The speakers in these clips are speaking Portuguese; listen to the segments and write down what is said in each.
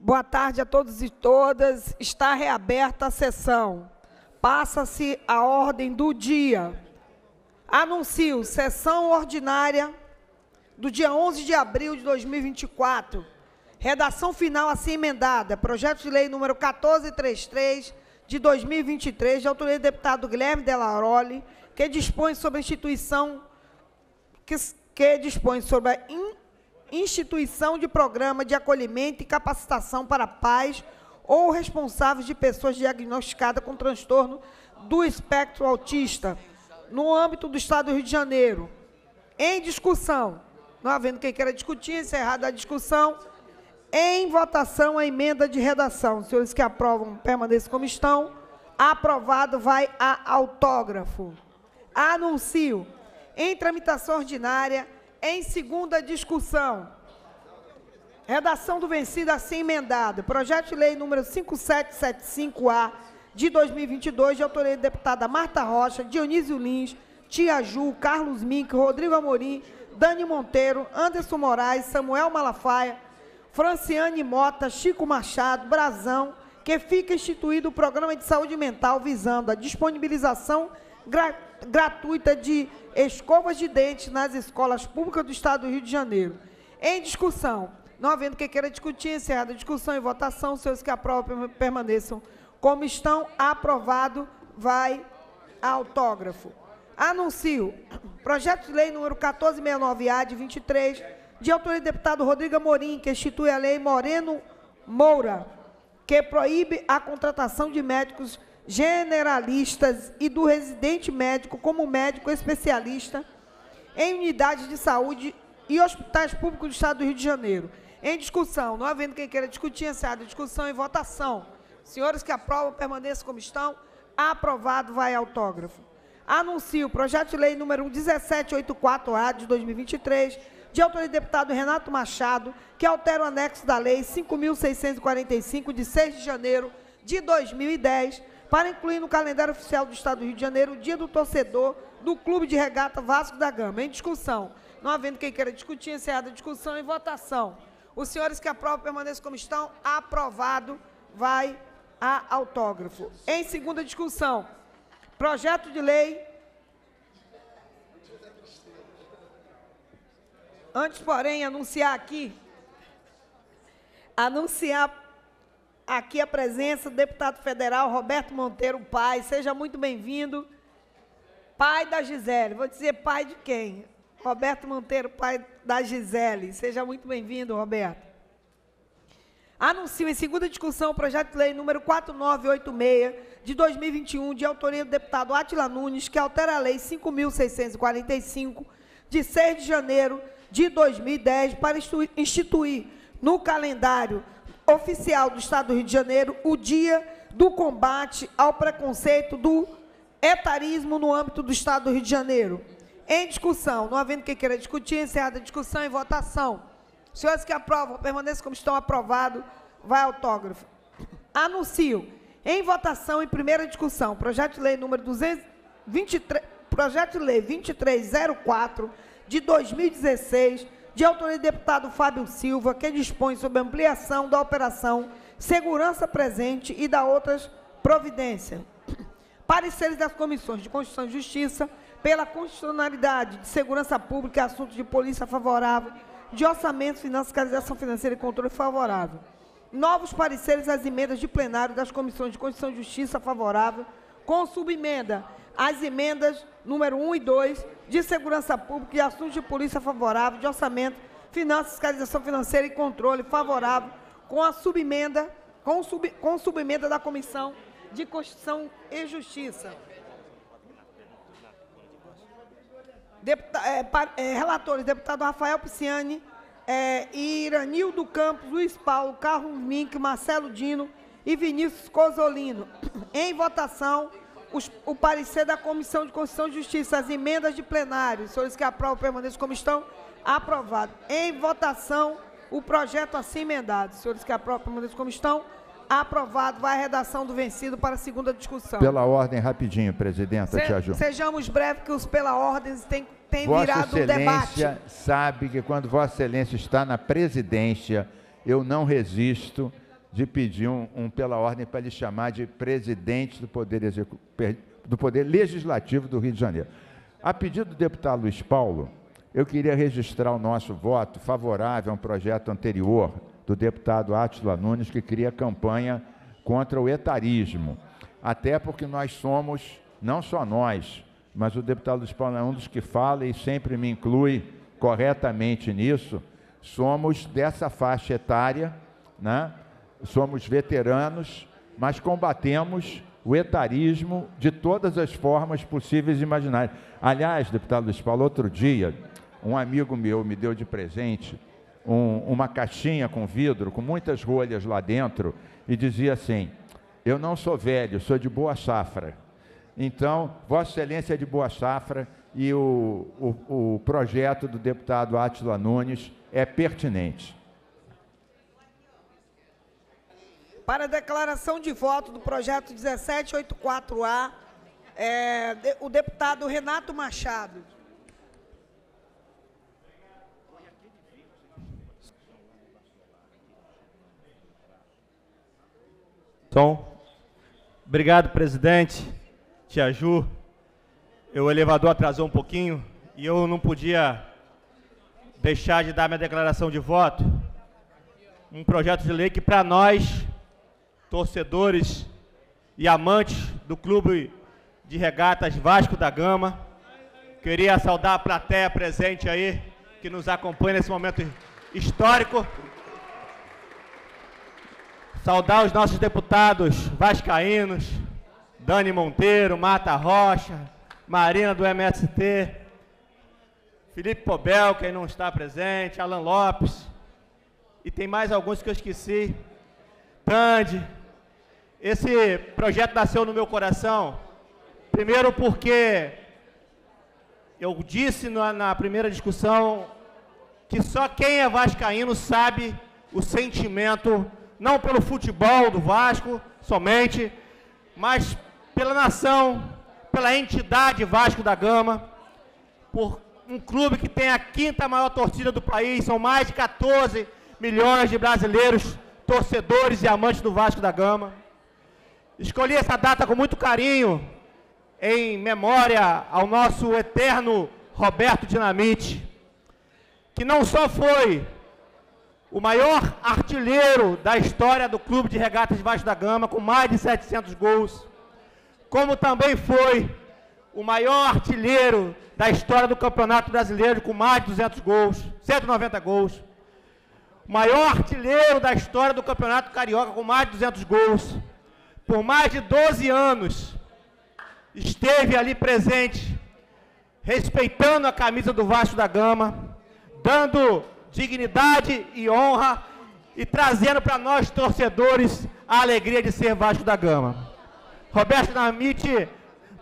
Boa tarde a todos e todas. Está reaberta a sessão. Passa-se a ordem do dia. Anuncio sessão ordinária do dia 11 de abril de 2024. Redação final assim emendada. Projeto de lei número 1433 de 2023, de autoria do deputado Guilherme Delaroli, que dispõe sobre a instituição que, que dispõe sobre a instituição de programa de acolhimento e capacitação para pais ou responsáveis de pessoas diagnosticadas com transtorno do espectro autista, no âmbito do Estado do Rio de Janeiro. Em discussão, não havendo quem queira discutir, encerrada a discussão, em votação a emenda de redação. Senhores que aprovam, permaneçam como estão. Aprovado, vai a autógrafo. Anuncio, em tramitação ordinária, em segunda discussão. Redação do vencido assim emendado. Projeto de lei número 5775A de 2022, de autoria da deputada Marta Rocha, Dionísio Lins, Tia Ju, Carlos Mink, Rodrigo Amorim, Dani Monteiro, Anderson Moraes, Samuel Malafaia, Franciane Mota, Chico Machado, Brazão, que fica instituído o programa de saúde mental visando a disponibilização gratuita gratuita de escovas de dentes nas escolas públicas do Estado do Rio de Janeiro. Em discussão, não havendo quem queira discutir, encerrada a discussão e votação, os senhores que aprovam permaneçam como estão. Aprovado, vai autógrafo. Anuncio, projeto de lei número 1469-A de 23, de autoria do deputado Rodrigo Amorim, que institui a lei Moreno Moura, que proíbe a contratação de médicos generalistas e do residente médico como médico especialista em unidades de saúde e hospitais públicos do Estado do Rio de Janeiro. Em discussão, não havendo quem queira discutir, encerrada a discussão e votação. Senhores que aprovam, permaneçam como estão. Aprovado, vai autógrafo. Anuncio o projeto de lei número 1784-A de 2023, de autoria do deputado Renato Machado, que altera o anexo da lei 5.645, de 6 de janeiro de 2010, para incluir no calendário oficial do Estado do Rio de Janeiro o Dia do Torcedor do Clube de Regata Vasco da Gama. Em discussão. Não havendo quem queira discutir, encerrada a discussão e votação. Os senhores que aprovam permaneçam como estão. Aprovado. Vai a autógrafo. Em segunda discussão. Projeto de lei. Antes, porém, anunciar aqui. Anunciar aqui a presença do deputado federal Roberto Monteiro Pai. Seja muito bem-vindo. Pai da Gisele. Vou dizer pai de quem? Roberto Monteiro, pai da Gisele. Seja muito bem-vindo, Roberto. Anuncio em segunda discussão o projeto de lei número 4986 de 2021, de autoria do deputado Atila Nunes, que altera a lei 5.645 de 6 de janeiro de 2010 para instituir no calendário oficial do Estado do Rio de Janeiro o dia do combate ao preconceito do etarismo no âmbito do Estado do Rio de Janeiro. Em discussão, não havendo quem queira discutir, encerrada a discussão e votação. Senhores que aprovam, permaneçam como estão aprovados, vai autógrafo. Anuncio, em votação em primeira discussão, projeto de lei número 223, projeto de lei 2304 de 2016, de autoria do deputado Fábio Silva, que dispõe sobre ampliação da operação Segurança Presente e da outras providências. Pareceres das comissões de Constituição e Justiça pela constitucionalidade de segurança pública e assuntos de polícia favorável, de orçamento, fiscalização financeira e controle favorável. Novos pareceres às emendas de plenário das comissões de Constituição e Justiça favorável, com subemenda às emendas número 1 e 2, de segurança pública e assuntos de polícia favorável, de orçamento, finanças, fiscalização financeira e controle favorável, com a subemenda, com, sub, com subemenda da Comissão de Constituição e Justiça. Deputa, é, é, relatores, deputado Rafael Pisciani, é, Iranildo Campos, Luiz Paulo, Carlos Mink, Marcelo Dino e Vinícius Cosolino. Em votação, os, o parecer da Comissão de Constituição e Justiça, as emendas de plenário, os senhores que aprovam permaneçam como estão, aprovado. Em votação, o projeto assim emendado. Os senhores que aprovam permaneçam como estão, aprovado. Vai a redação do vencido para a segunda discussão. Pela ordem, rapidinho, presidenta, Se, Tia Ju. Sejamos breves, que os pela ordem tem, tem virado o debate. sabe que quando Vossa Excelência está na presidência, eu não resisto de pedir um, um pela ordem para lhe chamar de presidente do Poder, do Poder Legislativo do Rio de Janeiro. A pedido do deputado Luiz Paulo, eu queria registrar o nosso voto favorável a um projeto anterior do deputado Átila Nunes, que cria campanha contra o etarismo. Até porque nós somos, não só nós, mas o deputado Luiz Paulo é um dos que fala e sempre me inclui corretamente nisso, somos dessa faixa etária, né? Somos veteranos, mas combatemos o etarismo de todas as formas possíveis e imaginárias. Aliás, deputado Luiz Paulo, outro dia, um amigo meu me deu de presente um, uma caixinha com vidro, com muitas rolhas lá dentro, e dizia assim: Eu não sou velho, sou de boa safra. Então, Vossa Excelência é de boa safra e o, o, o projeto do deputado Átila Nunes é pertinente. Para a declaração de voto do projeto 1784A, é, o deputado Renato Machado. Tom. Obrigado, presidente. Tia Ju. O elevador atrasou um pouquinho e eu não podia deixar de dar minha declaração de voto. Um projeto de lei que, para nós, torcedores e amantes do Clube de Regatas Vasco da Gama, queria saudar a plateia presente aí, que nos acompanha nesse momento histórico. Saudar os nossos deputados vascaínos, Dani Monteiro, Mata Rocha, Marina do MST, Felipe Pobel, quem não está presente, Alan Lopes, e tem mais alguns que eu esqueci, Tandy. Esse projeto nasceu no meu coração, primeiro porque eu disse na, na primeira discussão que só quem é vascaíno sabe o sentimento não pelo futebol do Vasco somente, mas pela nação, pela entidade Vasco da Gama, por um clube que tem a quinta maior torcida do país, são mais de 14 milhões de brasileiros, torcedores e amantes do Vasco da Gama. Escolhi essa data com muito carinho, em memória ao nosso eterno Roberto Dinamite, que não só foi o maior artilheiro da história do Clube de Regatas de Vasco da Gama, com mais de 700 gols, como também foi o maior artilheiro da história do Campeonato Brasileiro, com mais de 200 gols, 190 gols, o maior artilheiro da história do Campeonato Carioca, com mais de 200 gols, por mais de 12 anos, esteve ali presente, respeitando a camisa do Vasco da Gama, dando dignidade e honra e trazendo para nós torcedores a alegria de ser Vasco da Gama. Roberto Namite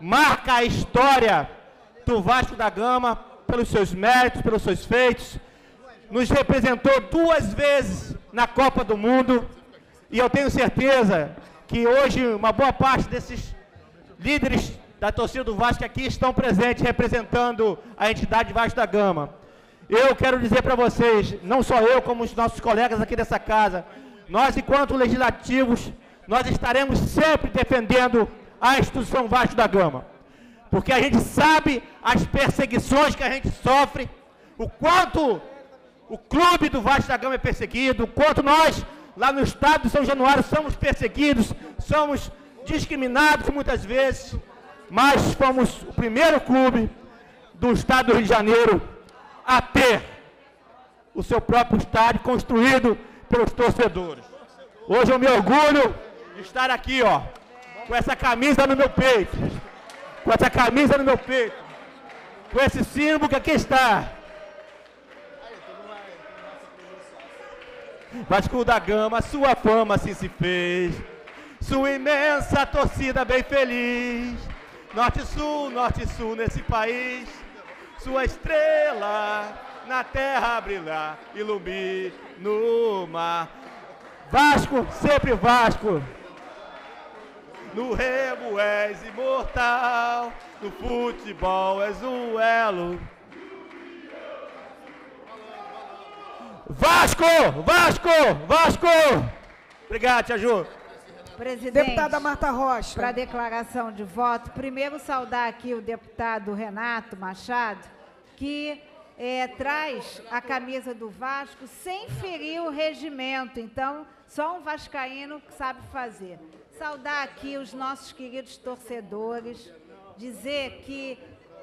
marca a história do Vasco da Gama pelos seus méritos, pelos seus feitos. Nos representou duas vezes na Copa do Mundo e eu tenho certeza que hoje uma boa parte desses líderes da torcida do Vasco aqui estão presentes representando a entidade Vasco da Gama. Eu quero dizer para vocês, não só eu, como os nossos colegas aqui dessa casa, nós, enquanto legislativos, nós estaremos sempre defendendo a instituição Vasco da Gama. Porque a gente sabe as perseguições que a gente sofre, o quanto o clube do Vasco da Gama é perseguido, o quanto nós, lá no estado de São Januário, somos perseguidos, somos discriminados muitas vezes, mas fomos o primeiro clube do estado do Rio de Janeiro a ter o seu próprio estádio construído pelos torcedores. Hoje eu me orgulho de estar aqui, ó, com essa camisa no meu peito, com essa camisa no meu peito, com esse símbolo que aqui está. Vasco da Gama, sua fama assim se fez, sua imensa torcida bem feliz. Norte e Sul, Norte e Sul nesse país sua estrela na terra brilhar, ilumine no mar. Vasco, sempre Vasco. No remo és imortal, no futebol és um elo. Vasco, Vasco, Vasco! Obrigado, Tia Ju. Presidente, Deputada Marta Rocha. para declaração de voto, primeiro saudar aqui o deputado Renato Machado, que eh, traz a camisa do Vasco sem ferir o regimento. Então, só um vascaíno que sabe fazer. Saudar aqui os nossos queridos torcedores, dizer que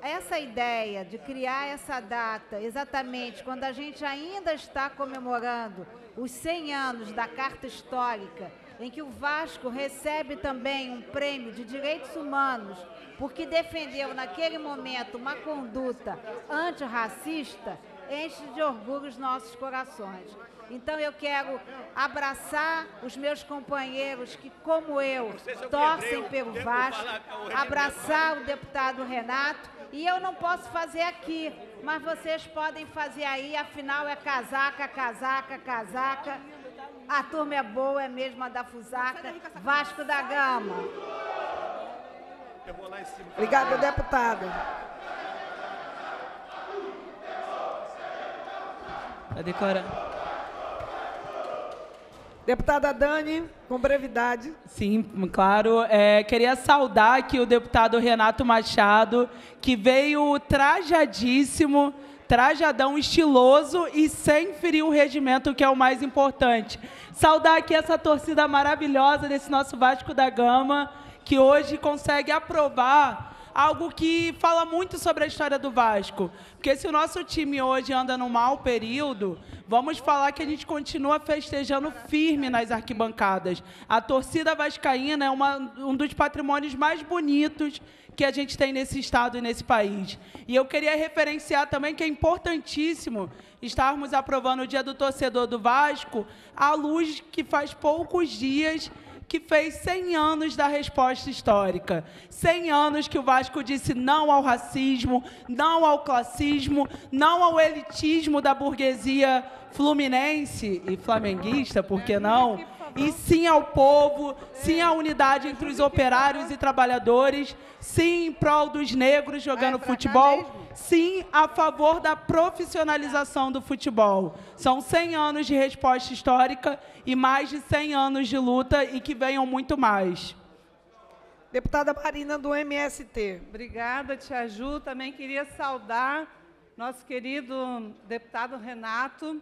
essa ideia de criar essa data, exatamente quando a gente ainda está comemorando os 100 anos da Carta Histórica, em que o Vasco recebe também um prêmio de direitos humanos, porque defendeu naquele momento uma conduta antirracista, enche de orgulho os nossos corações. Então eu quero abraçar os meus companheiros que, como eu, torcem pelo Vasco, abraçar o deputado Renato, e eu não posso fazer aqui, mas vocês podem fazer aí, afinal é casaca, casaca, casaca. A turma é boa, é mesmo a da Fusaca, Vasco da Gama. Obrigada, deputada. Vai declarar. Deputada Dani, com brevidade. Sim, claro. É, queria saudar aqui o deputado Renato Machado, que veio trajadíssimo, trajadão estiloso e sem ferir o regimento, que é o mais importante. Saudar aqui essa torcida maravilhosa desse nosso Vasco da Gama, que hoje consegue aprovar algo que fala muito sobre a história do Vasco. Porque se o nosso time hoje anda num mau período, vamos falar que a gente continua festejando firme nas arquibancadas. A torcida vascaína é uma, um dos patrimônios mais bonitos que a gente tem nesse estado e nesse país. E eu queria referenciar também que é importantíssimo estarmos aprovando o Dia do Torcedor do Vasco à luz que faz poucos dias que fez 100 anos da resposta histórica. 100 anos que o Vasco disse não ao racismo, não ao classismo, não ao elitismo da burguesia fluminense e flamenguista, por que não? E sim ao povo, sim à unidade entre os operários e trabalhadores, sim em prol dos negros jogando futebol, sim a favor da profissionalização do futebol. São 100 anos de resposta histórica e mais de 100 anos de luta e que venham muito mais. Deputada Marina, do MST. Obrigada, Tia Ju. Também queria saudar nosso querido deputado Renato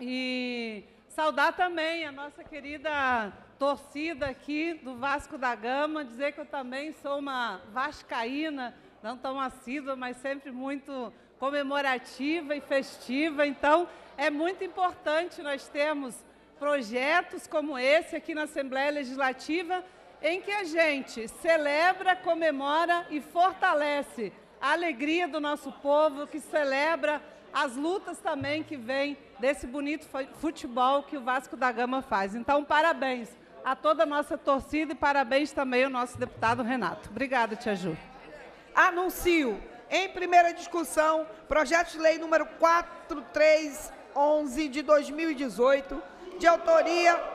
e saudar também a nossa querida torcida aqui do Vasco da Gama, dizer que eu também sou uma vascaína, não tão assídua, mas sempre muito comemorativa e festiva. Então, é muito importante nós termos projetos como esse aqui na Assembleia Legislativa, em que a gente celebra, comemora e fortalece a alegria do nosso povo, que celebra as lutas também que vêm desse bonito futebol que o Vasco da Gama faz. Então, parabéns a toda a nossa torcida e parabéns também ao nosso deputado Renato. Obrigada, Tia Ju. Anuncio, em primeira discussão, projeto de lei número 4311 de 2018, de autoria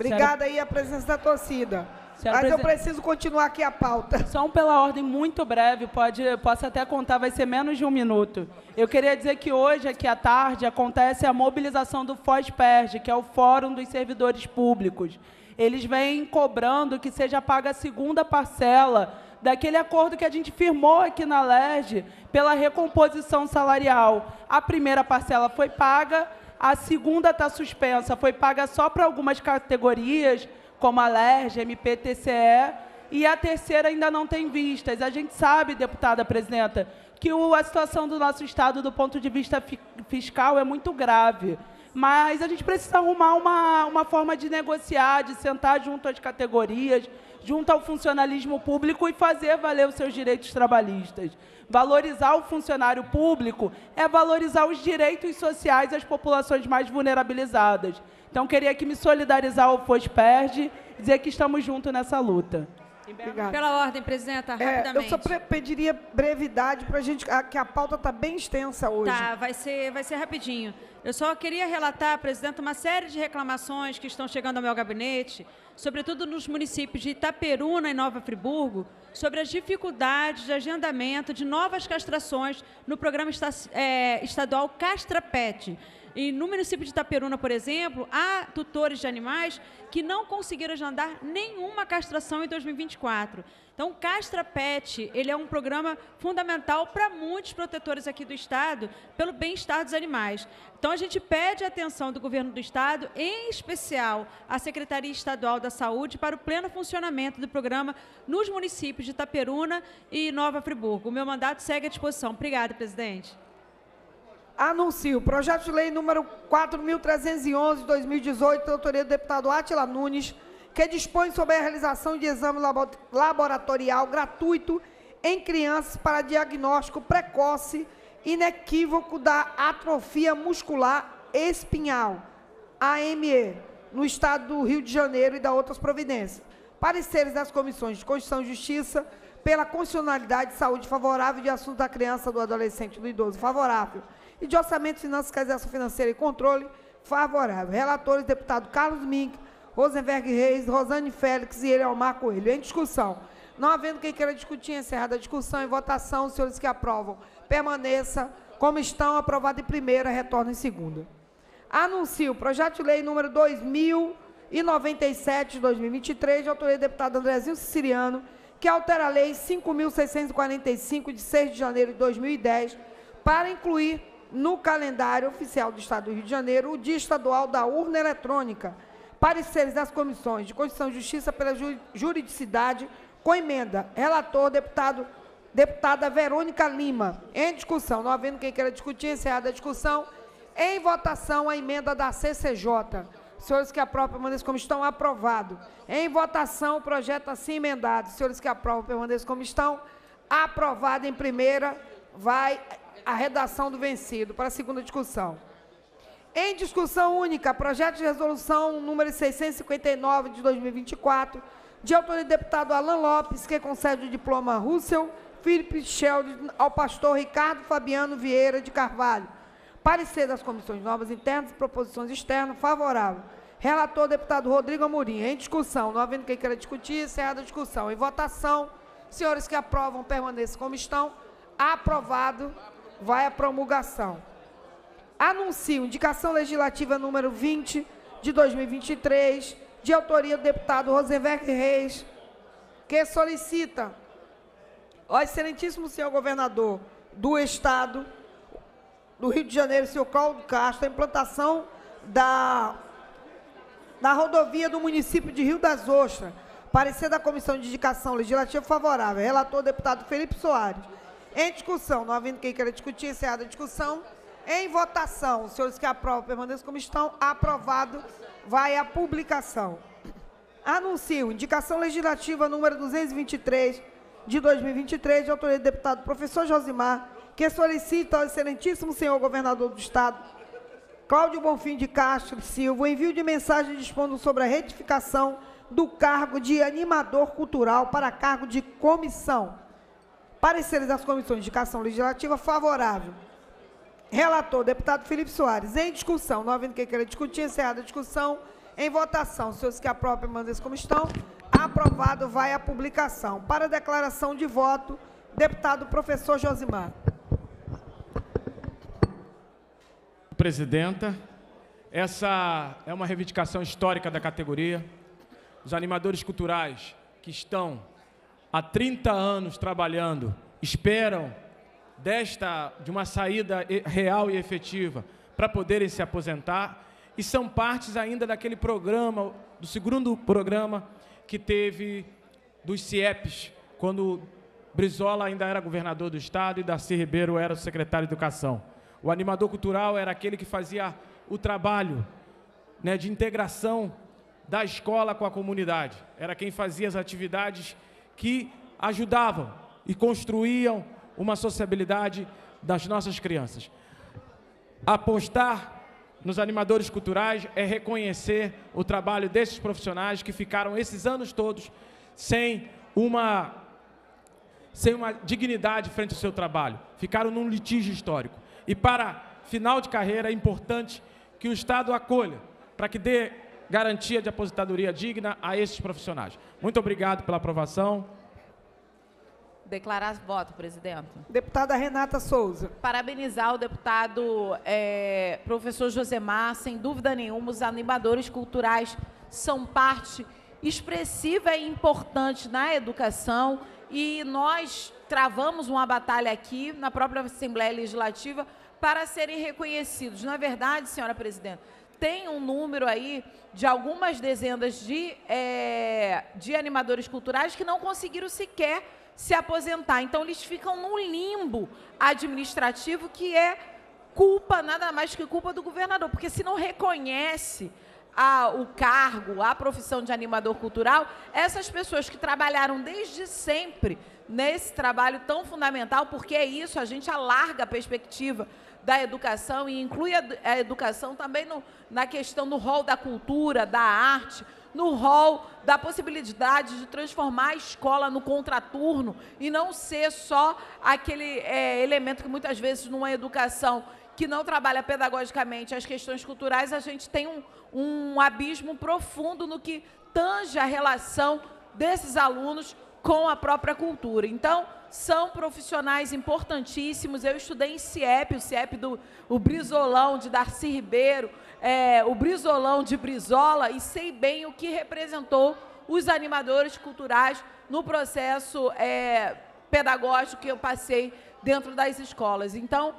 Obrigada aí a presença da torcida. Senhora Mas eu preciso continuar aqui a pauta. Só um pela ordem muito breve, pode, posso até contar, vai ser menos de um minuto. Eu queria dizer que hoje, aqui à tarde, acontece a mobilização do FOSPERG, que é o Fórum dos Servidores Públicos. Eles vêm cobrando que seja paga a segunda parcela daquele acordo que a gente firmou aqui na LERJ pela recomposição salarial. A primeira parcela foi paga, a segunda está suspensa, foi paga só para algumas categorias, como a LERJ, MP, TCE, e a terceira ainda não tem vistas. A gente sabe, deputada presidenta, que o- a situação do nosso Estado, do ponto de vista fi- fiscal, é muito grave. mas a gente precisa arrumar uma, uma forma de negociar, de sentar junto às categorias, junto ao funcionalismo público e fazer valer os seus direitos trabalhistas. Valorizar o funcionário público é valorizar os direitos sociais das populações mais vulnerabilizadas. Então, queria aqui me solidarizar ao FOSPERD e dizer que estamos juntos nessa luta. Obrigada. Pela ordem, presidenta, rapidamente. É, eu só pediria brevidade para a gente, que a pauta está bem extensa hoje. Tá, vai ser, vai ser rapidinho. Eu só queria relatar, presidente, uma série de reclamações que estão chegando ao meu gabinete, sobretudo nos municípios de Itaperuna e Nova Friburgo, sobre as dificuldades de agendamento de novas castrações no programa é, estadual Castra Pet. E no município de Itaperuna, por exemplo, há tutores de animais que não conseguiram agendar nenhuma castração em 2024. Então, o Castra Pet, ele é um programa fundamental para muitos protetores aqui do Estado, pelo bem-estar dos animais. Então, a gente pede a atenção do governo do Estado, em especial a Secretaria Estadual da Saúde, para o pleno funcionamento do programa nos municípios de Itaperuna e Nova Friburgo. O meu mandato segue à disposição. Obrigada, presidente. Anuncio. Projeto de lei número 4.311 de 2018, da autoria do deputado Atila Nunes, que dispõe sobre a realização de exame laboratorial gratuito em crianças para diagnóstico precoce inequívoco da atrofia muscular espinhal, AME, no estado do Rio de Janeiro e da outras providências. Pareceres das comissões de Constituição e Justiça pela constitucionalidade de saúde favorável de assuntos da criança, do adolescente e do idoso favorável e de orçamento, finanças, fiscalização financeira e controle favorável. Relatores, deputado Carlos Mink, Rosenberg Reis, Rosane Félix e Eliomar Coelho. Em discussão. Não havendo quem queira discutir, encerrada a discussão, em votação, os senhores que aprovam, permaneça como estão, aprovado em primeira, retorna em segunda. Anuncio o projeto de lei número 2097 de 2023, de autoria do deputado Andrezinho Siciliano, que altera a lei 5.645, de 6 de janeiro de 2010, para incluir no calendário oficial do Estado do Rio de Janeiro o Dia Estadual da Urna Eletrônica. Pareceres das comissões de Constituição e Justiça pela juridicidade, com emenda. Relator, deputado, deputada Verônica Lima. Em discussão. Não havendo quem queira discutir, encerrada a discussão. Em votação, a emenda da CCJ. Senhores que aprovam, permaneçam como estão, aprovado. Em votação, o projeto assim emendado. Senhores que aprovam, permaneçam como estão, aprovado em primeira. Vai a redação do vencido para a segunda discussão. Em discussão única, projeto de resolução número 659 de 2024, de autoria do deputado Alan Lopes, que concede o diploma Russell Philip Sheldon ao pastor Ricardo Fabiano Vieira de Carvalho. Parecer das comissões de normas internas e proposições externas, favorável. Relator, deputado Rodrigo Amorim. Em discussão, não havendo quem queira discutir, encerrada a discussão. Em votação, senhores que aprovam, permaneçam como estão. Aprovado vai à promulgação. Anuncio indicação legislativa número 20 de 2023, de autoria do deputado Rosenberg Reis, que solicita ao excelentíssimo senhor governador do Estado do Rio de Janeiro, senhor Cláudio Castro, a implantação da, da rodovia do município de Rio das Ostras. Parecer da Comissão de Indicação Legislativa favorável. Relator, deputado Felipe Soares. Em discussão, não havendo quem queira discutir, encerrada a discussão. Em votação, os senhores que aprovam permaneçam como estão. Aprovado, vai à publicação. Anuncio indicação legislativa número 223 de 2023, de autoria do deputado professor Josimar, que solicita ao excelentíssimo senhor governador do Estado, Cláudio Bonfim de Castro Silva, o envio de mensagem dispondo sobre a retificação do cargo de animador cultural para cargo de comissão Pareceres das comissões de indicação legislativa favorável. Relator, deputado Felipe Soares. Em discussão, não havendo quem queira discutir, encerrada a discussão. Em votação, senhores que aprovam, permaneçam como estão. Aprovado, vai à publicação. Para declaração de voto, deputado professor Josimar. Presidenta, essa é uma reivindicação histórica da categoria. Os animadores culturais que estão há 30 anos trabalhando, esperam desta de uma saída real e efetiva para poderem se aposentar e são partes ainda daquele programa, do segundo programa que teve dos CIEPs, quando Brizola ainda era governador do estado e Darcy Ribeiro era o secretário de Educação. O animador cultural era aquele que fazia o trabalho né, de integração da escola com a comunidade. Era quem fazia as atividades que ajudavam e construíam uma sociabilidade das nossas crianças. Apostar nos animadores culturais é reconhecer o trabalho desses profissionais que ficaram esses anos todos sem uma sem uma dignidade frente ao seu trabalho, ficaram num litígio histórico. E para final de carreira é importante que o Estado acolha para que dê garantia de aposentadoria digna a esses profissionais. Muito obrigado pela aprovação. Declarar voto, presidente. Deputada Renata Souza. Parabenizar o deputado é, professor Josemar. Sem dúvida nenhuma, os animadores culturais são parte expressiva e importante na educação e nós travamos uma batalha aqui na própria Assembleia Legislativa para serem reconhecidos. Na verdade, senhora presidente, tem um número aí de algumas dezenas de, é, de animadores culturais que não conseguiram sequer se aposentar. Então, eles ficam num limbo administrativo que é culpa, nada mais que culpa do governador, porque se não reconhece a, o cargo, a profissão de animador cultural, essas pessoas que trabalharam desde sempre nesse trabalho tão fundamental, porque é isso, a gente alarga a perspectiva da educação e inclui a, educação também no, na questão do rol da cultura, da arte, no rol da possibilidade de transformar a escola no contraturno e não ser só aquele é, elemento que muitas vezes numa educação que não trabalha pedagogicamente as questões culturais, a gente tem um, um abismo profundo no que tange a relação desses alunos com a própria cultura. Então, são profissionais importantíssimos. Eu estudei em CIEP, o CIEP do o Brizolão de Darcy Ribeiro, é, o Brizolão de Brizola, e sei bem o que representou os animadores culturais no processo é, pedagógico que eu passei dentro das escolas. Então,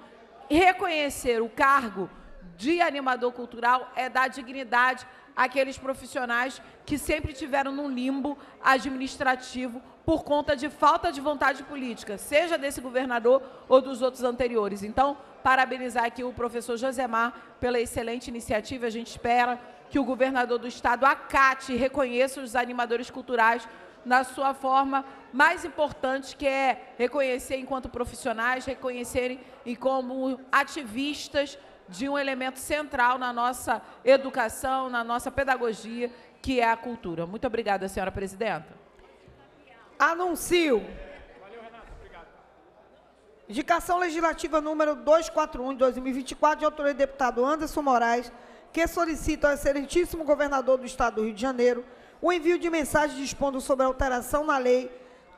reconhecer o cargo de animador cultural é dar dignidade àqueles profissionais que sempre tiveram num limbo administrativo por conta de falta de vontade política, seja desse governador ou dos outros anteriores. Então, parabenizar aqui o professor Josemar pela excelente iniciativa. A gente espera que o governador do estado acate e reconheça os animadores culturais na sua forma mais importante, que é reconhecer enquanto profissionais, reconhecerem e como ativistas de um elemento central na nossa educação, na nossa pedagogia, que é a cultura. Muito obrigada, senhora presidenta. Anuncio. Indicação legislativa número 241 de 2024, de autoria do deputado Anderson Moraes, que solicita ao excelentíssimo governador do Estado do Rio de Janeiro o envio de mensagem dispondo sobre alteração na lei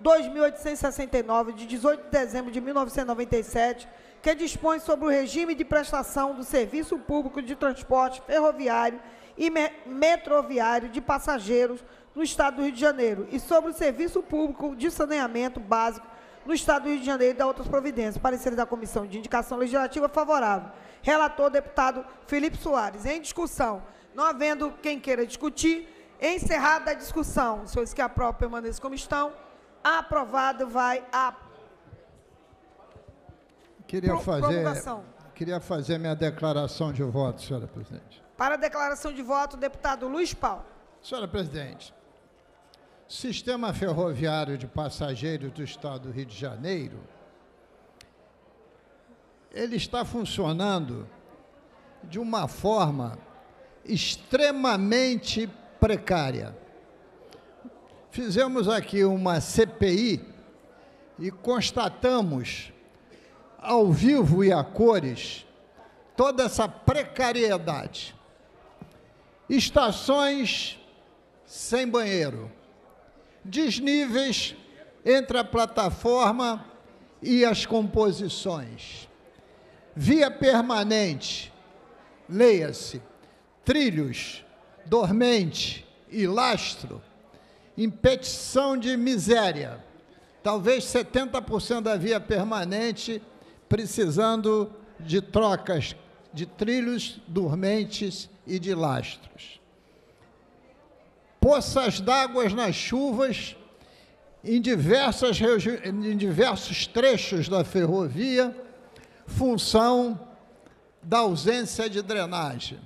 2.869, de 18 de dezembro de 1997, que dispõe sobre o regime de prestação do serviço público de transporte ferroviário e metroviário de passageiros no Estado do Rio de Janeiro e sobre o Serviço Público de Saneamento Básico no Estado do Rio de Janeiro e da outras providências. Parecer da Comissão de Indicação Legislativa favorável. Relator, deputado Felipe Soares. Em discussão, não havendo quem queira discutir, encerrada a discussão. Os senhores que aprovam permaneçam como estão. Aprovado vai a queria fazer, queria fazer minha declaração de voto, senhora presidente. Para a declaração de voto, deputado Luiz Paulo. Senhora presidente, Sistema ferroviário de passageiros do Estado do Rio de Janeiro, ele está funcionando de uma forma extremamente precária. Fizemos aqui uma CPI e constatamos, ao vivo e a cores, toda essa precariedade. Estações sem banheiro desníveis entre a plataforma e as composições. Via permanente, leia-se, trilhos, dormente e lastro, impetição de miséria. Talvez 70% da via permanente precisando de trocas de trilhos, dormentes e de lastros poças d'água nas chuvas, em, diversas em diversos trechos da ferrovia, função da ausência de drenagem.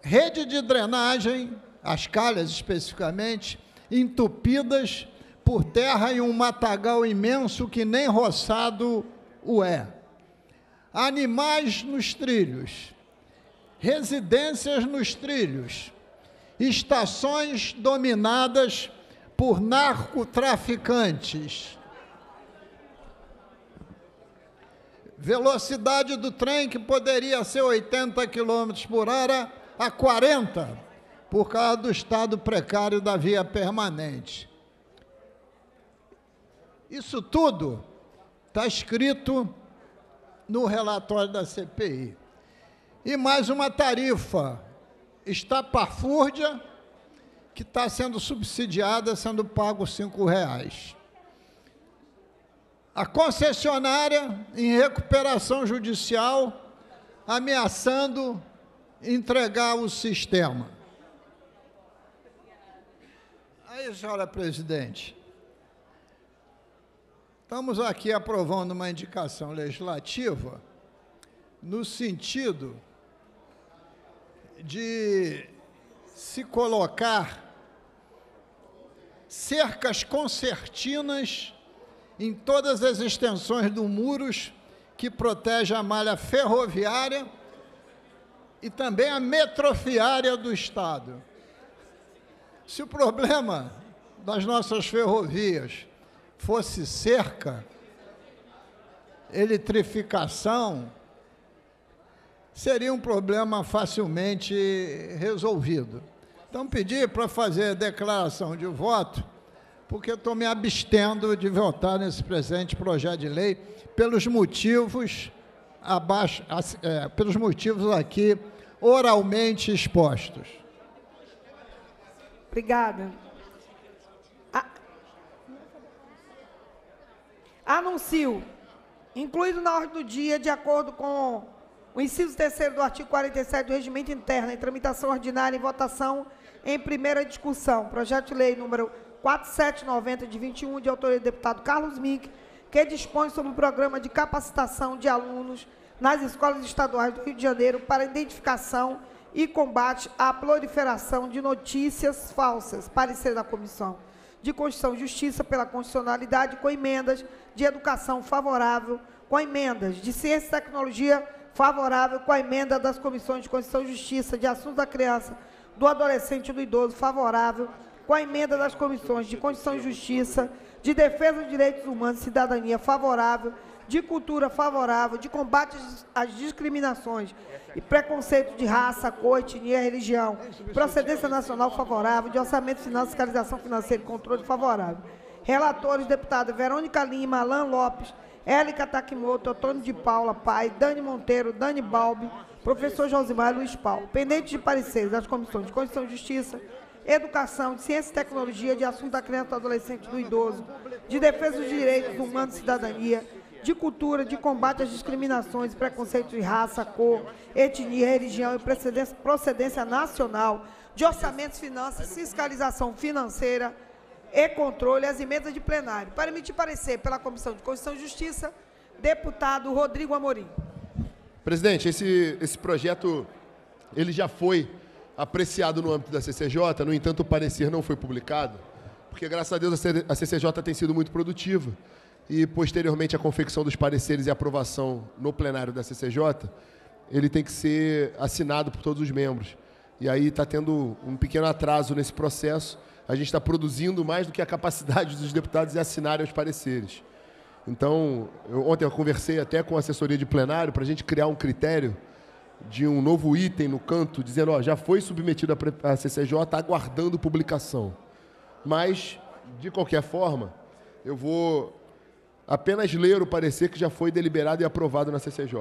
Rede de drenagem, as calhas especificamente, entupidas por terra em um matagal imenso que nem roçado o é. Animais nos trilhos, residências nos trilhos, estações dominadas por narcotraficantes. Velocidade do trem que poderia ser 80 km por hora a 40, por causa do estado precário da via permanente. Isso tudo está escrito no relatório da CPI. E mais uma tarifa estapafúrdia que está sendo subsidiada, sendo pago cinco reais. A concessionária em recuperação judicial ameaçando entregar o sistema. Aí, senhora presidente, Estamos aqui aprovando uma indicação legislativa no sentido de se colocar cercas concertinas em todas as extensões do muros que protege a malha ferroviária e também a metroviária do Estado. Se o problema das nossas ferrovias fosse cerca, eletrificação, seria um problema facilmente resolvido. Então, pedi para fazer declaração de voto, porque estou me abstendo de votar nesse presente projeto de lei pelos motivos abaixo, é, pelos motivos aqui oralmente expostos. Obrigada. Anuncio, incluído na ordem do dia, de acordo com o inciso terceiro do artigo 47 do Regimento Interno, em tramitação ordinária em votação em primeira discussão, projeto de lei número 4790, de 21, de autoria do deputado Carlos Mick, que dispõe sobre o programa de capacitação de alunos nas escolas estaduais do Rio de Janeiro para identificação e combate à proliferação de notícias falsas. Parecer da comissão de Constituição e Justiça pela constitucionalidade com emendas de educação favorável, com emendas de ciência e tecnologia favorável, com a emenda das comissões de Constituição e Justiça, de assuntos da criança, do adolescente e do idoso favorável, com a emenda das comissões de Constituição e Justiça, de defesa dos direitos humanos e cidadania favorável, de cultura favorável, de combate às discriminações e preconceito de raça, cor, etnia, religião, procedência nacional favorável, de orçamento final, fiscalização financeira e controle favorável. Relatores, deputados Verônica Lima, Alain Lopes, Élica Takimoto, Antônio de Paula, Pai, Dani Monteiro, Dani Balbi, professor Josimar e Luiz Paulo. Pendente de pareceres das comissões de Constituição e Justiça, Educação, de Ciência e Tecnologia, de Assunto da Criança, do Adolescente e do Idoso, de Defesa dos Direitos Humanos e Cidadania, de cultura, de combate às discriminações e preconceitos de raça, cor, etnia, religião e procedência, procedência nacional, de orçamentos, finanças, fiscalização financeira e controle, as emendas de plenário. Para emitir parecer pela Comissão de Constituição e Justiça, deputado Rodrigo Amorim. Presidente, esse, esse projeto ele já foi apreciado no âmbito da CCJ, no entanto, o parecer não foi publicado, porque, graças a Deus, a CCJ tem sido muito produtiva e, posteriormente, a confecção dos pareceres e aprovação no plenário da CCJ, ele tem que ser assinado por todos os membros. E aí está tendo um pequeno atraso nesse processo. A gente está produzindo mais do que a capacidade dos deputados de assinarem os pareceres. Então, eu, ontem eu conversei até com a assessoria de plenário para a gente criar um critério de um novo item no canto, dizendo, ó, já foi submetido à CCJ, aguardando publicação. Mas, de qualquer forma, eu vou apenas ler o parecer que já foi deliberado e aprovado na CCJ.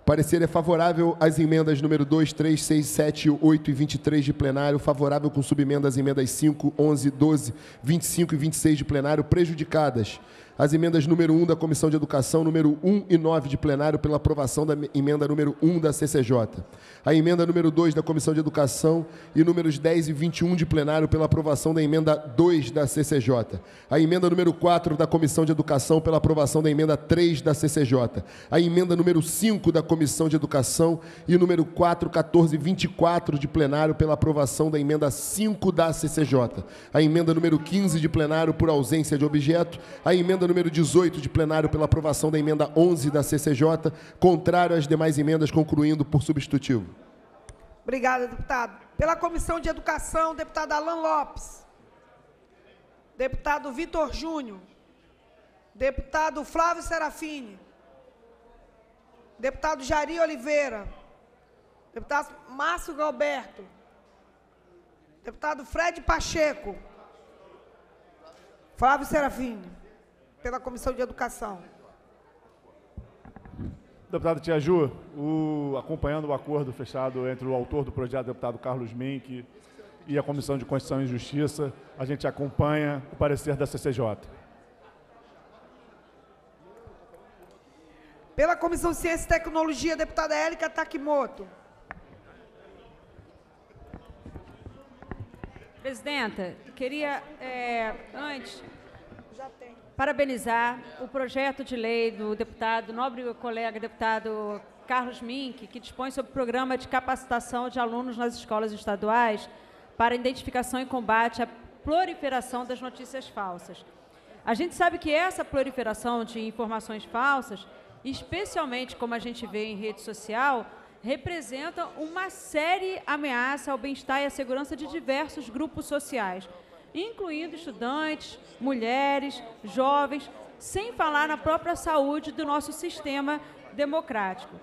O parecer é favorável às emendas número 2, 3, 6, 7, 8 e 23 de plenário, favorável com subemenda às emendas 5, 11, 12, 25 e 26 de plenário, prejudicadas As emendas número 1 da Comissão de Educação, número 1 e 9 de plenário, pela aprovação da emenda número 1 da CCJ. A emenda número 2 da Comissão de Educação e números 10 e 21 de plenário, pela aprovação da emenda 2 da CCJ. A emenda número 4 da Comissão de Educação, pela aprovação da emenda 3 da CCJ. A emenda número 5 da Comissão de Educação e número 4, 14 e 24 de plenário, pela aprovação da emenda 5 da CCJ. A emenda número 15 de plenário, por ausência de objeto. A emenda número 18 de plenário pela aprovação da emenda 11 da CCJ, contrário às demais emendas, concluindo por substitutivo. Obrigada, deputado. Pela Comissão de Educação, deputado Alan Lopes. Deputado Vitor Júnior. Deputado Flávio Serafini. Deputado Jari Oliveira. Deputado Márcio Galberto. Deputado Fred Pacheco. Flávio Serafini pela Comissão de Educação. Deputado Tiaju, o, acompanhando o acordo fechado entre o autor do projeto, deputado Carlos Mink, e a Comissão de Constituição e Justiça, a gente acompanha o parecer da CCJ. Pela Comissão de Ciência e Tecnologia, deputada Érica Takimoto. Presidenta, queria, é, antes, parabenizar o projeto de lei do deputado, nobre colega deputado Carlos Mink, que dispõe sobre o programa de capacitação de alunos nas escolas estaduais para identificação e combate à proliferação das notícias falsas. A gente sabe que essa proliferação de informações falsas, especialmente como a gente vê em rede social, representa uma séria ameaça ao bem-estar e à segurança de diversos grupos sociais, incluindo estudantes, mulheres, jovens, sem falar na própria saúde do nosso sistema democrático.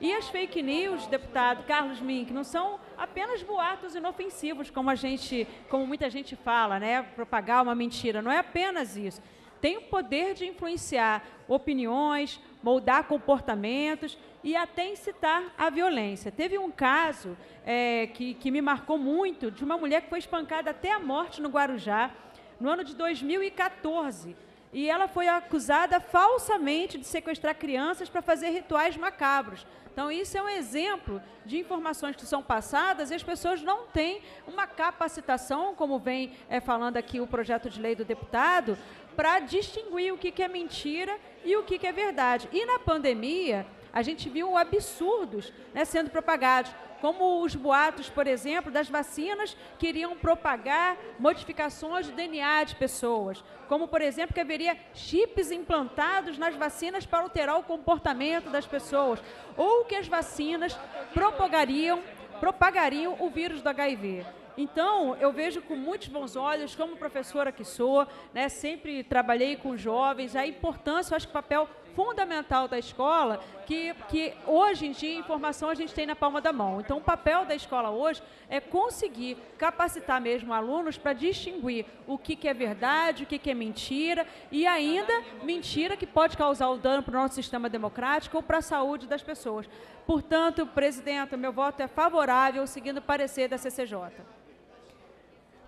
E as fake news, deputado Carlos Mink, não são apenas boatos inofensivos, como a gente, como muita gente fala, né? Propagar uma mentira. Não é apenas isso. Tem o poder de influenciar opiniões, moldar comportamentos e até incitar a violência. Teve um caso é, que, que me marcou muito de uma mulher que foi espancada até a morte no Guarujá, no ano de 2014. E ela foi acusada falsamente de sequestrar crianças para fazer rituais macabros. Então, isso é um exemplo de informações que são passadas e as pessoas não têm uma capacitação, como vem é, falando aqui o projeto de lei do deputado, para distinguir o que, que é mentira e o que, que é verdade. E na pandemia, a gente viu absurdos né, sendo propagados, como os boatos, por exemplo, das vacinas que iriam propagar modificações de DNA de pessoas, como, por exemplo, que haveria chips implantados nas vacinas para alterar o comportamento das pessoas, ou que as vacinas propagariam, propagariam o vírus do HIV. Então, eu vejo com muitos bons olhos, como professora que sou, né, sempre trabalhei com jovens, a importância, eu acho que o papel fundamental da escola, que, que hoje em dia informação a gente tem na palma da mão. Então, o papel da escola hoje é conseguir capacitar mesmo alunos para distinguir o que, que é verdade, o que, que é mentira, e ainda mentira que pode causar o dano para o nosso sistema democrático ou para a saúde das pessoas. Portanto, presidente, meu voto é favorável, seguindo o parecer da CCJ.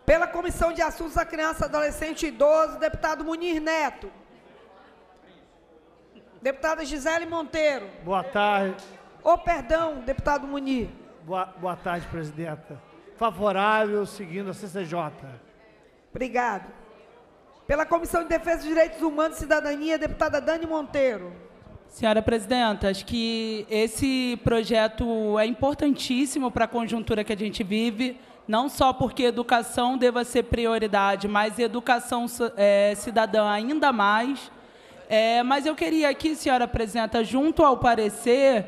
Pela Comissão de Assuntos da Criança, Adolescente e Idoso, deputado Munir Neto. Deputada Gisele Monteiro. Boa tarde. Oh, perdão, deputado Munir. Boa, boa tarde, presidenta. Favorável, seguindo a CCJ. Obrigado. Pela Comissão de Defesa dos Direitos Humanos e Cidadania, deputada Dani Monteiro. Senhora Presidenta, acho que esse projeto é importantíssimo para a conjuntura que a gente vive, não só porque educação deva ser prioridade, mas educação é, cidadã ainda mais. É, mas eu queria aqui, senhora Presidenta, junto ao parecer,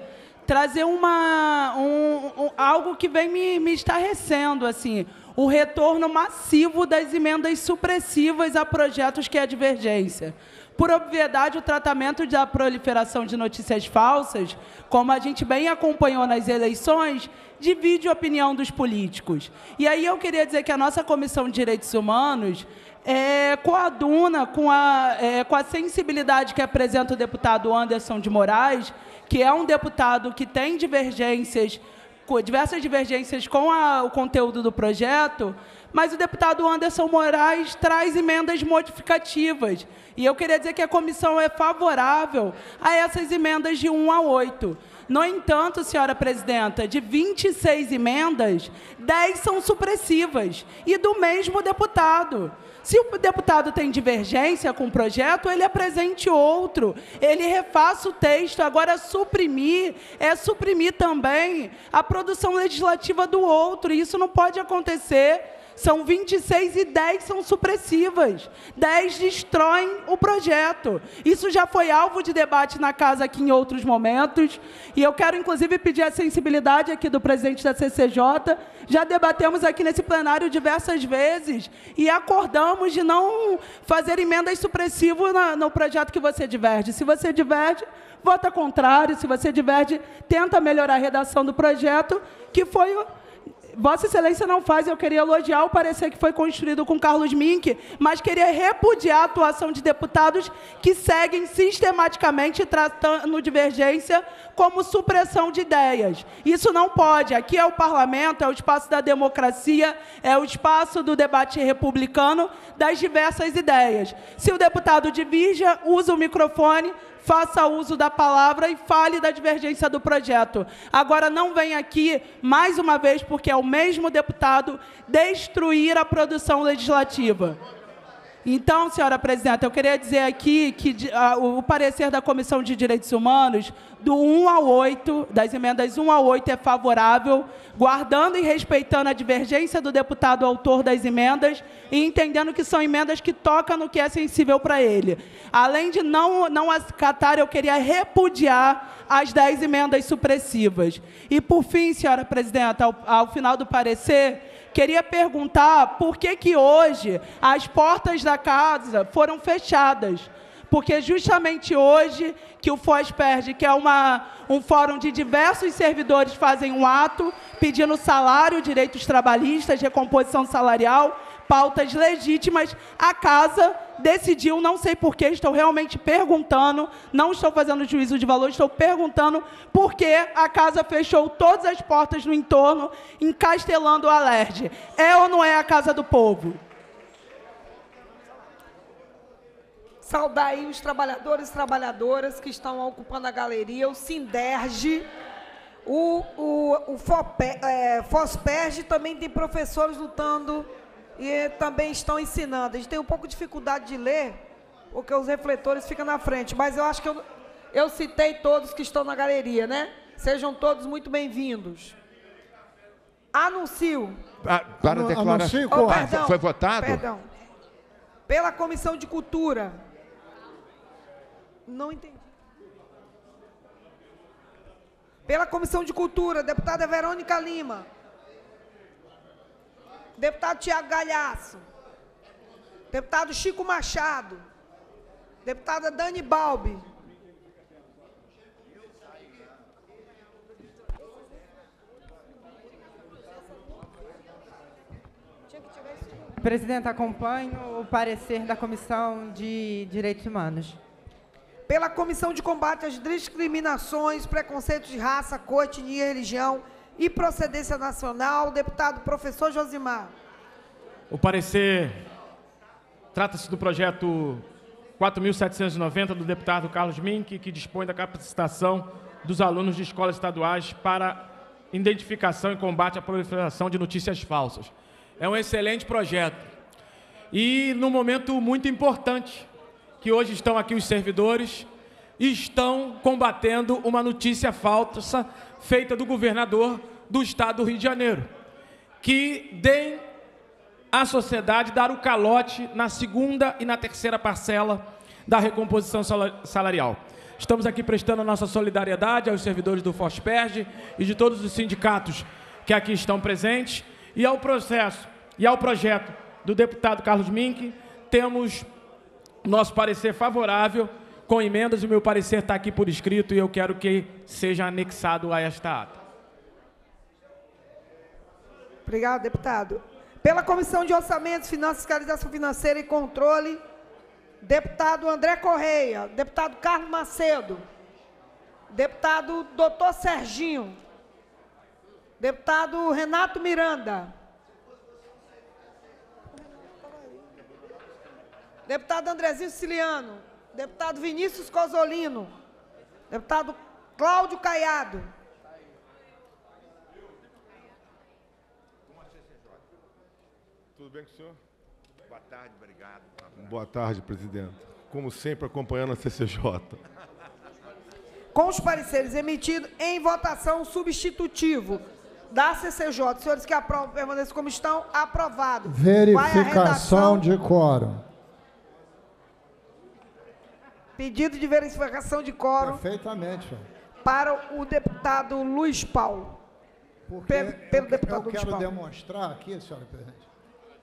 trazer uma, um, um, algo que vem me, me estarrecendo, assim, o retorno massivo das emendas supressivas a projetos que é divergência. Por obviedade, o tratamento da proliferação de notícias falsas, como a gente bem acompanhou nas eleições, divide a opinião dos políticos. E aí eu queria dizer que a nossa Comissão de Direitos Humanos é, coaduna com a, é, com a sensibilidade que apresenta o deputado Anderson de Moraes, que é um deputado que tem divergências diversas divergências com a, o conteúdo do projeto, mas o deputado Anderson Moraes traz emendas modificativas. E eu queria dizer que a comissão é favorável a essas emendas de 1 a 8. No entanto, senhora presidenta, de 26 emendas, 10 são supressivas e do mesmo deputado. Se o deputado tem divergência com o projeto, ele apresente outro, ele refaça o texto. Agora, suprimir é suprimir também a produção legislativa do outro, isso não pode acontecer são 26 e 10 são supressivas. 10 destroem o projeto. Isso já foi alvo de debate na casa aqui em outros momentos. E eu quero, inclusive, pedir a sensibilidade aqui do presidente da CCJ. Já debatemos aqui nesse plenário diversas vezes e acordamos de não fazer emendas supressivas no projeto que você diverge. Se você diverge, vota contrário. Se você diverge, tenta melhorar a redação do projeto, que foi Vossa Excelência não faz, eu queria elogiar o parecer que foi construído com Carlos Mink, mas queria repudiar a atuação de deputados que seguem sistematicamente tratando divergência como supressão de ideias. Isso não pode. Aqui é o parlamento, é o espaço da democracia, é o espaço do debate republicano das diversas ideias. Se o deputado divirja, usa o microfone, faça uso da palavra e fale da divergência do projeto. Agora, não vem aqui, mais uma vez, porque é o mesmo deputado, destruir a produção legislativa. Então, senhora presidenta, eu queria dizer aqui que uh, o parecer da Comissão de Direitos Humanos, do 1 ao 8, das emendas 1 ao 8, é favorável, guardando e respeitando a divergência do deputado autor das emendas e entendendo que são emendas que tocam no que é sensível para ele. Além de não, não acatar, eu queria repudiar as 10 emendas supressivas. E, por fim, senhora presidenta, ao, ao final do parecer, Queria perguntar por que, que hoje as portas da casa foram fechadas. Porque justamente hoje que o FOSPERD, que é uma, um fórum de diversos servidores, fazem um ato pedindo salário, direitos trabalhistas, recomposição salarial, pautas legítimas, a casa decidiu, não sei porquê, estou realmente perguntando, não estou fazendo juízo de valor, estou perguntando por que a casa fechou todas as portas no entorno, encastelando o alerge. É ou não é a casa do povo? Saudar aí os trabalhadores e trabalhadoras que estão ocupando a galeria, o Sinderge, o, o, o é, também tem professores lutando e também estão ensinando. A gente tem um pouco de dificuldade de ler, porque os refletores ficam na frente, mas eu acho que eu, eu citei todos que estão na galeria, né? Sejam todos muito bem-vindos. Anuncio. Ah, para a declaração. Oh, perdão, Foi votado? Perdão. Pela Comissão de Cultura. Não entendi. Pela Comissão de Cultura, deputada Verônica Lima. Deputado Tiago Galhaço. Deputado Chico Machado. Deputada Dani Balbi. Presidente, acompanho o parecer da Comissão de Direitos Humanos. Pela Comissão de Combate às Discriminações, Preconceitos de Raça, Cor, Etnia e Religião, e Procedência Nacional, deputado professor Josimar. O parecer trata-se do projeto 4.790 do deputado Carlos Mink, que dispõe da capacitação dos alunos de escolas estaduais para identificação e combate à proliferação de notícias falsas. É um excelente projeto. E num momento muito importante, que hoje estão aqui os servidores, estão combatendo uma notícia falsa feita do governador do estado do Rio de Janeiro, que deem à sociedade dar o calote na segunda e na terceira parcela da recomposição salarial. Estamos aqui prestando a nossa solidariedade aos servidores do FOSPERG e de todos os sindicatos que aqui estão presentes e ao processo e ao projeto do deputado Carlos Mink, temos nosso parecer favorável com emendas, o meu parecer está aqui por escrito e eu quero que seja anexado a esta ata. Obrigado, deputado. Pela Comissão de Orçamentos, Finanças, Fiscalização Financeira e Controle, deputado André Correia, deputado Carlos Macedo, deputado doutor Serginho, Deputado Renato Miranda. Deputado Andrezinho Siciliano. Deputado Vinícius Cosolino. Deputado Cláudio Caiado. Tudo bem com o senhor? Boa tarde, obrigado. Boa tarde, presidente. Como sempre, acompanhando a CCJ. Com os pareceres emitidos em votação substitutivo da CCJ, senhores que aprovam permaneçam como estão, aprovado. Verificação redação. de quórum. Pedido de verificação de quórum Perfeitamente. senhor. para o deputado Luiz Paulo. Pe- pelo Eu deputado Luiz quero Paulo. demonstrar aqui, senhora presidente,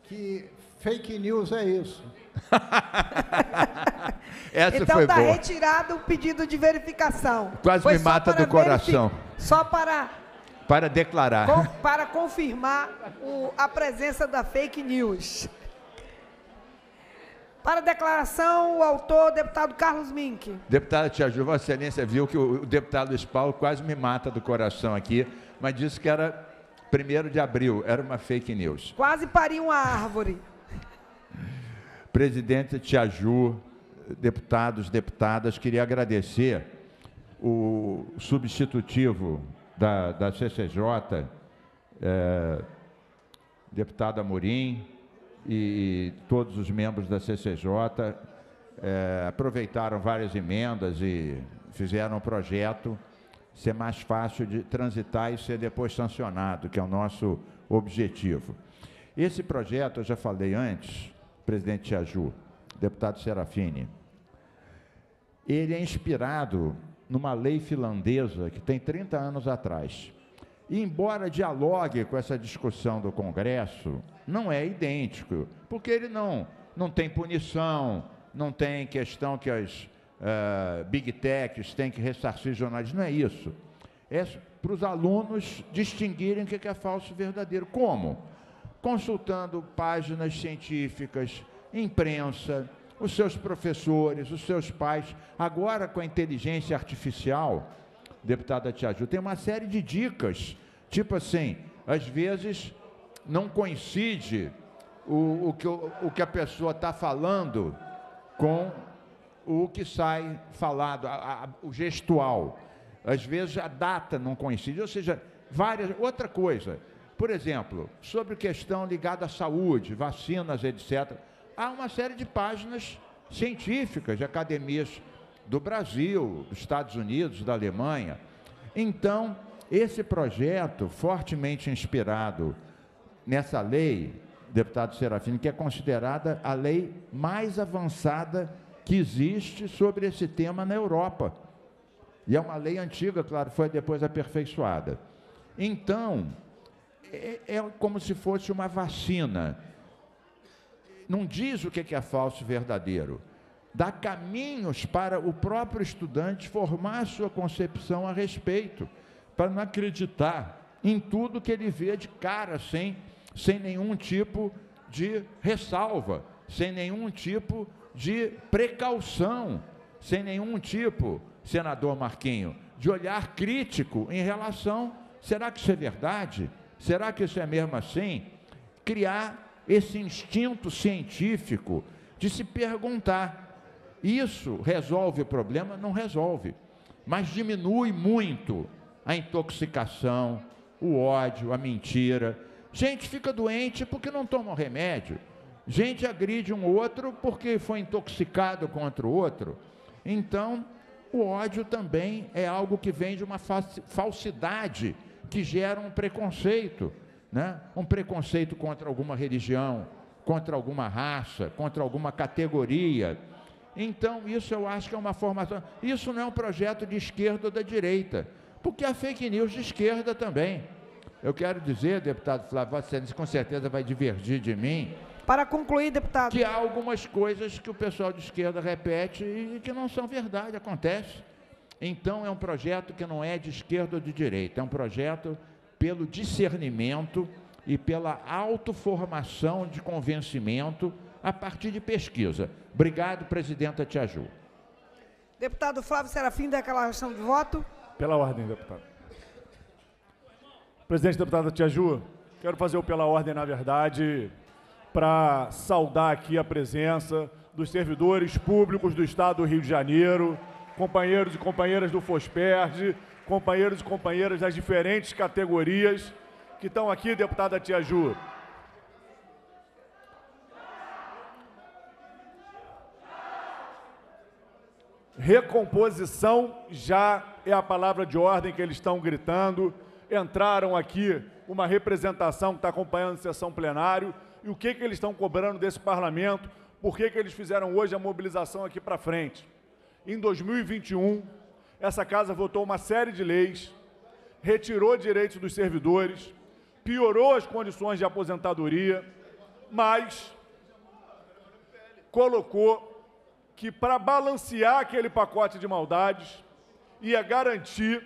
que fake news é isso. Essa então foi está boa. retirado o pedido de verificação. Quase Foi me mata do coração. Só para, Para declarar. com- para confirmar o- a presença da fake news. Para a declaração, o autor, deputado Carlos Mink. Deputada Tia Ju, Vossa Excelência viu que o, o deputado Luiz Paulo quase me mata do coração aqui, mas disse que era 1 de abril, era uma fake news. Quase pariu uma árvore. Presidente Tia Ju, deputados, deputadas, queria agradecer o substitutivo da, da CCJ, eh, deputado Amorim e todos os membros da CCJ eh, aproveitaram várias emendas e fizeram um projeto ser mais fácil de transitar e ser depois sancionado, que é o nosso objetivo. Esse projeto, eu já falei antes, presidente Tiaju, deputado Serafini, ele é inspirado numa lei finlandesa que tem 30 anos atrás. Embora dialogue com essa discussão do Congresso, não é idêntico, porque ele não, não tem punição, não tem questão que as eh, big techs têm que ressarcir jornalistas, não é isso. É para os alunos distinguirem o que é falso e verdadeiro. Como? Consultando páginas científicas, imprensa, os seus professores, os seus pais. Agora, com a inteligência artificial, deputada Tiaju, tem uma série de dicas. Tipo assim, às vezes não coincide o, o, que, o, o que a pessoa está falando com o que sai falado, a- a- o gestual. Às vezes a data não coincide, ou seja, várias. Outra coisa, por exemplo, sobre questão ligada à saúde, vacinas, etc. Há uma série de páginas científicas de academias do Brasil, dos Estados Unidos, da Alemanha. Então, esse projeto, fortemente inspirado nessa lei, deputado Serafino, que é considerada a lei mais avançada que existe sobre esse tema na Europa. E é uma lei antiga, claro, foi depois aperfeiçoada. Então, é, é como se fosse uma vacina. Não diz o que é falso e verdadeiro. Dá caminhos para o próprio estudante formar sua concepção a respeito, para não acreditar em tudo que ele vê de cara, sem, sem nenhum tipo de ressalva, sem nenhum tipo de precaução, sem nenhum tipo, senador Marquinho, de olhar crítico em relação: será que isso é verdade? Será que isso é mesmo assim? Criar esse instinto científico de se perguntar. Isso resolve o problema? Não resolve, mas diminui muito a intoxicação, o ódio, a mentira. Gente fica doente porque não toma o remédio. Gente agride um outro porque foi intoxicado contra o outro. Então, o ódio também é algo que vem de uma falsi- falsidade que gera um preconceito, né? Um preconceito contra alguma religião, contra alguma raça, contra alguma categoria. Então, isso eu acho que é uma formação. Isso não é um projeto de esquerda ou da direita, porque há fake news de esquerda também. Eu quero dizer, deputado Flávio, Excelência com certeza vai divergir de mim, Para concluir, deputado. que há algumas coisas que o pessoal de esquerda repete e que não são verdade, acontece. Então é um projeto que não é de esquerda ou de direita, é um projeto pelo discernimento e pela autoformação de convencimento a partir de pesquisa. Obrigado, presidenta Tiaju. Deputado Flávio Serafim, declaração de voto. Pela ordem, deputado. Presidente deputada Tia Ju, quero fazer o pela ordem, na verdade, para saudar aqui a presença dos servidores públicos do Estado do Rio de Janeiro, companheiros e companheiras do FOSPERD, companheiros e companheiras das diferentes categorias que estão aqui, deputada Tia Recomposição já é a palavra de ordem que eles estão gritando. Entraram aqui uma representação que está acompanhando a sessão plenário. E o que, que eles estão cobrando desse parlamento? Por que, que eles fizeram hoje a mobilização aqui para frente? Em 2021, essa casa votou uma série de leis, retirou direitos dos servidores, piorou as condições de aposentadoria, mas colocou que para balancear aquele pacote de maldades ia garantir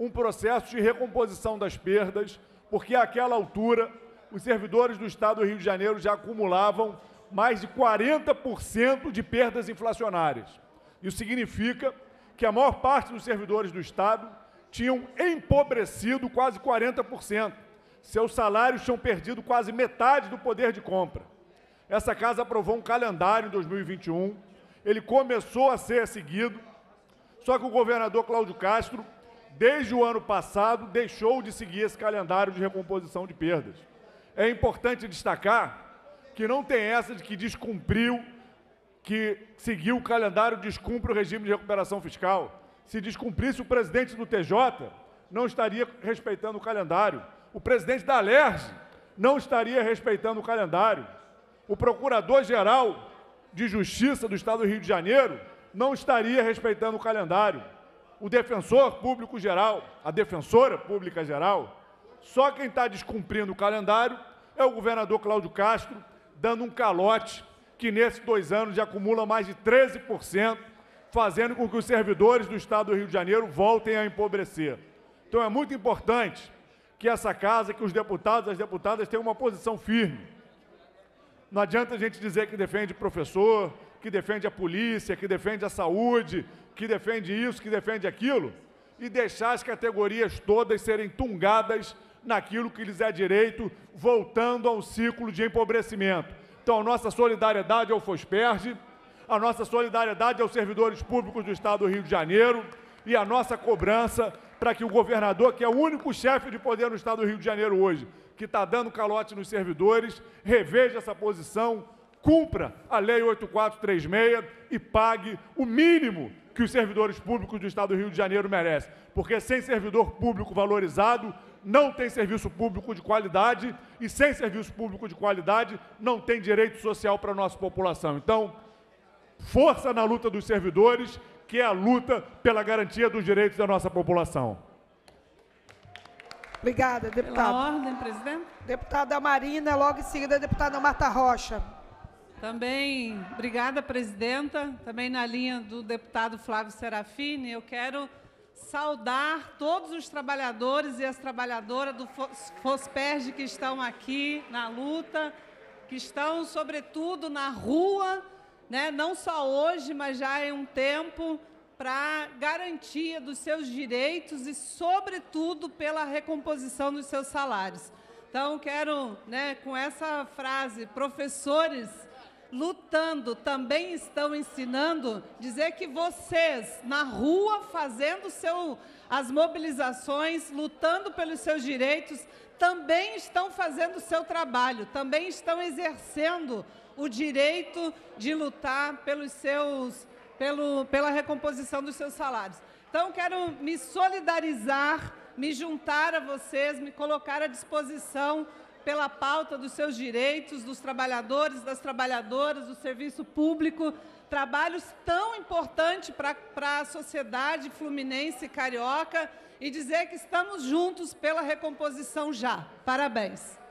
um processo de recomposição das perdas, porque àquela altura os servidores do Estado do Rio de Janeiro já acumulavam mais de 40% de perdas inflacionárias. Isso significa que a maior parte dos servidores do Estado tinham empobrecido quase 40%. Seus salários tinham perdido quase metade do poder de compra. Essa casa aprovou um calendário em 2021 ele começou a ser seguido, só que o governador Cláudio Castro, desde o ano passado, deixou de seguir esse calendário de recomposição de perdas. É importante destacar que não tem essa de que descumpriu, que seguiu o calendário, descumpre o regime de recuperação fiscal. Se descumprisse o presidente do TJ, não estaria respeitando o calendário. O presidente da LERJ não estaria respeitando o calendário. O procurador-geral de Justiça do Estado do Rio de Janeiro não estaria respeitando o calendário. O defensor público geral, a defensora pública geral, só quem está descumprindo o calendário é o governador Cláudio Castro, dando um calote que nesses dois anos já acumula mais de 13%, fazendo com que os servidores do Estado do Rio de Janeiro voltem a empobrecer. Então é muito importante que essa casa, que os deputados e as deputadas tenham uma posição firme não adianta a gente dizer que defende professor, que defende a polícia, que defende a saúde, que defende isso, que defende aquilo, e deixar as categorias todas serem tungadas naquilo que lhes é direito, voltando a um ciclo de empobrecimento. Então, a nossa solidariedade ao FOSPERGE, a nossa solidariedade aos servidores públicos do Estado do Rio de Janeiro e a nossa cobrança para que o governador, que é o único chefe de poder no Estado do Rio de Janeiro hoje, que está dando calote nos servidores, reveja essa posição, cumpra a Lei 8436 e pague o mínimo que os servidores públicos do Estado do Rio de Janeiro merecem. Porque sem servidor público valorizado, não tem serviço público de qualidade e sem serviço público de qualidade, não tem direito social para a nossa população. Então, força na luta dos servidores, que é a luta pela garantia dos direitos da nossa população. Obrigada, deputada. Pela ordem, presidente. Deputada Marina, logo em seguida, a deputada Marta Rocha. Também, obrigada, presidenta. Também na linha do deputado Flávio Serafini, eu quero saudar todos os trabalhadores e as trabalhadoras do FOSPERG que estão aqui na luta, que estão, sobretudo, na rua, né? não só hoje, mas já em um tempo, para garantia dos seus direitos e, sobretudo, pela recomposição dos seus salários. Então, quero, né, com essa frase, professores lutando também estão ensinando, dizer que vocês, na rua, fazendo seu, as mobilizações, lutando pelos seus direitos, também estão fazendo o seu trabalho, também estão exercendo o direito de lutar pelos seus pelo, pela recomposição dos seus salários. Então, quero me solidarizar, me juntar a vocês, me colocar à disposição pela pauta dos seus direitos, dos trabalhadores, das trabalhadoras, do serviço público, trabalhos tão importantes para a sociedade fluminense e carioca, e dizer que estamos juntos pela recomposição já. Parabéns.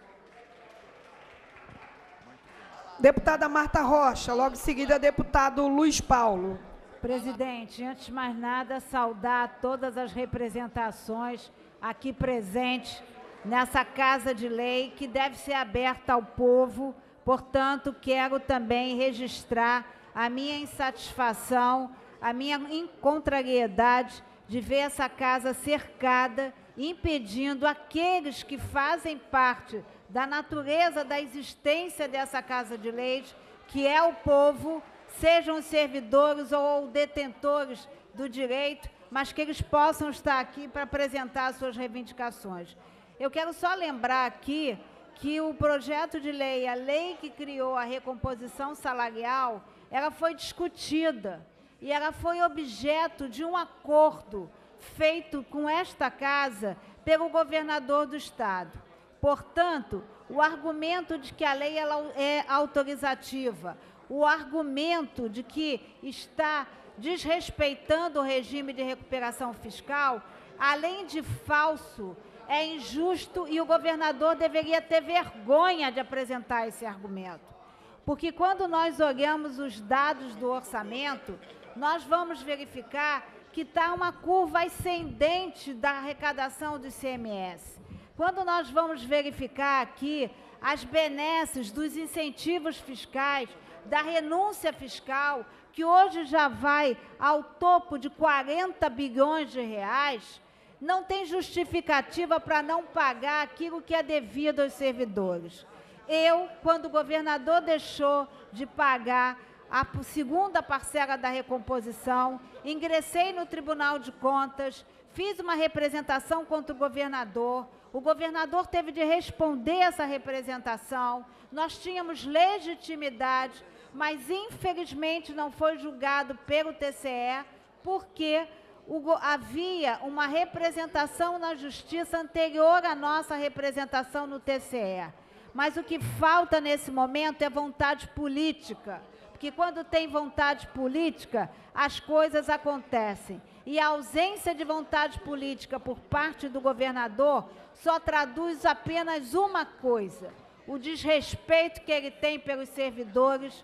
Deputada Marta Rocha, logo em seguida, deputado Luiz Paulo. Presidente, antes de mais nada, saudar todas as representações aqui presentes nessa Casa de Lei, que deve ser aberta ao povo. Portanto, quero também registrar a minha insatisfação, a minha incontrariedade de ver essa casa cercada impedindo aqueles que fazem parte da natureza da existência dessa Casa de Leis, que é o povo, sejam os servidores ou detentores do direito, mas que eles possam estar aqui para apresentar suas reivindicações. Eu quero só lembrar aqui que o projeto de lei, a lei que criou a recomposição salarial, ela foi discutida e ela foi objeto de um acordo feito com esta casa pelo governador do estado. Portanto, o argumento de que a lei ela é autorizativa, o argumento de que está desrespeitando o regime de recuperação fiscal, além de falso, é injusto e o governador deveria ter vergonha de apresentar esse argumento. Porque quando nós olhamos os dados do orçamento, nós vamos verificar que está uma curva ascendente da arrecadação do ICMS. Quando nós vamos verificar aqui as benesses dos incentivos fiscais, da renúncia fiscal, que hoje já vai ao topo de 40 bilhões de reais, não tem justificativa para não pagar aquilo que é devido aos servidores. Eu, quando o governador deixou de pagar a segunda parcela da recomposição, ingressei no Tribunal de Contas, fiz uma representação contra o governador, o governador teve de responder essa representação, nós tínhamos legitimidade, mas infelizmente não foi julgado pelo TCE, porque o, havia uma representação na justiça anterior à nossa representação no TCE. Mas o que falta nesse momento é vontade política. Porque quando tem vontade política, as coisas acontecem. E a ausência de vontade política por parte do governador só traduz apenas uma coisa: o desrespeito que ele tem pelos servidores,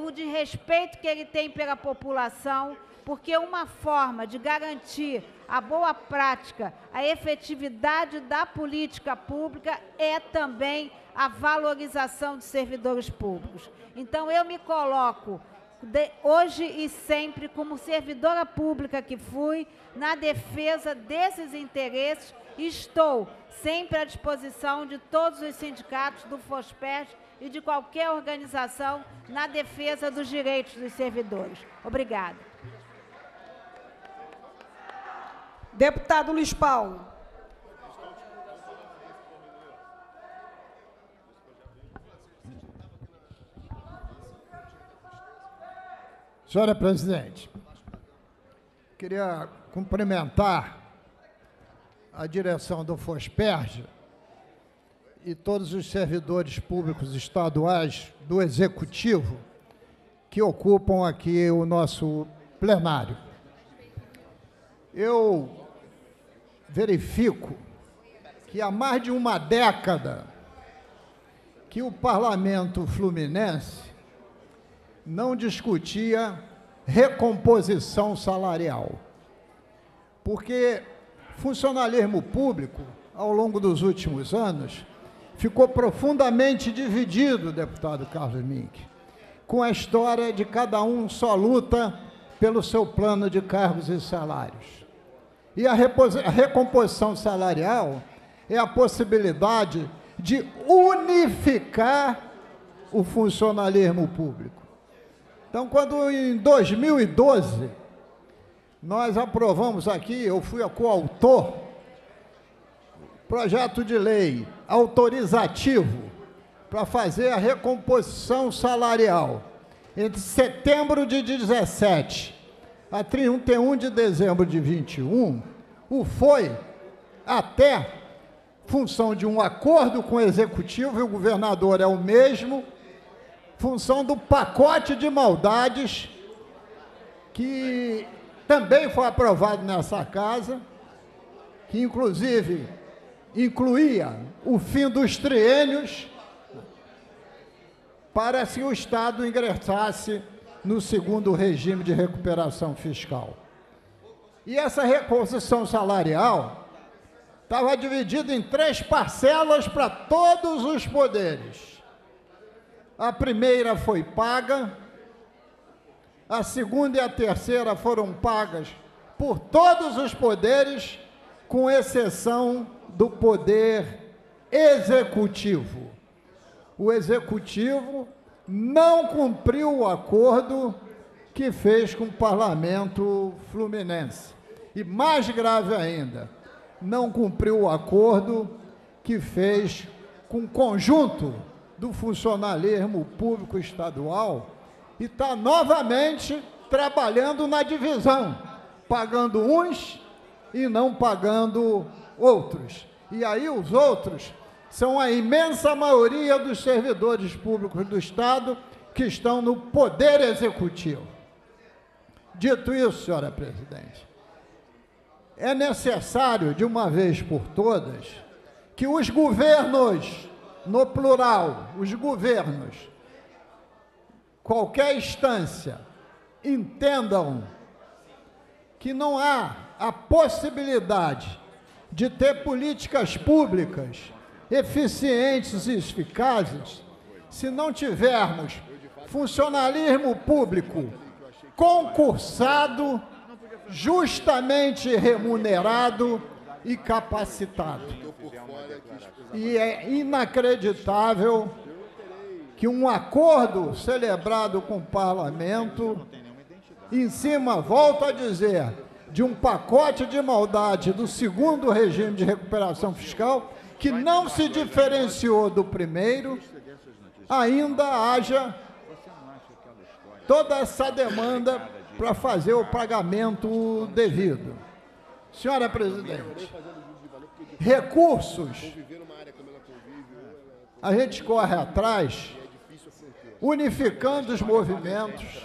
o desrespeito que ele tem pela população porque uma forma de garantir a boa prática, a efetividade da política pública é também a valorização de servidores públicos. Então, eu me coloco de, hoje e sempre como servidora pública que fui, na defesa desses interesses, estou sempre à disposição de todos os sindicatos do FOSPES e de qualquer organização na defesa dos direitos dos servidores. Obrigada. Deputado Luiz Paulo. Senhora presidente, queria cumprimentar a direção do FOSPERJ e todos os servidores públicos estaduais do Executivo que ocupam aqui o nosso plenário. Eu verifico que há mais de uma década que o parlamento fluminense não discutia recomposição salarial. Porque funcionalismo público, ao longo dos últimos anos, ficou profundamente dividido, deputado Carlos Mink, com a história de cada um só luta pelo seu plano de cargos e salários. E a, a recomposição salarial é a possibilidade de unificar o funcionalismo público. Então, quando em 2012 nós aprovamos aqui, eu fui a coautor, projeto de lei autorizativo para fazer a recomposição salarial entre setembro de 17 a 31 de dezembro de 21, o foi até função de um acordo com o executivo e o governador é o mesmo, função do pacote de maldades que também foi aprovado nessa casa, que inclusive incluía o fim dos triênios para se o Estado ingressasse no segundo regime de recuperação fiscal. E essa reposição salarial estava dividida em três parcelas para todos os poderes. A primeira foi paga, a segunda e a terceira foram pagas por todos os poderes com exceção do poder executivo. O executivo não cumpriu o acordo que fez com o parlamento fluminense. E mais grave ainda, não cumpriu o acordo que fez com o conjunto do funcionalismo público estadual e está novamente trabalhando na divisão, pagando uns e não pagando outros. E aí os outros são a imensa maioria dos servidores públicos do Estado que estão no poder executivo. Dito isso, senhora presidente, é necessário, de uma vez por todas, que os governos, no plural, os governos, qualquer instância, entendam que não há a possibilidade de ter políticas públicas eficientes e eficazes se não tivermos funcionalismo público concursado, justamente remunerado e capacitado. E é inacreditável que um acordo celebrado com o parlamento, em cima, volto a dizer, de um pacote de maldade do segundo regime de recuperação fiscal, que não se diferenciou do primeiro, ainda haja toda essa demanda para fazer o pagamento devido. Senhora presidente, recursos, a gente corre atrás, unificando os movimentos,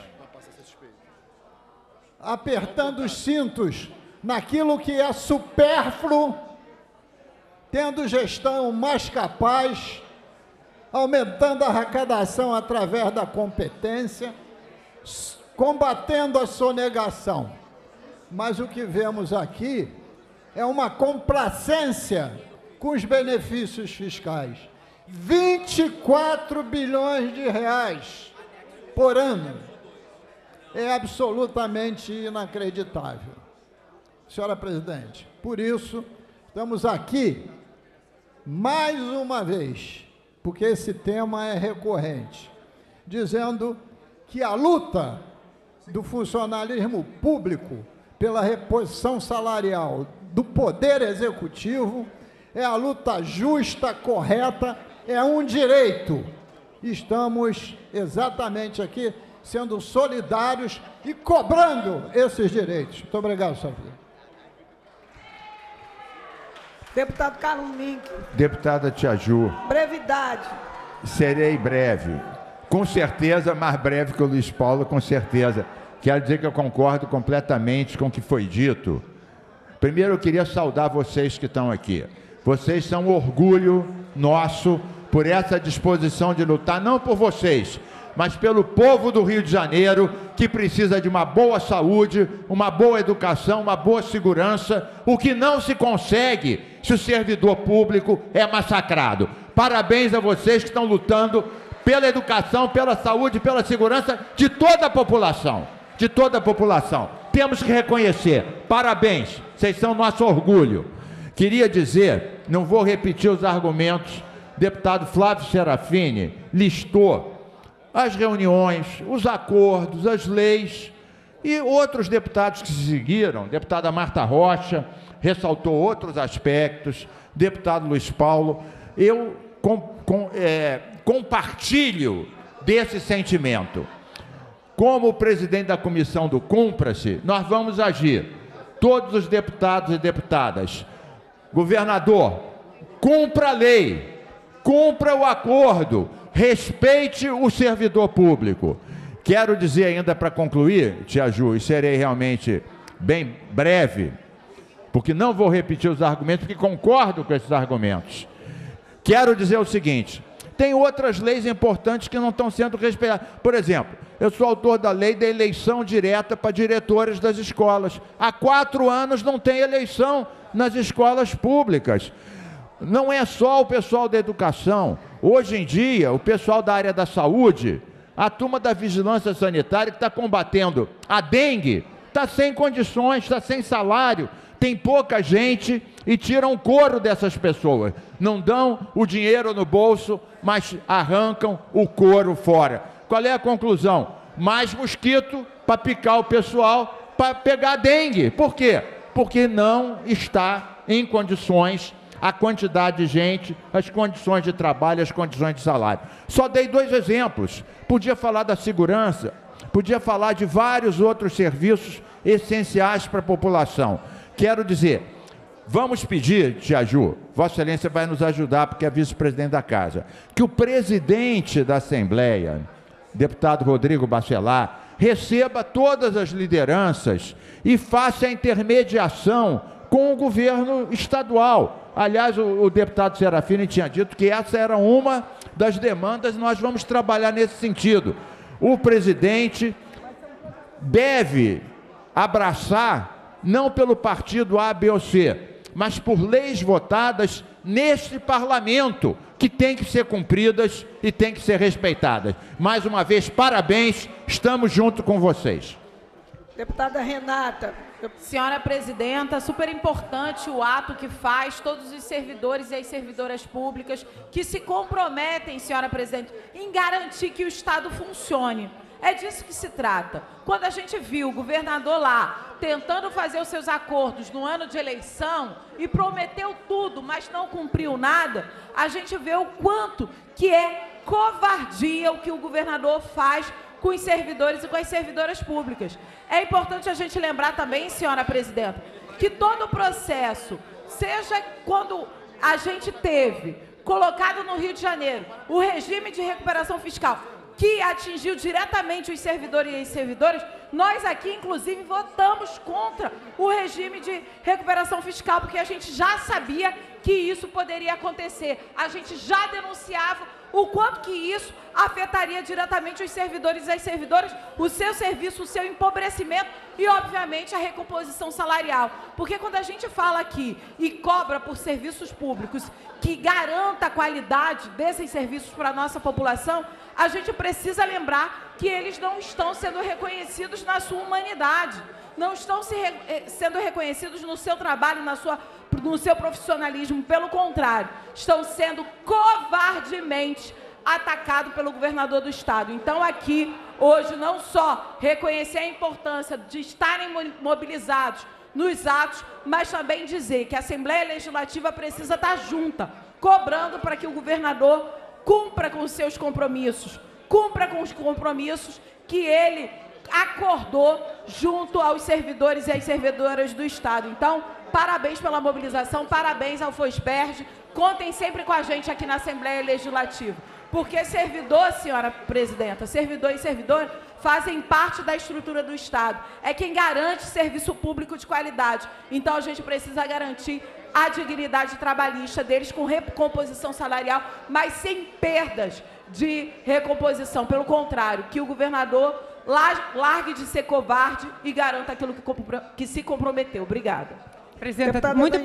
apertando os cintos naquilo que é supérfluo, tendo gestão mais capaz, aumentando a arrecadação através da competência, combatendo a sonegação. Mas o que vemos aqui é uma complacência com os benefícios fiscais. 24 bilhões de reais por ano é absolutamente inacreditável. Senhora presidente, por isso estamos aqui mais uma vez, porque esse tema é recorrente, dizendo que a luta do funcionalismo público pela reposição salarial do poder executivo é a luta justa, correta, é um direito. Estamos exatamente aqui sendo solidários e cobrando esses direitos. Muito obrigado, Sofia. Deputado Carlos Mink. Deputada Tia Ju. Brevidade. Serei breve. Com certeza, mais breve que o Luiz Paulo, com certeza. Quero dizer que eu concordo completamente com o que foi dito. Primeiro, eu queria saudar vocês que estão aqui. Vocês são orgulho nosso por essa disposição de lutar, não por vocês, mas pelo povo do Rio de Janeiro, que precisa de uma boa saúde, uma boa educação, uma boa segurança, o que não se consegue se o servidor público é massacrado. Parabéns a vocês que estão lutando pela educação, pela saúde, pela segurança de toda a população. De toda a população. Temos que reconhecer. Parabéns, vocês são nosso orgulho. Queria dizer, não vou repetir os argumentos, deputado Flávio Serafini listou as reuniões, os acordos, as leis e outros deputados que se seguiram, deputada Marta Rocha ressaltou outros aspectos, deputado Luiz Paulo, eu com, com, é, compartilho desse sentimento. Como presidente da comissão do Cumpra-se, nós vamos agir. Todos os deputados e deputadas. Governador, cumpra a lei, cumpra o acordo, respeite o servidor público. Quero dizer ainda para concluir, Tia Ju, e serei realmente bem breve, porque não vou repetir os argumentos, porque concordo com esses argumentos. Quero dizer o seguinte: tem outras leis importantes que não estão sendo respeitadas. Por exemplo, eu sou autor da lei da eleição direta para diretores das escolas. Há quatro anos não tem eleição nas escolas públicas. Não é só o pessoal da educação. Hoje em dia, o pessoal da área da saúde, a turma da vigilância sanitária que está combatendo a dengue, está sem condições, está sem salário, tem pouca gente e tiram o couro dessas pessoas. Não dão o dinheiro no bolso, mas arrancam o couro fora. Qual é a conclusão? Mais mosquito para picar o pessoal, para pegar dengue. Por quê? Porque não está em condições a quantidade de gente, as condições de trabalho, as condições de salário. Só dei dois exemplos. Podia falar da segurança, podia falar de vários outros serviços essenciais para a população. Quero dizer, vamos pedir, Tia Ju, Vossa Excelência vai nos ajudar, porque é vice-presidente da casa, que o presidente da Assembleia, deputado Rodrigo Bacelar, receba todas as lideranças e faça a intermediação com o governo estadual. Aliás, o, o deputado Serafini tinha dito que essa era uma das demandas, nós vamos trabalhar nesse sentido. O presidente deve abraçar, não pelo partido A, B ou C, mas por leis votadas neste parlamento, que tem que ser cumpridas e tem que ser respeitadas. Mais uma vez, parabéns, estamos junto com vocês. Deputada Renata. Senhora Presidenta, super importante o ato que faz todos os servidores e as servidoras públicas que se comprometem, senhora Presidente, em garantir que o Estado funcione. É disso que se trata. Quando a gente viu o governador lá tentando fazer os seus acordos no ano de eleição e prometeu tudo, mas não cumpriu nada, a gente vê o quanto que é covardia o que o governador faz com os servidores e com as servidoras públicas. É importante a gente lembrar também, senhora presidenta, que todo o processo, seja quando a gente teve colocado no Rio de Janeiro o regime de recuperação fiscal, que atingiu diretamente os servidores e as servidoras, nós aqui, inclusive, votamos contra o regime de recuperação fiscal, porque a gente já sabia que isso poderia acontecer. A gente já denunciava o quanto que isso afetaria diretamente os servidores e as servidoras, o seu serviço, o seu empobrecimento e, obviamente, a recomposição salarial. Porque quando a gente fala aqui e cobra por serviços públicos que garanta a qualidade desses serviços para a nossa população, a gente precisa lembrar que eles não estão sendo reconhecidos na sua humanidade, não estão se re eh, sendo reconhecidos no seu trabalho, na sua no seu profissionalismo, pelo contrário, estão sendo covardemente atacados pelo governador do estado. Então, aqui, hoje, não só reconhecer a importância de estarem mobilizados nos atos, mas também dizer que a Assembleia Legislativa precisa estar junta, cobrando para que o governador cumpra com os seus compromissos, cumpra com os compromissos que ele acordou junto aos servidores e às servidoras do Estado. Então, Parabéns pela mobilização, parabéns ao FOSPERD. Contem sempre com a gente aqui na Assembleia Legislativa. Porque servidor, senhora presidenta, servidor e servidor fazem parte da estrutura do Estado. É quem garante serviço público de qualidade. Então a gente precisa garantir a dignidade trabalhista deles com recomposição salarial, mas sem perdas de recomposição. Pelo contrário, que o governador largue de ser covarde e garanta aquilo que, que se comprometeu. Obrigada. Presidenta, muito,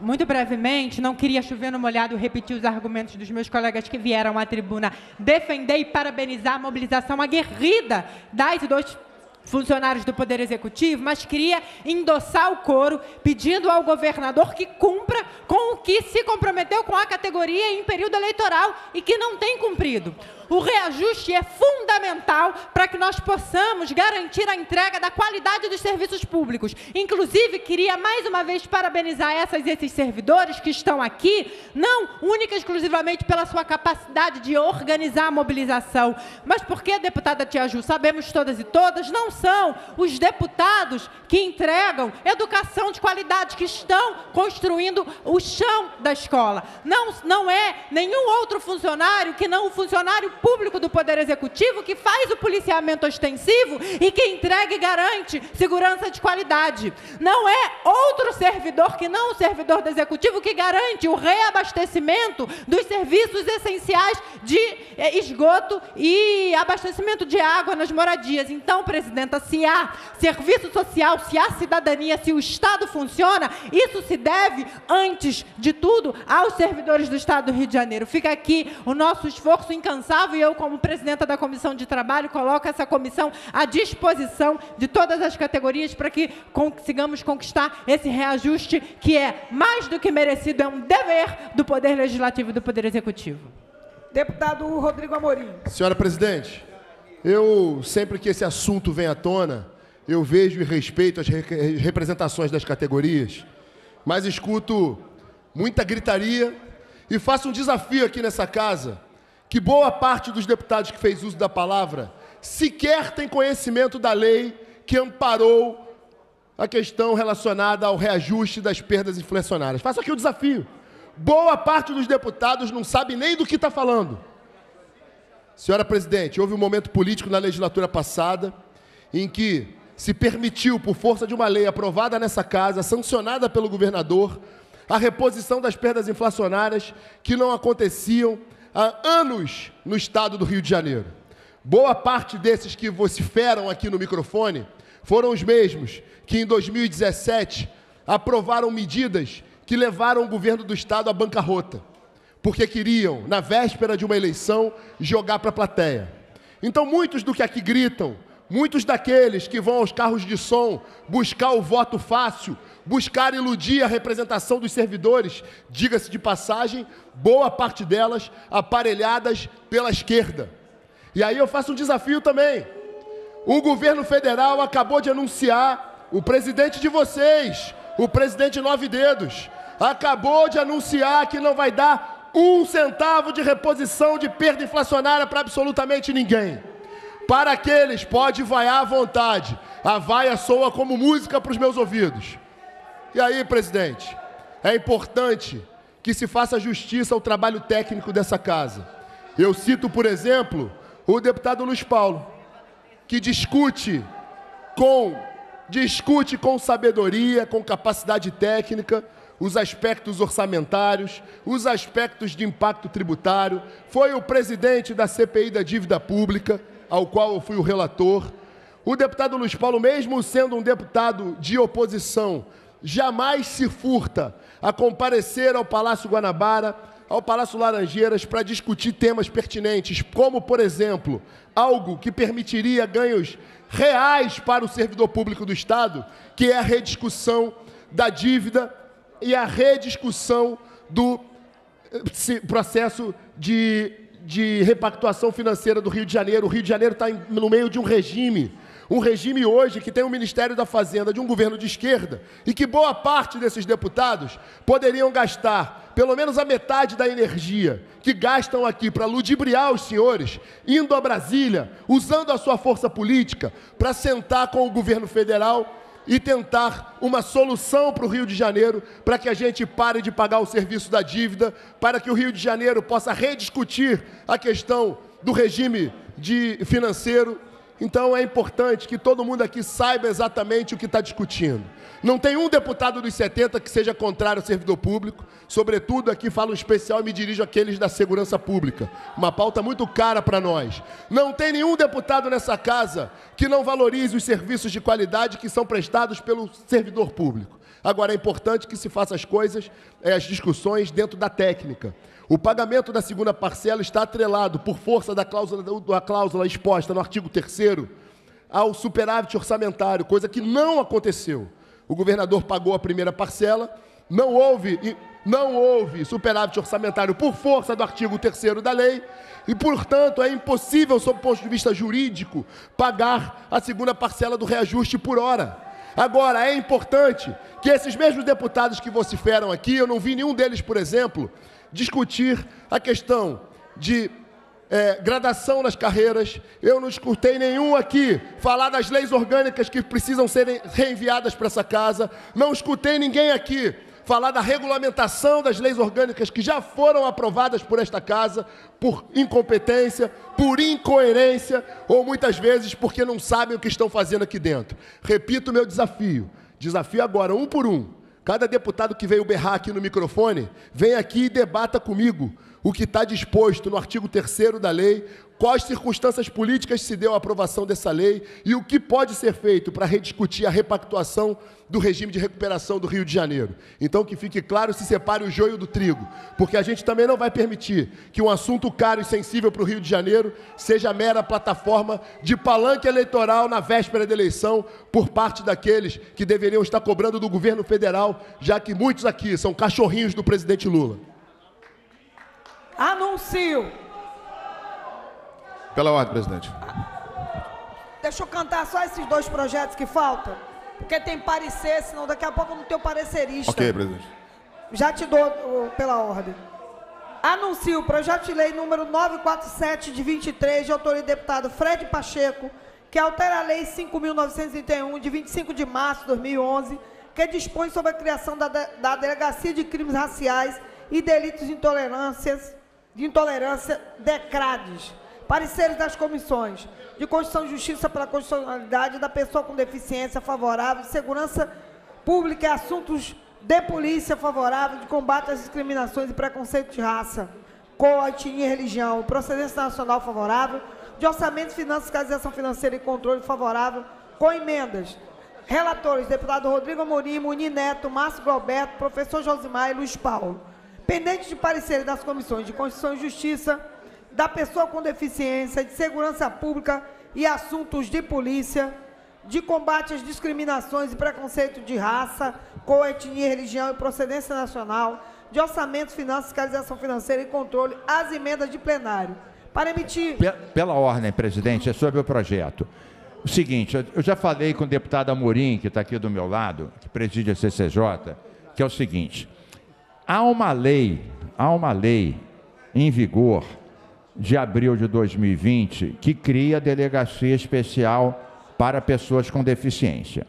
muito brevemente, não queria chover no molhado repetir os argumentos dos meus colegas que vieram à tribuna defender e parabenizar a mobilização aguerrida das e dos funcionários do Poder Executivo, mas queria endossar o coro, pedindo ao governador que cumpra com o que se comprometeu com a categoria em período eleitoral e que não tem cumprido. O reajuste é fundamental para que nós possamos garantir a entrega da qualidade dos serviços públicos. Inclusive, queria mais uma vez parabenizar essas e esses servidores que estão aqui, não única e exclusivamente pela sua capacidade de organizar a mobilização, mas porque, deputada Tia Ju, sabemos todas e todas, não são os deputados que entregam educação de qualidade, que estão construindo o chão da escola. Não, não é nenhum outro funcionário que não o funcionário público do Poder Executivo que faz o policiamento ostensivo e que entrega e garante segurança de qualidade. Não é outro servidor que não o servidor do Executivo que garante o reabastecimento dos serviços essenciais de eh, esgoto e abastecimento de água nas moradias. Então, presidenta, se há serviço social, se há cidadania, se o Estado funciona, isso se deve, antes de tudo, aos servidores do Estado do Rio de Janeiro. Fica aqui o nosso esforço incansável e eu, como presidenta da Comissão de trabalho, coloco essa comissão à disposição de todas as categorias para que consigamos conquistar esse reajuste que é mais do que merecido, é um dever do Poder Legislativo e do Poder Executivo. Deputado Rodrigo Amorim. Senhora presidente, eu sempre que esse assunto vem à tona, eu vejo e respeito as re- representações das categorias, mas escuto muita gritaria e faço um desafio aqui nessa casa, que boa parte dos deputados que fez uso da palavra sequer tem conhecimento da lei que amparou a questão relacionada ao reajuste das perdas inflacionárias. Faço aqui o desafio. Boa parte dos deputados não sabe nem do que está falando. Senhora presidente, houve um momento político na legislatura passada em que se permitiu, por força de uma lei aprovada nessa casa, sancionada pelo governador, a reposição das perdas inflacionárias que não aconteciam há anos no estado do Rio de Janeiro. Boa parte desses que vociferam aqui no microfone foram os mesmos que em 2017 aprovaram medidas que levaram o governo do estado à bancarrota porque queriam, na véspera de uma eleição, jogar para a plateia. Então, muitos do que aqui gritam, muitos daqueles que vão aos carros de som buscar o voto fácil, buscar iludir a representação dos servidores, diga-se de passagem, boa parte delas aparelhadas pela esquerda. E aí eu faço um desafio também. O governo federal acabou de anunciar, o presidente de vocês, o presidente Nove Dedos, acabou de anunciar que não vai dar um centavo de reposição de perda inflacionária para absolutamente ninguém. Para aqueles, pode vaiar à vontade. A vaia soa como música para os meus ouvidos. E aí, presidente, é importante que se faça justiça ao trabalho técnico dessa casa. Eu cito, por exemplo, o deputado Luiz Paulo, que discute com discute com sabedoria, com capacidade técnica, os aspectos orçamentários, os aspectos de impacto tributário. Foi o presidente da CPI da dívida pública, ao qual eu fui o relator. O deputado Luiz Paulo, mesmo sendo um deputado de oposição, jamais se furta a comparecer ao Palácio Guanabara, ao Palácio Laranjeiras, para discutir temas pertinentes, como, por exemplo, algo que permitiria ganhos reais para o servidor público do Estado, que é a rediscussão da dívida e a rediscussão do eh, processo de, de repactuação financeira do Rio de Janeiro. O Rio de Janeiro está no meio de um regime, um regime hoje que tem o Ministério da Fazenda de um governo de esquerda e que boa parte desses deputados poderiam gastar pelo menos a metade da energia que gastam aqui para ludibriar os senhores, indo a Brasília, usando a sua força política para sentar com o governo federal e tentar uma solução para o Rio de Janeiro, para que a gente pare de pagar o serviço da dívida, para que o Rio de Janeiro possa rediscutir a questão do regime de financeiro. Então é importante que todo mundo aqui saiba exatamente o que está discutindo. Não tem um deputado dos 70 que seja contrário ao servidor público, sobretudo aqui falo em especial e me dirijo àqueles da segurança pública, uma pauta muito cara para nós. Não tem nenhum deputado nessa casa que não valorize os serviços de qualidade que são prestados pelo servidor público. Agora é importante que se faça as coisas, eh, as discussões dentro da técnica. O pagamento da segunda parcela está atrelado, por força da cláusula, da cláusula exposta no artigo 3 ao superávit orçamentário, coisa que não aconteceu. O governador pagou a primeira parcela, não houve, não houve superávit orçamentário por força do artigo 3 da lei, e, portanto, é impossível, sob o ponto de vista jurídico, pagar a segunda parcela do reajuste por hora. Agora, é importante que esses mesmos deputados que vociferam aqui, eu não vi nenhum deles, por exemplo, discutir a questão de é, gradação nas carreiras. Eu não escutei nenhum aqui falar das leis orgânicas que precisam serem reenviadas para essa casa. Não escutei ninguém aqui falar da regulamentação das leis orgânicas que já foram aprovadas por esta casa por incompetência, por incoerência ou muitas vezes porque não sabem o que estão fazendo aqui dentro. Repito o meu desafio. Desafio agora, um por um. Cada deputado que veio berrar aqui no microfone, vem aqui e debata comigo o que está disposto no artigo 3 da lei, quais circunstâncias políticas se deu a aprovação dessa lei e o que pode ser feito para rediscutir a repactuação do regime de recuperação do Rio de Janeiro. Então, que fique claro, se separe o joio do trigo, porque a gente também não vai permitir que um assunto caro e sensível para o Rio de Janeiro seja mera plataforma de palanque eleitoral na véspera da eleição por parte daqueles que deveriam estar cobrando do governo federal, já que muitos aqui são cachorrinhos do presidente Lula. Anuncio. Pela ordem, presidente. Deixa eu cantar só esses dois projetos que faltam. Porque tem parecer, senão daqui a pouco eu não tenho parecerista. Ok, presidente. Já te dou pela ordem. Anuncio o projeto de lei número 947 de 23, de autoria do deputado Fred Pacheco, que altera a lei 5.931, de 25 de março de 2011, que dispõe sobre a criação da, da Delegacia de Crimes Raciais e Delitos de Intolerâncias, de Intolerância, DECRADES. Pareceres das comissões de Constituição e Justiça pela Constitucionalidade da Pessoa com Deficiência favorável, de Segurança Pública e Assuntos de Polícia favorável, de combate às discriminações e preconceito de raça, cor, etnia e religião, procedência nacional favorável, de orçamento, finanças, fiscalização financeira e controle favorável, com emendas. Relatores, deputado Rodrigo Amorim, Muni Neto, Márcio Galberto, professor Josimar e Luiz Paulo. Pendente de pareceres das comissões de Constituição e Justiça, da pessoa com deficiência, de segurança pública e assuntos de polícia, de combate às discriminações e preconceito de raça, cor, etnia, religião e procedência nacional, de orçamento, finanças, fiscalização financeira e controle, as emendas de plenário. Para emitir Pe- Pela ordem, presidente, é sobre o projeto. O seguinte, eu já falei com o deputado Amorim, que está aqui do meu lado, que preside a CCJ, que é o seguinte: há uma lei, há uma lei em vigor de abril de 2020 que cria a delegacia especial para pessoas com deficiência.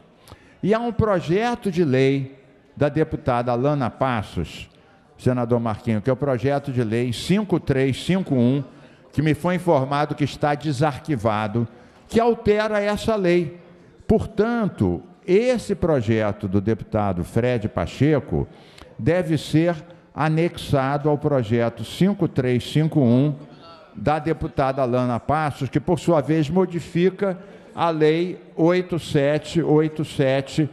E há um projeto de lei da deputada Alana Passos, senador Marquinho, que é o projeto de lei 5351, que me foi informado que está desarquivado, que altera essa lei. Portanto, esse projeto do deputado Fred Pacheco deve ser anexado ao projeto 5351 da deputada Alana Passos, que por sua vez modifica a lei 8787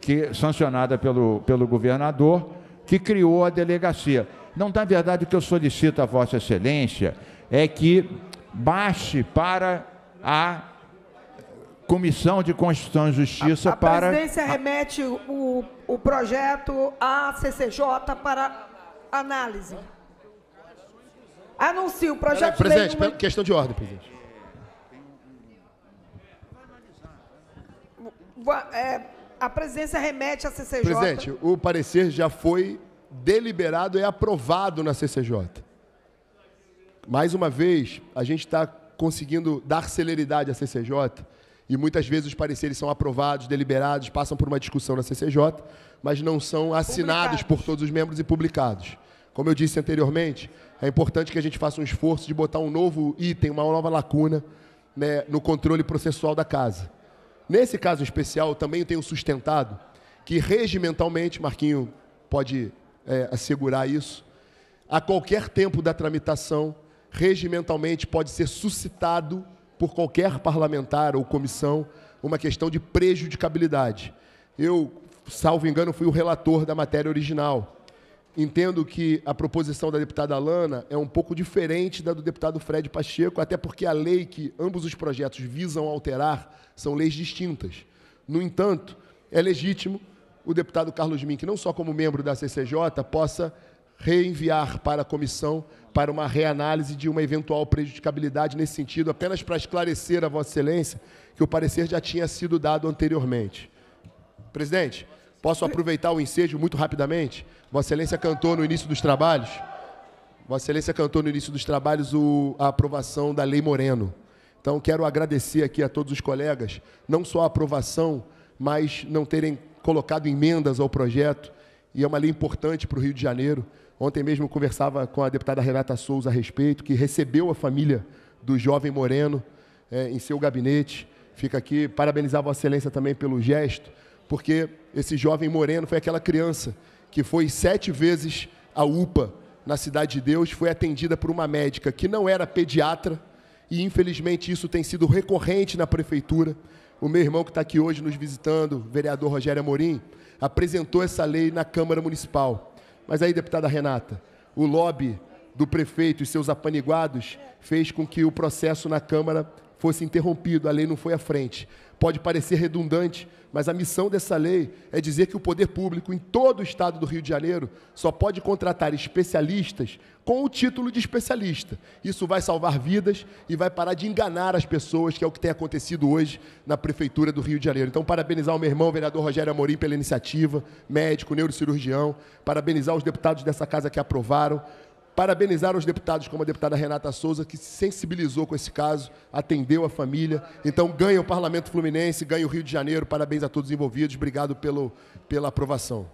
que sancionada pelo, pelo governador, que criou a delegacia. Não, na verdade, o que eu solicito a Vossa Excelência é que baixe para a Comissão de Constituição e Justiça a para. presidência remete o, o projeto à CCJ para análise. Anuncio o projeto de lei Presidente, questão de ordem, presidente. É, a presidência remete à CCJ. Presidente, o parecer já foi deliberado e aprovado na CCJ. Mais uma vez, a gente está conseguindo dar celeridade à CCJ e muitas vezes os pareceres são aprovados, deliberados, passam por uma discussão na CCJ, mas não são assinados por todos os membros e publicados. Como eu disse anteriormente, é importante que a gente faça um esforço de botar um novo item, uma nova lacuna né, no controle processual da casa. Nesse caso especial, eu também tenho sustentado que regimentalmente, Marquinho pode é, assegurar isso, a qualquer tempo da tramitação, regimentalmente pode ser suscitado por qualquer parlamentar ou comissão uma questão de prejudicabilidade. Eu, salvo engano, fui o relator da matéria original. Entendo que a proposição da deputada Alana é um pouco diferente da do deputado Fred Pacheco, até porque a lei que ambos os projetos visam alterar são leis distintas. No entanto, é legítimo o deputado Carlos Mink, não só como membro da CCJ, possa reenviar para a comissão para uma reanálise de uma eventual prejudicabilidade nesse sentido, apenas para esclarecer a Vossa Excelência que o parecer já tinha sido dado anteriormente. Presidente, posso aproveitar o ensejo muito rapidamente? Vossa Excelência cantou no início dos trabalhos, Vossa Excelência cantou no início dos trabalhos o- a aprovação da Lei Moreno. Então, quero agradecer aqui a todos os colegas, não só a aprovação, mas não terem colocado emendas ao projeto. E é uma lei importante para o Rio de Janeiro. Ontem mesmo conversava com a deputada Renata Souza a respeito, que recebeu a família do jovem Moreno eh, em seu gabinete. Fica aqui parabenizar Vossa Excelência também pelo gesto, porque esse jovem Moreno foi aquela criança que foi sete vezes à UPA na Cidade de Deus, foi atendida por uma médica que não era pediatra e infelizmente isso tem sido recorrente na prefeitura. O meu irmão que está aqui hoje nos visitando, vereador Rogério Amorim, apresentou essa lei na Câmara Municipal. Mas aí, deputada Renata, o lobby do prefeito e seus apaniguados fez com que o processo na Câmara fosse interrompido, a lei não foi à frente. Pode parecer redundante, mas a missão dessa lei é dizer que o poder público em todo o estado do Rio de Janeiro só pode contratar especialistas com o título de especialista. Isso vai salvar vidas e vai parar de enganar as pessoas, que é o que tem acontecido hoje na Prefeitura do Rio de Janeiro. Então, parabenizar o meu irmão, o vereador Rogério Amorim, pela iniciativa, médico, neurocirurgião, parabenizar os deputados dessa casa que aprovaram, Parabenizar os deputados, como a deputada Renata Souza, que se sensibilizou com esse caso, atendeu a família. Então, ganha o Parlamento Fluminense, ganha o Rio de Janeiro. Parabéns a todos os envolvidos. Obrigado pelo, pela aprovação.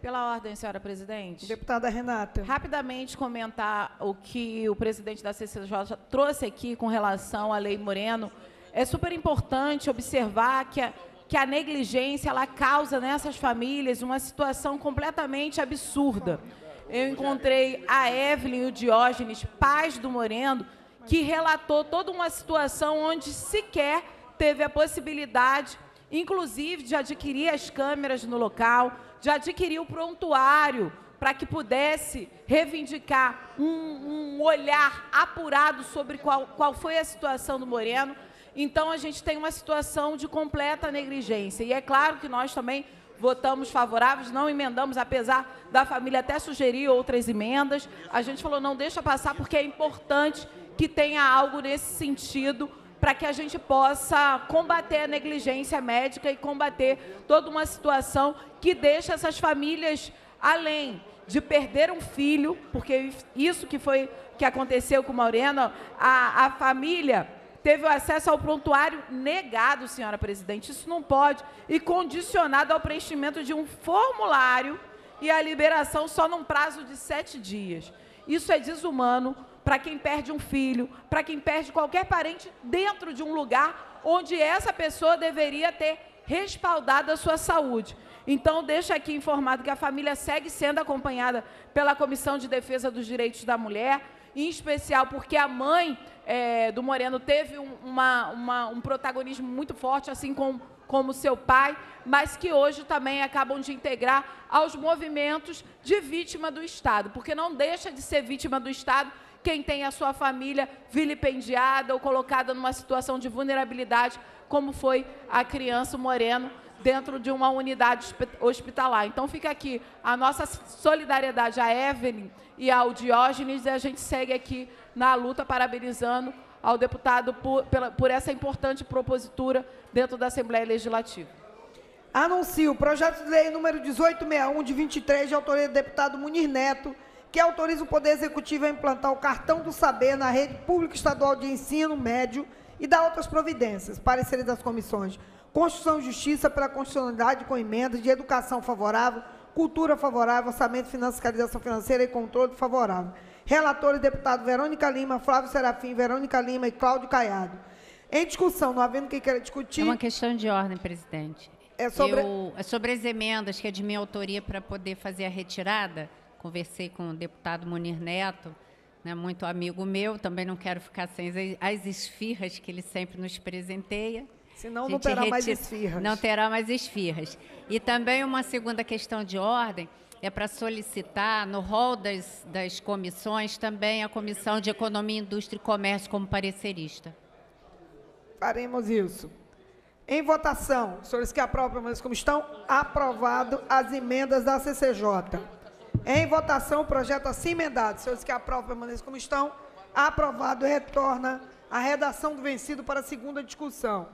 Pela ordem, senhora presidente. Deputada Renata. Rapidamente comentar o que o presidente da CCJ trouxe aqui com relação à Lei Moreno. É super importante observar que a, que a negligência ela causa nessas famílias uma situação completamente absurda eu encontrei a Evelyn e o Diógenes, pais do Moreno, que relatou toda uma situação onde sequer teve a possibilidade, inclusive, de adquirir as câmeras no local, de adquirir o prontuário para que pudesse reivindicar um, um, olhar apurado sobre qual, qual foi a situação do Moreno. Então, a gente tem uma situação de completa negligência. E é claro que nós também votamos favoráveis, não emendamos, apesar da família até sugerir outras emendas. A gente falou, não deixa passar, porque é importante que tenha algo nesse sentido para que a gente possa combater a negligência médica e combater toda uma situação que deixa essas famílias além de perder um filho, porque isso que foi que aconteceu com Moreno, a, a família teve o acesso ao prontuário negado, senhora presidente. Isso não pode. E condicionado ao preenchimento de um formulário e a liberação só num prazo de sete dias. Isso é desumano para quem perde um filho, para quem perde qualquer parente dentro de um lugar onde essa pessoa deveria ter respaldado a sua saúde. Então, deixa aqui informado que a família segue sendo acompanhada pela Comissão de Defesa dos Direitos da Mulher, em especial porque a mãe é, do Moreno teve um, uma, uma, um protagonismo muito forte, assim como, seu pai, mas que hoje também acabam de integrar aos movimentos de vítima do Estado, porque não deixa de ser vítima do Estado quem tem a sua família vilipendiada ou colocada numa situação de vulnerabilidade, como foi a criança Moreno, dentro de uma unidade hospitalar. Então fica aqui a nossa solidariedade à Evelyn e ao Diógenes e a gente segue aqui na luta parabenizando ao deputado por, pela, por essa importante propositura dentro da Assembleia Legislativa. Anuncio o projeto de lei número 1861 de 23 de autoria do deputado Munir Neto, que autoriza o Poder Executivo a implantar o cartão do saber na rede pública estadual de ensino médio e dar outras providências. Pareceres das comissões Constituição e Justiça pela constitucionalidade com emendas de educação favorável, cultura favorável, orçamento, fiscalização financeira e controle favorável. Relatores, deputado Verônica Lima, Flávio Serafim, Verônica Lima e Cláudio Caiado. Em discussão, não havendo quem queira discutir... É uma questão de ordem, presidente. É sobre... Eu, é sobre as emendas, que é de minha autoria para poder fazer a retirada. Conversei com o deputado Munir Neto, né, muito amigo meu, também não quero ficar sem as esfirras que ele sempre nos presenteia. Senão não terá mais esfirras. Não terá mais esfirras. E também uma segunda questão de ordem é para solicitar no rol das, das comissões também a Comissão de Economia, Indústria e Comércio como parecerista. Faremos isso. Em votação, senhores que aprovam, mas como estão, aprovado as emendas da CCJ. Em votação, o projeto assim emendado. Senhores que aprovam, permaneçam como estão. Aprovado, retorna a redação do vencido para a segunda discussão.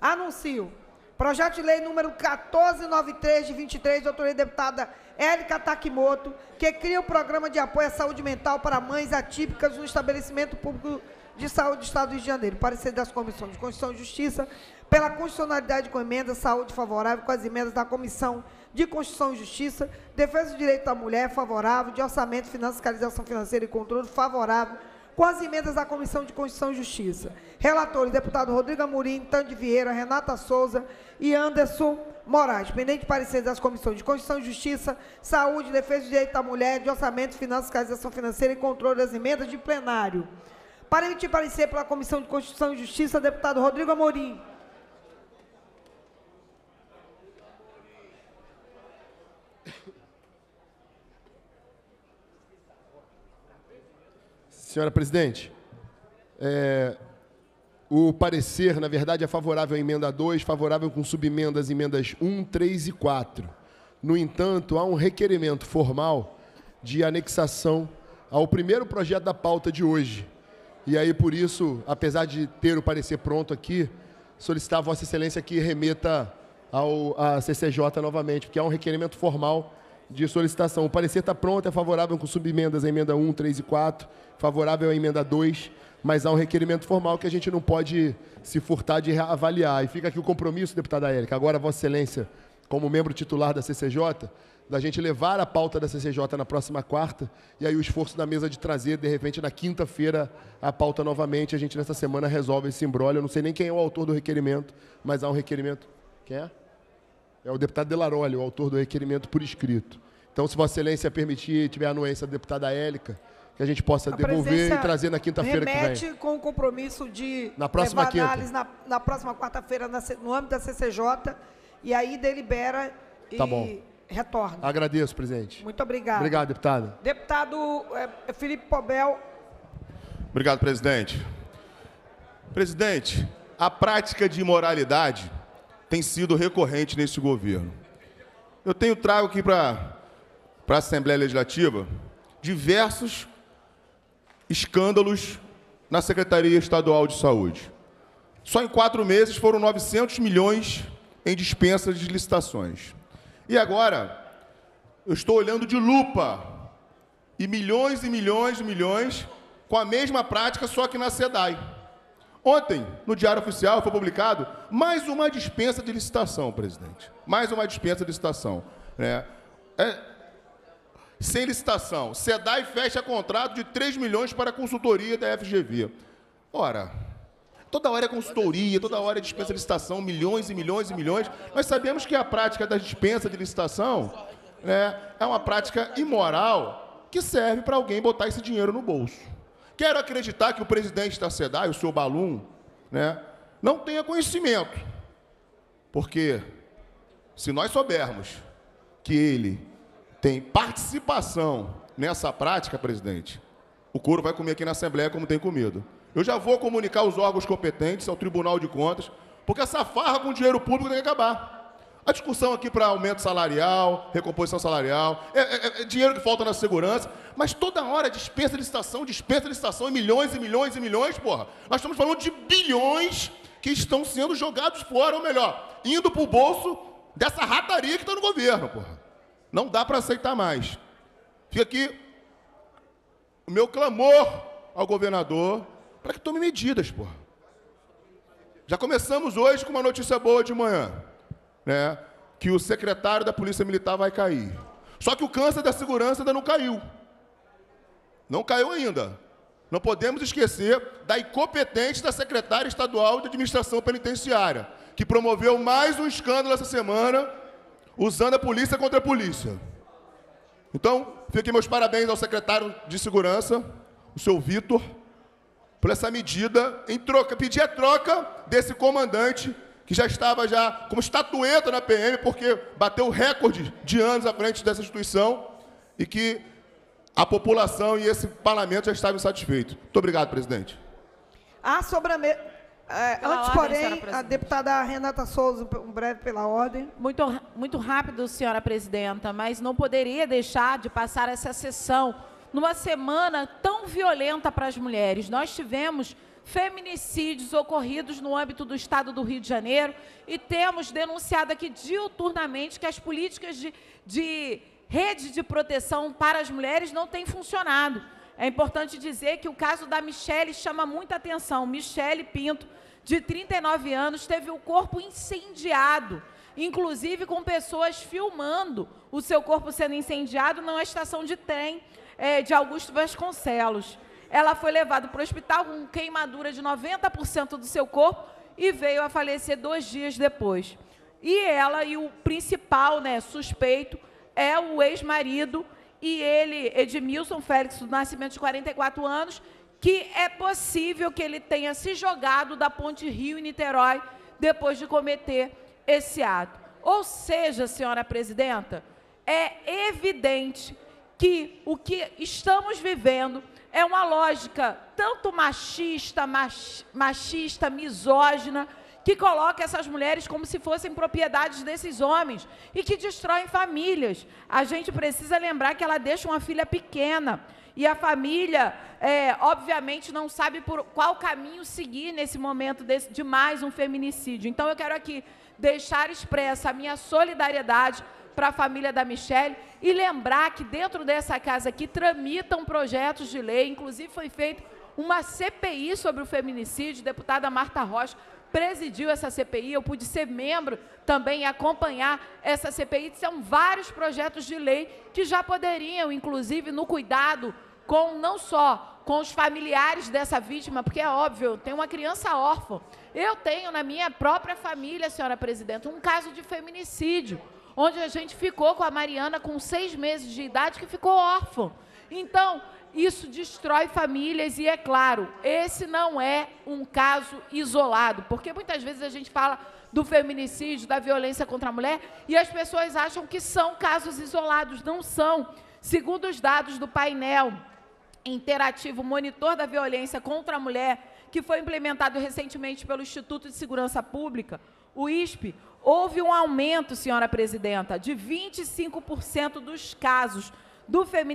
Anuncio. Projeto de lei número 1493 de 23, de autoria deputada Érica Takimoto, que cria o programa de apoio à saúde mental para mães atípicas no estabelecimento público de saúde do Estado do Rio de Janeiro. Parecer das comissões de Constituição e Justiça, pela constitucionalidade com emendas, saúde favorável com as emendas da Comissão de Constituição e Justiça, Defesa do Direito da Mulher, favorável, de Orçamento, Fiscalização Financeira e Controle, favorável, com as emendas da Comissão de Constituição e Justiça. Relatores, deputado Rodrigo Amorim, Tande Vieira, Renata Souza e Anderson Moraes. Pendente de parecer das Comissões de Constituição e Justiça, Saúde, Defesa do Direito da Mulher, de Orçamento, Finanças, Fiscalização Financeira e Controle das Emendas de plenário. Para emitir parecer pela Comissão de Constituição e Justiça, deputado Rodrigo Amorim. Senhora presidente, é, o parecer, na verdade, é favorável à emenda 2, favorável com subemendas emendas 1, 3 e 4. No entanto, há um requerimento formal de anexação ao primeiro projeto da pauta de hoje. E aí, por isso, apesar de ter o parecer pronto aqui, solicitar a Vossa Excelência que remeta ao, à CCJ novamente, porque há um requerimento formal de solicitação. O parecer está pronto, é favorável com subemendas à emenda 1, 3 e 4, favorável à emenda 2, mas há um requerimento formal que a gente não pode se furtar de avaliar. E fica aqui o compromisso, deputada Érica, agora Vossa Excelência, como membro titular da CCJ, da gente levar a pauta da CCJ na próxima quarta, e aí o esforço da mesa de trazer, de repente, na quinta-feira, a pauta novamente. A gente, nessa semana, resolve esse embrólio. Eu não sei nem quem é o autor do requerimento, mas há um requerimento. Quem é? É o deputado Delaroli, o autor do requerimento por escrito. Então, se Vossa Excelência permitir, tiver a anuência da deputada Érica, que a gente possa A devolver e trazer na quinta-feira que Remete vem. com o compromisso de Na próxima levar quinta. análise na, na próxima quarta-feira no âmbito da CCJ e aí delibera e Tá bom. retorna. Agradeço, presidente. Muito obrigado. Obrigado, deputada. Deputado eh, Felipe Pobel, Obrigado, presidente. Presidente, a prática de imoralidade tem sido recorrente neste governo. Eu tenho trago aqui para a Assembleia Legislativa diversos escândalos na Secretaria Estadual de Saúde. Só em quatro meses foram 900 milhões em dispensas de licitações. E agora, eu estou olhando de lupa e milhões e milhões e milhões com a mesma prática, só que na SEDAI. Ontem, no Diário Oficial, foi publicado mais uma dispensa de licitação, presidente. Mais uma dispensa de licitação. né? É, sem licitação. SEDAI fecha contrato de 3 milhões para consultoria da FGV. Ora, toda hora é consultoria, toda hora é dispensa de licitação, milhões e milhões e milhões. Nós sabemos que a prática da dispensa de licitação né, é uma prática imoral que serve para alguém botar esse dinheiro no bolso. Quero acreditar que o presidente da SEDAI, o senhor Balum, né, não tenha conhecimento. Porque se nós soubermos que ele tem participação nessa prática, presidente, o couro vai comer aqui na Assembleia como tem comido. Eu já vou comunicar aos órgãos competentes, ao Tribunal de Contas, porque essa farra com dinheiro público tem que acabar. A discussão aqui para aumento salarial, recomposição salarial, é, é- é dinheiro que falta na segurança, mas toda hora dispensa de licitação, dispensa de licitação, e milhões e milhões e milhões, porra. Nós estamos falando de bilhões que estão sendo jogados fora, ou melhor, indo para o bolso dessa rataria que está no governo, porra. Não dá para aceitar mais. Fica aqui o meu clamor ao governador para que tome medidas, porra. Já começamos hoje com uma notícia boa de manhã, né? Que o secretário da Polícia Militar vai cair. Só que o câncer da segurança ainda não caiu. Não caiu ainda. Não podemos esquecer da incompetente da secretária estadual de administração penitenciária, que promoveu mais um escândalo essa semana, usando a polícia contra a polícia. Então, fiquem meus parabéns ao secretário de segurança, o seu Vitor, por essa medida em troca, pedir a troca desse comandante que já estava já como estatueta na PM, porque bateu o recorde de anos à frente dessa instituição e que a população e esse parlamento já estavam insatisfeitos. Muito obrigado, presidente. a sobre a me... eh, Pela antes, ordem, porém, a deputada Renata Souza, um breve pela ordem. Muito, muito rápido, senhora presidenta, mas não poderia deixar de passar essa sessão numa semana tão violenta para as mulheres. Nós tivemos feminicídios ocorridos no âmbito do estado do Rio de Janeiro e temos denunciado aqui diuturnamente que as políticas de, de rede de proteção para as mulheres não têm funcionado. É importante dizer que o caso da Michele chama muita atenção. Michele Pinto, de 39 anos, teve o corpo incendiado, inclusive com pessoas filmando o seu corpo sendo incendiado numa estação de trem eh, de Augusto Vasconcelos. Ela foi levada para o hospital com queimadura de 90% do seu corpo e veio a falecer dois dias depois. E ela e o principal né, suspeito é o ex-marido e ele, Edmilson Félix, do nascimento de 44 anos, que é possível que ele tenha se jogado da ponte Rio e Niterói depois de cometer esse ato. Ou seja, senhora presidenta, é evidente que o que estamos vivendo é uma lógica tanto machista, mach, machista, misógina, que coloca essas mulheres como se fossem propriedades desses homens e que destroem famílias. A gente precisa lembrar que ela deixa uma filha pequena e a família, é, obviamente, não sabe por qual caminho seguir nesse momento desse, de mais um feminicídio. Então, eu quero aqui deixar expressa a minha solidariedade para a família da Michelle e lembrar que dentro dessa casa aqui tramitam projetos de lei, inclusive foi feita uma CPI sobre o feminicídio, deputada Marta Rocha presidiu essa CPI, eu pude ser membro também e acompanhar essa CPI. São vários projetos de lei que já poderiam, inclusive, no cuidado com não só com os familiares dessa vítima, porque é óbvio, tem uma criança órfã. Eu tenho na minha própria família, senhora presidente, um caso de feminicídio, onde a gente ficou com a Mariana com seis meses de idade, que ficou órfã. Então, isso destrói famílias e, é claro, esse não é um caso isolado, porque muitas vezes a gente fala do feminicídio, da violência contra a mulher, e as pessoas acham que são casos isolados. Não são. Segundo os dados do painel interativo Monitor da Violência contra a Mulher, que foi implementado recentemente pelo Instituto de Segurança Pública, o ISP, houve um aumento, senhora presidenta, de 25% dos casos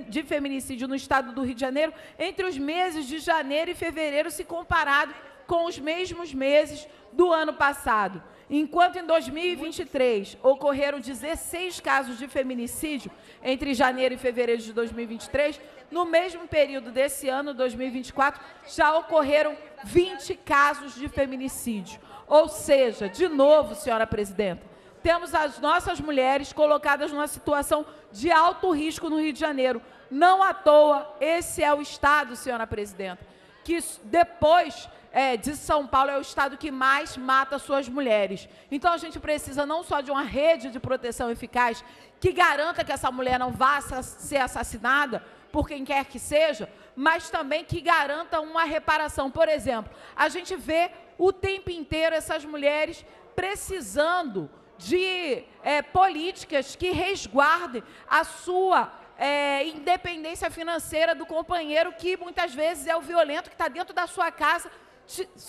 de feminicídio no estado do Rio de Janeiro entre os meses de janeiro e fevereiro, se comparado com os mesmos meses do ano passado. Enquanto em 2023 ocorreram 16 casos de feminicídio entre janeiro e fevereiro de 2023, no mesmo período desse ano, 2024, já ocorreram 20 casos de feminicídio. Ou seja, de novo, senhora presidenta, temos as nossas mulheres colocadas numa situação de alto risco no Rio de Janeiro. Não à toa, esse é o estado, senhora presidenta, que depois é, de São Paulo é o estado que mais mata suas mulheres. Então a gente precisa não só de uma rede de proteção eficaz que garanta que essa mulher não vá ser assassinada, por quem quer que seja, mas também que garanta uma reparação. Por exemplo, a gente vê o tempo inteiro essas mulheres precisando de é, políticas que resguardem a sua é, independência financeira do companheiro, que muitas vezes é o violento que está dentro da sua casa,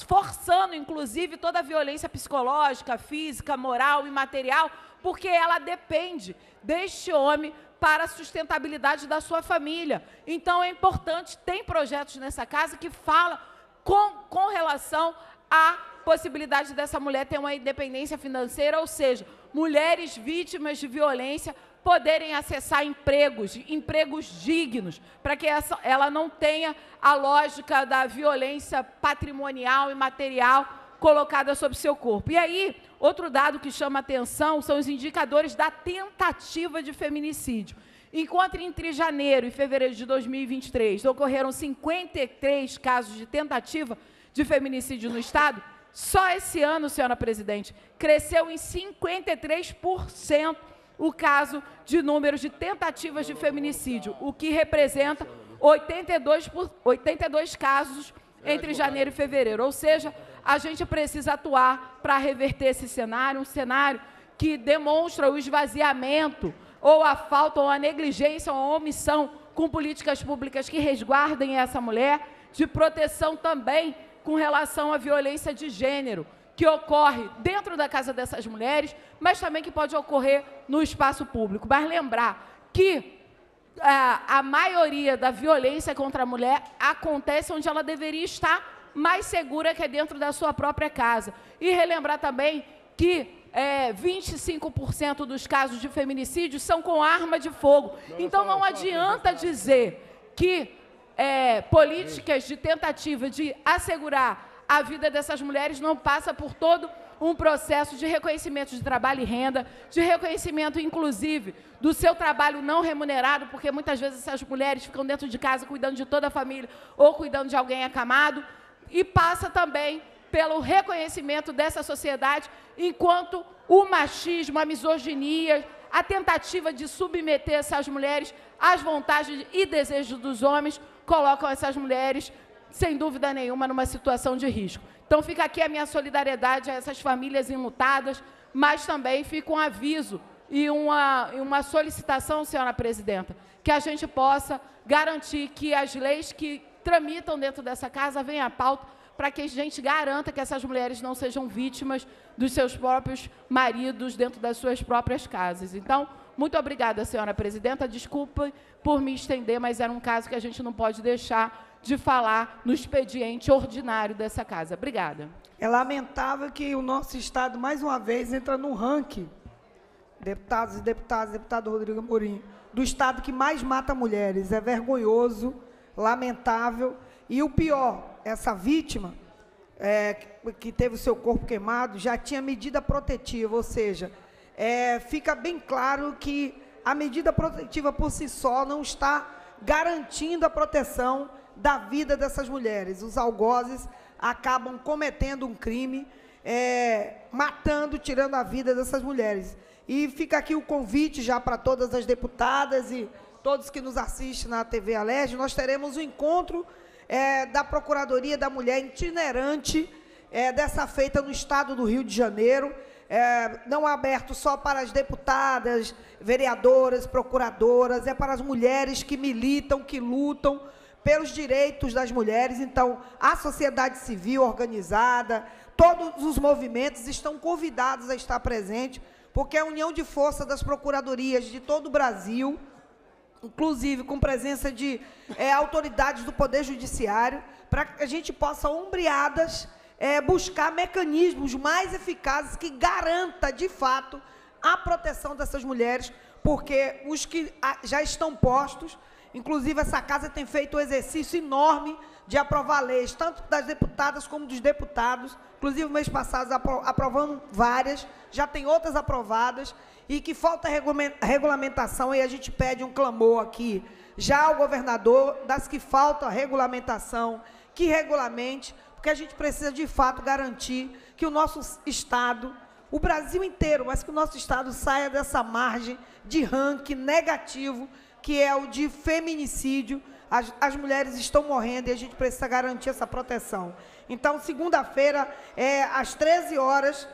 forçando, inclusive, toda a violência psicológica, física, moral e material, porque ela depende deste homem para a sustentabilidade da sua família. Então é importante, tem projetos nessa casa que falam com, com relação à possibilidade dessa mulher ter uma independência financeira, ou seja, mulheres vítimas de violência poderem acessar empregos, empregos dignos, para que essa, ela não tenha a lógica da violência patrimonial e material colocada sobre seu corpo. E aí, outro dado que chama atenção são os indicadores da tentativa de feminicídio. Enquanto entre janeiro e fevereiro de 2023 ocorreram 53 casos de tentativa de feminicídio no Estado, só esse ano, senhora presidente, cresceu em 53% o caso de números de tentativas de feminicídio, o que representa 82, por, 82 casos entre janeiro e fevereiro. Ou seja, a gente precisa atuar para reverter esse cenário, um cenário que demonstra o esvaziamento, ou a falta, ou a negligência, ou a omissão com políticas públicas que resguardem essa mulher, de proteção também com relação à violência de gênero, que ocorre dentro da casa dessas mulheres, mas também que pode ocorrer no espaço público. Mas lembrar que a, a maioria da violência contra a mulher acontece onde ela deveria estar mais segura que é dentro da sua própria casa. E relembrar também que é, 25% dos casos de feminicídio são com arma de fogo. Então não adianta dizer que é, políticas de tentativa de assegurar a vida dessas mulheres não passa por todo um processo de reconhecimento de trabalho e renda, de reconhecimento, inclusive, do seu trabalho não remunerado, porque muitas vezes essas mulheres ficam dentro de casa cuidando de toda a família ou cuidando de alguém acamado, e passa também pelo reconhecimento dessa sociedade, enquanto o machismo, a misoginia, a tentativa de submeter essas mulheres às vontades e desejos dos homens colocam essas mulheres sem dúvida nenhuma, numa situação de risco. Então, fica aqui a minha solidariedade a essas famílias enlutadas, mas também fica um aviso e uma, uma solicitação, senhora presidenta, que a gente possa garantir que as leis que tramitam dentro dessa casa venham à pauta para que a gente garanta que essas mulheres não sejam vítimas dos seus próprios maridos dentro das suas próprias casas. Então, muito obrigada, senhora presidenta. Desculpe por me estender, mas era um caso que a gente não pode deixar de falar no expediente ordinário dessa casa. Obrigada. É lamentável que o nosso Estado, mais uma vez, entra no ranking, deputados e deputadas, deputado Rodrigo Amorim, do Estado que mais mata mulheres. É vergonhoso, lamentável. E o pior, essa vítima, é, que teve o seu corpo queimado, já tinha medida protetiva, ou seja, é, fica bem claro que a medida protetiva por si só não está garantindo a proteção da vida dessas mulheres. Os algozes acabam cometendo um crime, é, matando, tirando a vida dessas mulheres. E fica aqui o convite já para todas as deputadas e todos que nos assistem na TV Alerj, nós teremos o um encontro é, da Procuradoria da Mulher itinerante, é, dessa feita no estado do Rio de Janeiro, é, não aberto só para as deputadas, vereadoras, procuradoras, é para as mulheres que militam, que lutam pelos direitos das mulheres. Então, a sociedade civil organizada, todos os movimentos estão convidados a estar presente, porque a união de força das procuradorias de todo o Brasil, inclusive com presença de é, autoridades do Poder Judiciário, para que a gente possa, ombreadas, é, buscar mecanismos mais eficazes que garanta, de fato, a proteção dessas mulheres, porque os que já estão postos Inclusive, essa casa tem feito um exercício enorme de aprovar leis, tanto das deputadas como dos deputados. Inclusive, mês passado, aprovando várias, já tem outras aprovadas, e que falta regulamentação, e a gente pede um clamor aqui, já ao governador, das que falta regulamentação, que regulamente, porque a gente precisa, de fato, garantir que o nosso Estado, o Brasil inteiro, mas que o nosso Estado saia dessa margem de ranking negativo que é o de feminicídio. As, as mulheres estão morrendo e a gente precisa garantir essa proteção. Então, segunda-feira, é, às 13 horas,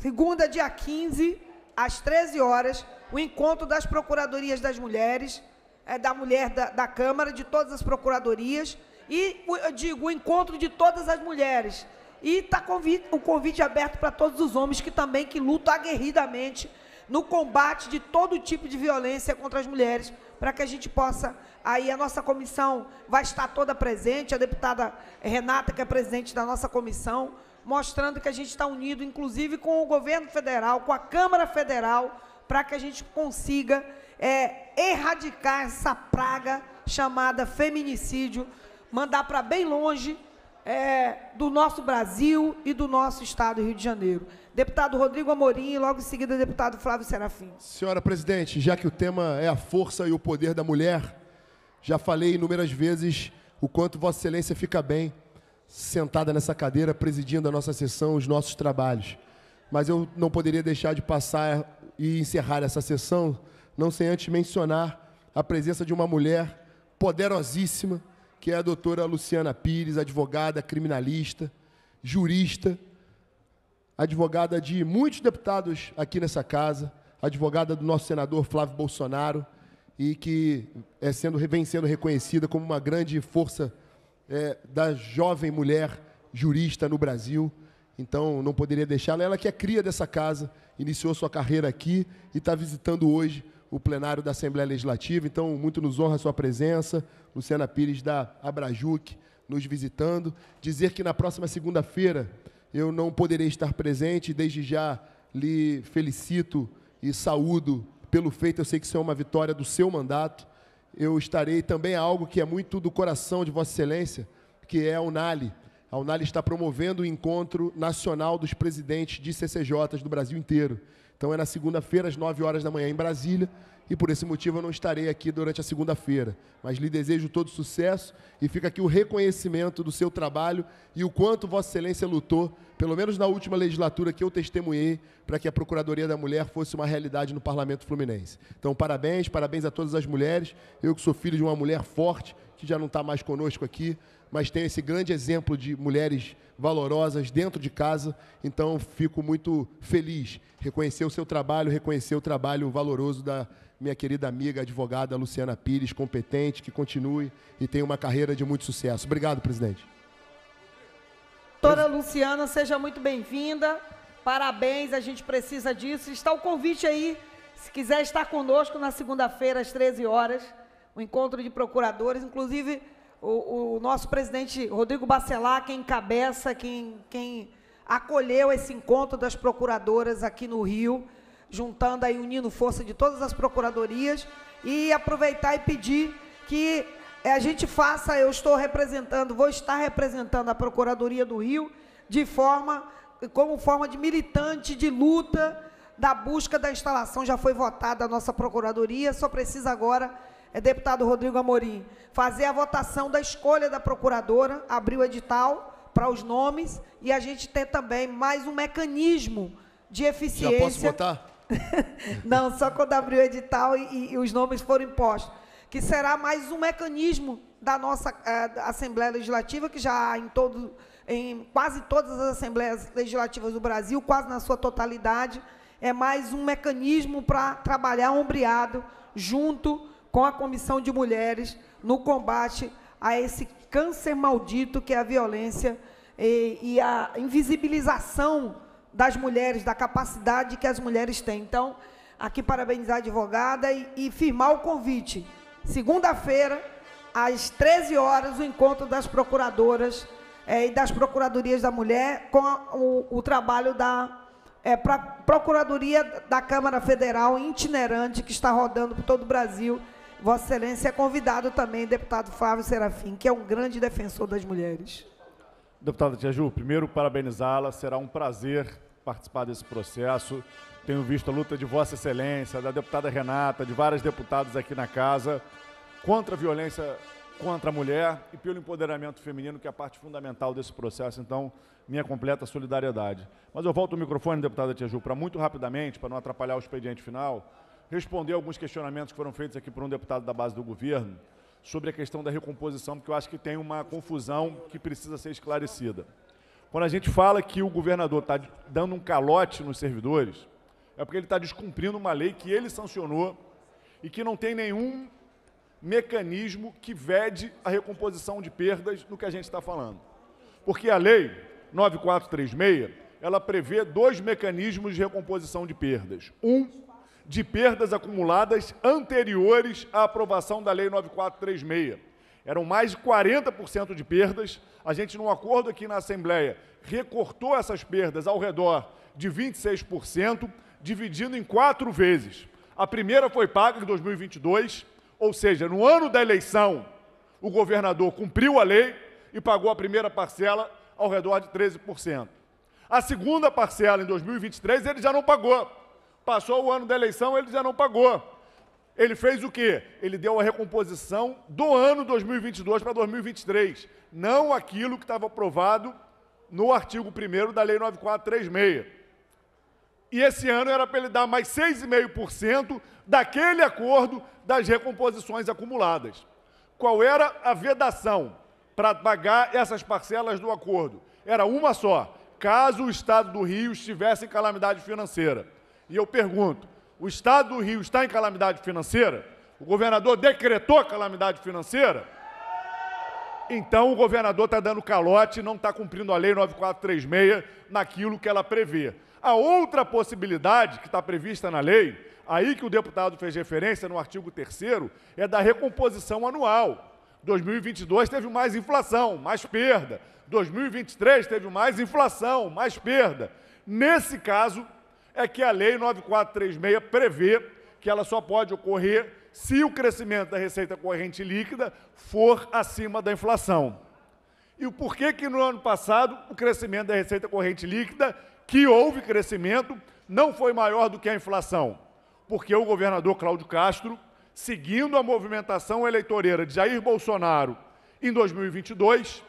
segunda, dia 15, às 13 horas, o encontro das procuradorias das mulheres, é, da mulher da, da Câmara, de todas as procuradorias, e, eu digo, o encontro de todas as mulheres. E está o convite aberto para todos os homens que também que lutam aguerridamente no combate de todo tipo de violência contra as mulheres, para que a gente possa, aí a nossa comissão vai estar toda presente, a deputada Renata, que é presidente da nossa comissão, mostrando que a gente está unido, inclusive com o governo federal, com a Câmara Federal, para que a gente consiga é, erradicar essa praga chamada feminicídio, mandar para bem longe é, do nosso Brasil e do nosso Estado Rio de Janeiro. Deputado Rodrigo Amorim e logo em seguida deputado Flávio Serafim. Senhora presidente, já que o tema é a força e o poder da mulher, já falei inúmeras vezes o quanto Vossa Excelência fica bem sentada nessa cadeira, presidindo a nossa sessão, os nossos trabalhos. Mas eu não poderia deixar de passar e encerrar essa sessão, não sem antes mencionar a presença de uma mulher poderosíssima, que é a doutora Luciana Pires, advogada, criminalista, jurista, advogada de muitos deputados aqui nessa casa, advogada do nosso senador Flávio Bolsonaro, e que é sendo, vem sendo reconhecida como uma grande força é, da jovem mulher jurista no Brasil. Então, não poderia deixá-la. Ela que é cria dessa casa, iniciou sua carreira aqui e está visitando hoje o plenário da Assembleia Legislativa. Então, muito nos honra a sua presença. Luciana Pires da Abrajuc nos visitando. Dizer que na próxima segunda-feira eu não poderei estar presente, desde já lhe felicito e saúdo pelo feito, eu sei que isso é uma vitória do seu mandato. Eu estarei também a algo que é muito do coração de Vossa Excelência, que é a Unali. A Unali está promovendo o encontro nacional dos presidentes de CCJs do Brasil inteiro. Então é na segunda-feira, às 9 horas da manhã, em Brasília e por esse motivo eu não estarei aqui durante a segunda-feira. Mas lhe desejo todo sucesso e fica aqui o reconhecimento do seu trabalho e o quanto Vossa Excelência lutou, pelo menos na última legislatura que eu testemunhei, para que a Procuradoria da Mulher fosse uma realidade no Parlamento Fluminense. Então, parabéns, parabéns a todas as mulheres. Eu que sou filho de uma mulher forte, que já não está mais conosco aqui, mas tem esse grande exemplo de mulheres valorosas dentro de casa. Então, fico muito feliz reconhecer o seu trabalho, reconhecer o trabalho valoroso da minha querida amiga advogada Luciana Pires, competente, que continue e tenha uma carreira de muito sucesso. Obrigado, presidente. Doutora Luciana, seja muito bem-vinda. Parabéns, a gente precisa disso. Está o convite aí, se quiser estar conosco na segunda-feira, às 13 horas, o encontro de procuradores, inclusive o, o nosso presidente Rodrigo Bacelar, quem encabeça, quem, quem acolheu esse encontro das procuradoras aqui no Rio, juntando aí, unindo força de todas as procuradorias, e aproveitar e pedir que eh, a gente faça, eu estou representando, vou estar representando a Procuradoria do Rio, de forma, como forma de militante de luta da busca da instalação, já foi votada a nossa Procuradoria, só precisa agora é deputado Rodrigo Amorim, fazer a votação da escolha da procuradora, abrir o edital para os nomes e a gente ter também mais um mecanismo de eficiência. Já posso votar? Não, só quando abrir o edital e, e, os nomes forem impostos. Que será mais um mecanismo da nossa uh, Assembleia Legislativa, que já há em, todo, em quase todas as Assembleias Legislativas do Brasil, quase na sua totalidade, é mais um mecanismo para trabalhar ombreado junto com a Comissão de Mulheres no combate a esse câncer maldito que é a violência e, e a invisibilização das mulheres, da capacidade que as mulheres têm. Então, aqui parabenizar a advogada e, e firmar o convite. Segunda-feira, às 13 horas, o encontro das procuradoras é, e das procuradorias da mulher com a, o, o, trabalho da é, pra, Procuradoria da Câmara Federal itinerante que está rodando por todo o Brasil Vossa Excelência é convidado também, deputado Flávio Serafim, que é um grande defensor das mulheres. Deputada Tia Ju, primeiro parabenizá-la, será um prazer participar desse processo. Tenho visto a luta de Vossa Excelência, da deputada Renata, de vários deputados aqui na casa, contra a violência contra a mulher e pelo empoderamento feminino, que é a parte fundamental desse processo. Então, minha completa solidariedade. Mas eu volto o microfone, deputada Tia Ju, para muito rapidamente, para não atrapalhar o expediente final, responder alguns questionamentos que foram feitos aqui por um deputado da base do governo sobre a questão da recomposição, porque eu acho que tem uma confusão que precisa ser esclarecida. Quando a gente fala que o governador está dando um calote nos servidores, é porque ele está descumprindo uma lei que ele sancionou e que não tem nenhum mecanismo que vede a recomposição de perdas no que a gente está falando. Porque a lei 9436, ela prevê dois mecanismos de recomposição de perdas. Um de perdas acumuladas anteriores à aprovação da Lei 9436. Eram mais de 40% de perdas. A gente, num acordo aqui na Assembleia, recortou essas perdas ao redor de 26%, dividindo em quatro vezes. A primeira foi paga em 2022, ou seja, no ano da eleição, o governador cumpriu a lei e pagou a primeira parcela ao redor de 13%. A segunda parcela, em 2023, ele já não pagou Passou o ano da eleição, ele já não pagou. Ele fez o quê? Ele deu a recomposição do ano 2022 para 2023, não aquilo que estava aprovado no artigo 1 da Lei 9436. E esse ano era para ele dar mais 6,5% daquele acordo das recomposições acumuladas. Qual era a vedação para pagar essas parcelas do acordo? Era uma só, caso o Estado do Rio estivesse em calamidade financeira. E eu pergunto: o Estado do Rio está em calamidade financeira? O governador decretou calamidade financeira? Então o governador está dando calote não está cumprindo a Lei 9436 naquilo que ela prevê. A outra possibilidade que está prevista na lei, aí que o deputado fez referência no artigo 3 é da recomposição anual. 2022 teve mais inflação, mais perda. 2023 teve mais inflação, mais perda. Nesse caso, é que a Lei 9436 prevê que ela só pode ocorrer se o crescimento da receita corrente líquida for acima da inflação. E o porquê que no ano passado o crescimento da receita corrente líquida, que houve crescimento, não foi maior do que a inflação? Porque o governador Cláudio Castro, seguindo a movimentação eleitoreira de Jair Bolsonaro em 2022,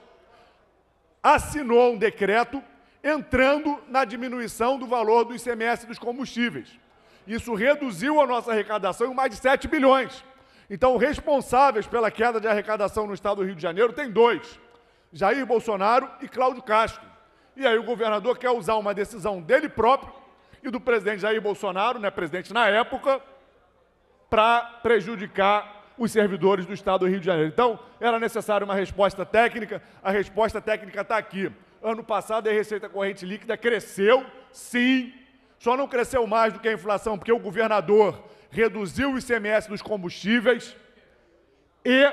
assinou um decreto entrando na diminuição do valor do ICMS dos combustíveis. Isso reduziu a nossa arrecadação em mais de 7 bilhões. Então, responsáveis pela queda de arrecadação no estado do Rio de Janeiro tem dois: Jair Bolsonaro e Cláudio Castro. E aí o governador quer usar uma decisão dele próprio e do presidente Jair Bolsonaro, né, presidente na época, para prejudicar os servidores do Estado do Rio de Janeiro. Então, era necessária uma resposta técnica, a resposta técnica está aqui. Ano passado, a receita corrente líquida cresceu, sim, só não cresceu mais do que a inflação, porque o governador reduziu o ICMS dos combustíveis e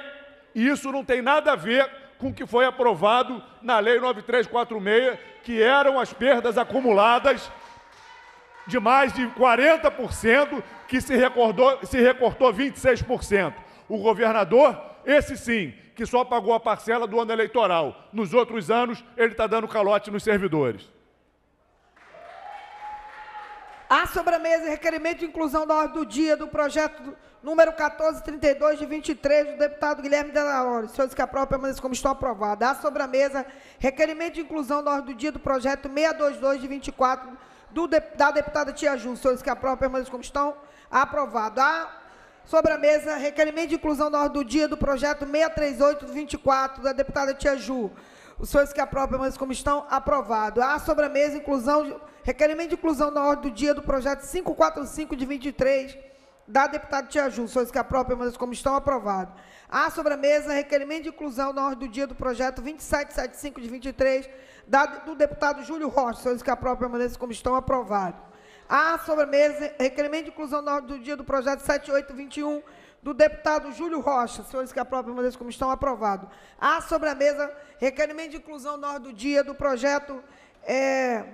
isso não tem nada a ver com o que foi aprovado na Lei 9346, que eram as perdas acumuladas de mais de 40%, que se, se recortou 26%. O governador, esse sim, que só pagou a parcela do ano eleitoral. Nos outros anos, ele está dando calote nos servidores. A sobremesa requerimento de inclusão da ordem do dia do projeto número 1432 de 23 do deputado Guilherme Delaore. Senhores que aprovam permaneçam como estão aprovados. A sobremesa requerimento de inclusão da ordem do dia do projeto 622 de 24 do, da deputada Tia Ju. Senhores que aprovam permaneçam como estão aprovados. A Sobre a mesa, requerimento de inclusão na ordem do dia do projeto 638 24 da deputada Tia Ju. Os senhores que aprovam, mas como estão, aprovado. Há sobre a mesa inclusão, requerimento de inclusão na ordem do dia do projeto 545 de 23 da deputada Tia Ju. Os senhores que aprovam, mas como estão, aprovado. Há sobre a mesa requerimento de inclusão na ordem do dia do projeto 2775 de 23 da, do deputado Júlio Rocha. Os senhores que aprovam, permaneçam como estão, aprovado. A sobremesa, requerimento de inclusão na ordem do dia do projeto 7821 do deputado Júlio Rocha. Senhores que aprovam, permaneçam como estão, aprovado. A sobremesa, requerimento de inclusão na ordem do dia do projeto é,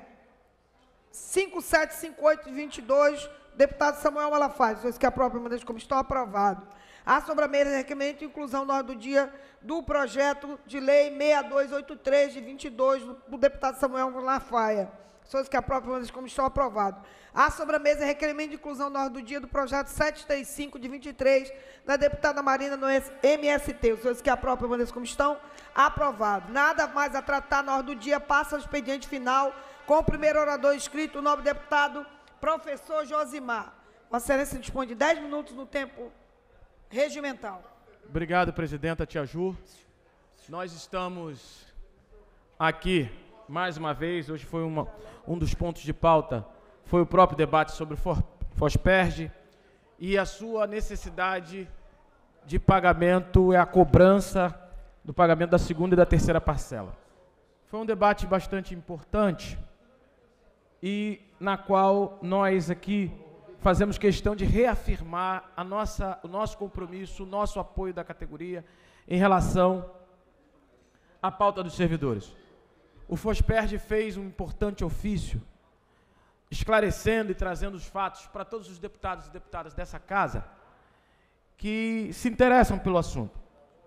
575822, deputado Samuel Malafaia. Senhores que aprovam, permaneçam como estão, aprovado. A sobremesa, requerimento de inclusão na ordem do dia do projeto de lei 6283 de 22 do, do deputado Samuel Malafaia. Senhores que aprovam, permaneçam como estão, aprovado. A sobremesa requerimento de inclusão na ordem do dia do projeto 735 de 23 da deputada Marina no MST. Os senhores que aprovam permaneçam como estão, aprovado. Nada mais a tratar na ordem do dia, passa ao expediente final com o primeiro orador inscrito, o nobre deputado professor Josimar. Vossa Excelência dispõe de 10 minutos no tempo regimental. Obrigado, presidenta Tia Ju. Nós estamos aqui, mais uma vez, hoje foi uma, um dos pontos de pauta foi o próprio debate sobre o FOSPERG e a sua necessidade de pagamento é a cobrança do pagamento da segunda e da terceira parcela. Foi um debate bastante importante e na qual nós aqui fazemos questão de reafirmar a nossa, o nosso compromisso, o nosso apoio da categoria em relação à pauta dos servidores. O FOSPERG fez um importante ofício esclarecendo e trazendo os fatos para todos os deputados e deputadas dessa casa que se interessam pelo assunto.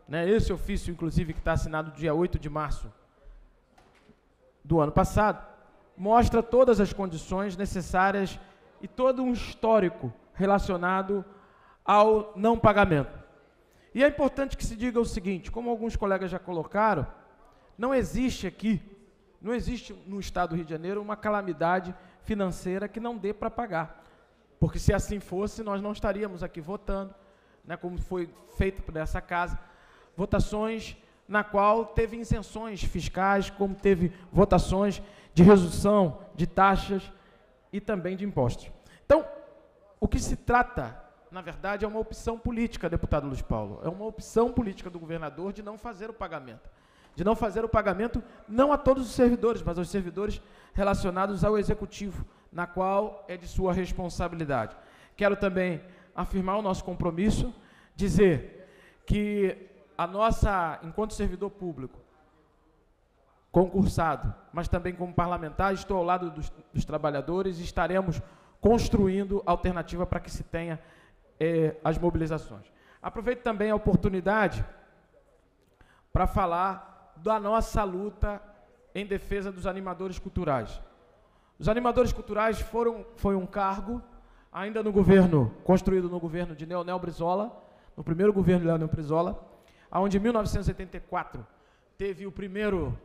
Né? Esse ofício, inclusive, que está assinado dia 8 de março do ano passado, mostra todas as condições necessárias e todo um histórico relacionado ao não pagamento. E é importante que se diga o seguinte, como alguns colegas já colocaram, não existe aqui, não existe no Estado do Rio de Janeiro uma calamidade financeira que não dê para pagar. Porque se assim fosse, nós não estaríamos aqui votando, né, como foi feito por essa casa, votações na qual teve isenções fiscais, como teve votações de redução de taxas e também de impostos. Então, o que se trata, na verdade, é uma opção política, deputado Luiz Paulo. É uma opção política do governador de não fazer o pagamento. De não fazer o pagamento não a todos os servidores, mas aos servidores relacionados ao executivo, na qual é de sua responsabilidade. Quero também afirmar o nosso compromisso, dizer que a nossa, enquanto servidor público, concursado, mas também como parlamentar, estou ao lado dos, dos trabalhadores e estaremos construindo alternativa para que se tenha eh, as mobilizações. Aproveito também a oportunidade para falar da nossa luta em defesa dos animadores culturais. Os animadores culturais foram, foi um cargo, ainda no governo, construído no governo de Leonel Brizola, no primeiro governo de Leonel Brizola, onde em 1984 teve o primeiro,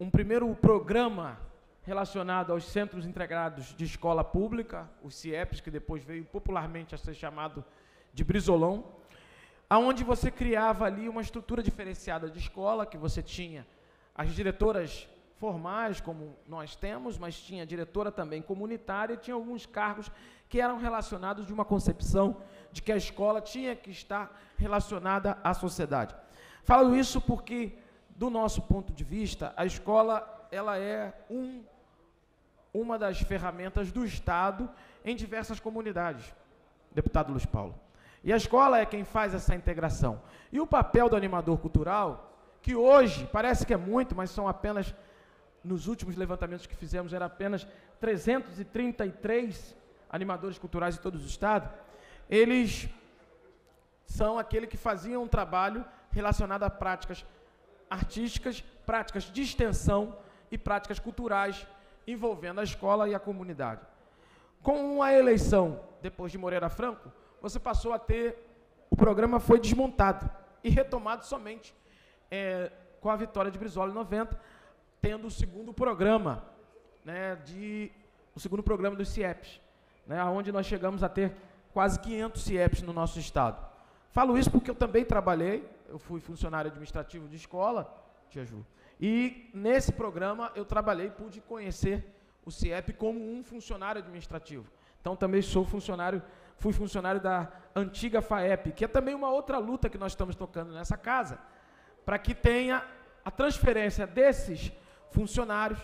um primeiro programa relacionado aos centros integrados de escola pública, os CIEPs, que depois veio popularmente a ser chamado de Brizolão, aonde você criava ali uma estrutura diferenciada de escola, que você tinha as diretoras formais, como nós temos, mas tinha diretora também comunitária e tinha alguns cargos que eram relacionados de uma concepção de que a escola tinha que estar relacionada à sociedade. Falo isso porque, do nosso ponto de vista, a escola ela é um, uma das ferramentas do Estado em diversas comunidades, deputado Luiz Paulo. E a escola é quem faz essa integração. E o papel do animador cultural, que hoje parece que é muito, mas são apenas, nos últimos levantamentos que fizemos, era apenas 333 animadores culturais em todos os estados, eles são aqueles que faziam um trabalho relacionado a práticas artísticas, práticas de extensão e práticas culturais envolvendo a escola e a comunidade. Com a eleição depois de Moreira Franco, você passou a ter o programa foi desmontado e retomado somente é, com a vitória de Brizola em 90, tendo o segundo programa, né, de o segundo programa dos CIEPs, né, onde nós chegamos a ter quase 500 CIEPs no nosso estado. Falo isso porque eu também trabalhei, eu fui funcionário administrativo de escola, Tia Ju, e nesse programa eu trabalhei, pude conhecer o CIEP como um funcionário administrativo. Então também sou funcionário, fui funcionário da antiga FAEP, que é também uma outra luta que nós estamos tocando nessa casa, para que tenha a transferência desses funcionários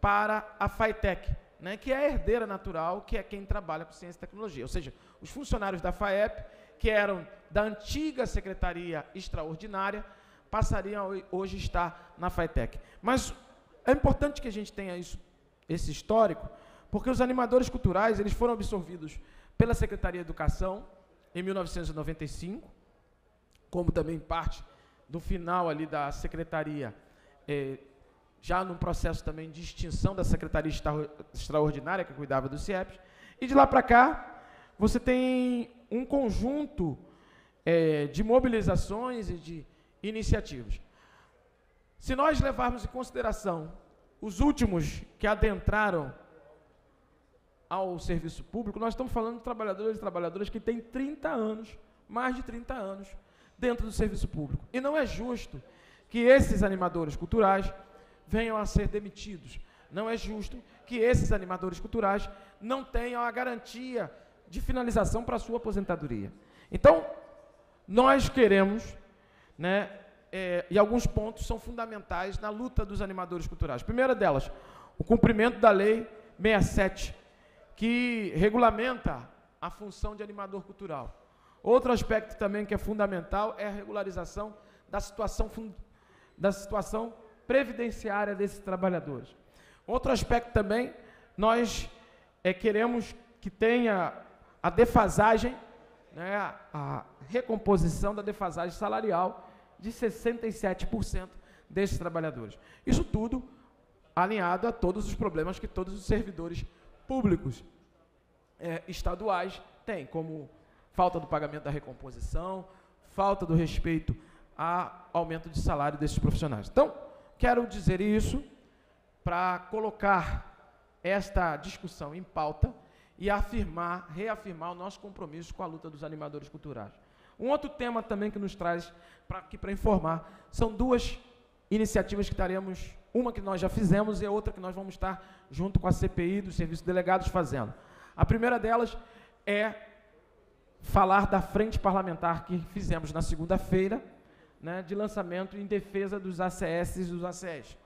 para a FAITEC, né, que é a herdeira natural, que é quem trabalha com ciência e tecnologia. Ou seja, os funcionários da FAEP, que eram da antiga Secretaria Extraordinária, passariam a hoje estar na FAITEC. Mas é importante que a gente tenha isso, esse histórico, porque os animadores culturais eles foram absorvidos pela Secretaria de Educação em 1995, como também parte do final ali da Secretaria eh, já num processo também de extinção da Secretaria Extraordinária, que cuidava dos CIEPs. E de lá para cá, você tem um conjunto é, de mobilizações e de iniciativas. Se nós levarmos em consideração os últimos que adentraram ao serviço público, nós estamos falando de trabalhadores e trabalhadoras que têm 30 anos, mais de 30 anos, dentro do serviço público. E não é justo que esses animadores culturais venham a ser demitidos. Não é justo que esses animadores culturais não tenham a garantia de finalização para a sua aposentadoria. Então, nós queremos, né, é, e alguns pontos são fundamentais na luta dos animadores culturais. primeira delas, o cumprimento da Lei 67, que regulamenta a função de animador cultural. Outro aspecto também que é fundamental é a regularização da situação, da situação previdenciária desses trabalhadores. Outro aspecto também, nós é, queremos que tenha a defasagem, né, a recomposição da defasagem salarial de 67% desses trabalhadores. Isso tudo alinhado a todos os problemas que todos os servidores públicos é, estaduais têm, como falta do pagamento da recomposição, falta do respeito a aumento de salário desses profissionais. Então, Quero dizer isso para colocar esta discussão em pauta e afirmar, reafirmar o nosso compromisso com a luta dos animadores culturais. Um outro tema também que nos traz para aqui para informar são duas iniciativas que estaremos, uma que nós já fizemos e outra que nós vamos estar junto com a CPI dos serviços delegados fazendo. A primeira delas é falar da frente parlamentar que fizemos na segunda-feira, né, de lançamento em defesa dos ACS e dos ACEs.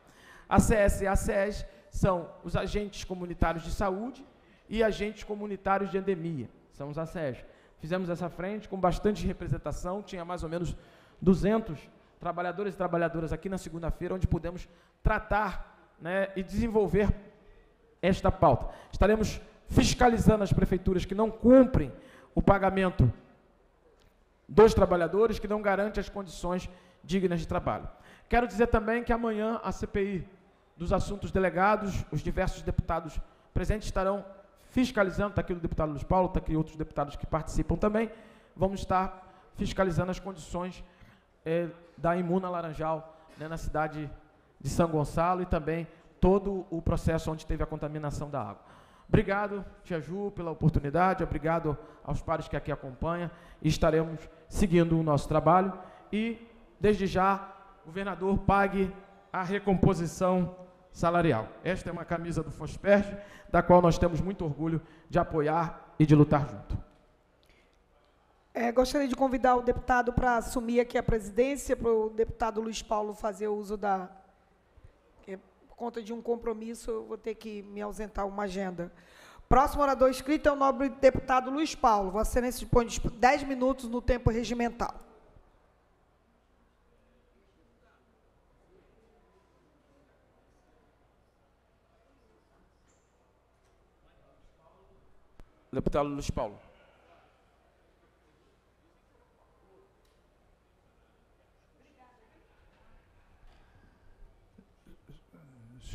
ACS e ACEs são os agentes comunitários de saúde e agentes comunitários de endemia, são os ACEs. Fizemos essa frente com bastante representação, tinha mais ou menos 200 trabalhadores e trabalhadoras aqui na segunda-feira, onde pudemos tratar né, e desenvolver esta pauta. Estaremos fiscalizando as prefeituras que não cumprem o pagamento dos trabalhadores que não garante as condições dignas de trabalho. Quero dizer também que amanhã a CPI dos assuntos delegados, os diversos deputados presentes estarão fiscalizando, está aqui o deputado Luiz Paulo, está aqui outros deputados que participam também, vamos estar fiscalizando as condições é, da Imuna Laranjal né, na cidade de São Gonçalo e também todo o processo onde teve a contaminação da água. Obrigado, Tia Ju, pela oportunidade, obrigado aos pares que aqui acompanham estaremos seguindo o nosso trabalho e, desde já, governador pague a recomposição salarial. Esta é uma camisa do Fosperge, da qual nós temos muito orgulho de apoiar e de lutar junto. É, gostaria de convidar o deputado para assumir aqui a presidência, para o deputado Luiz Paulo fazer uso da. Conta de um compromisso, eu vou ter que me ausentar uma agenda. Próximo orador inscrito é o nobre deputado Luiz Paulo. Vossa Excelência dispõe de 10 minutos no tempo regimental. Deputado Luiz Paulo.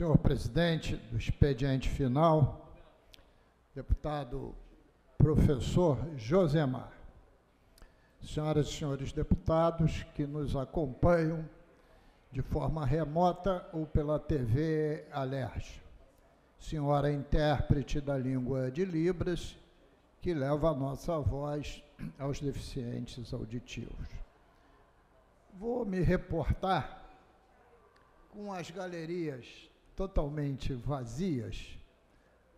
Senhor presidente do expediente final, deputado professor Josemar, senhoras e senhores deputados que nos acompanham de forma remota ou pela TV Alerj, senhora intérprete da língua de Libras, que leva a nossa voz aos deficientes auditivos. Vou me reportar com as galerias totalmente vazias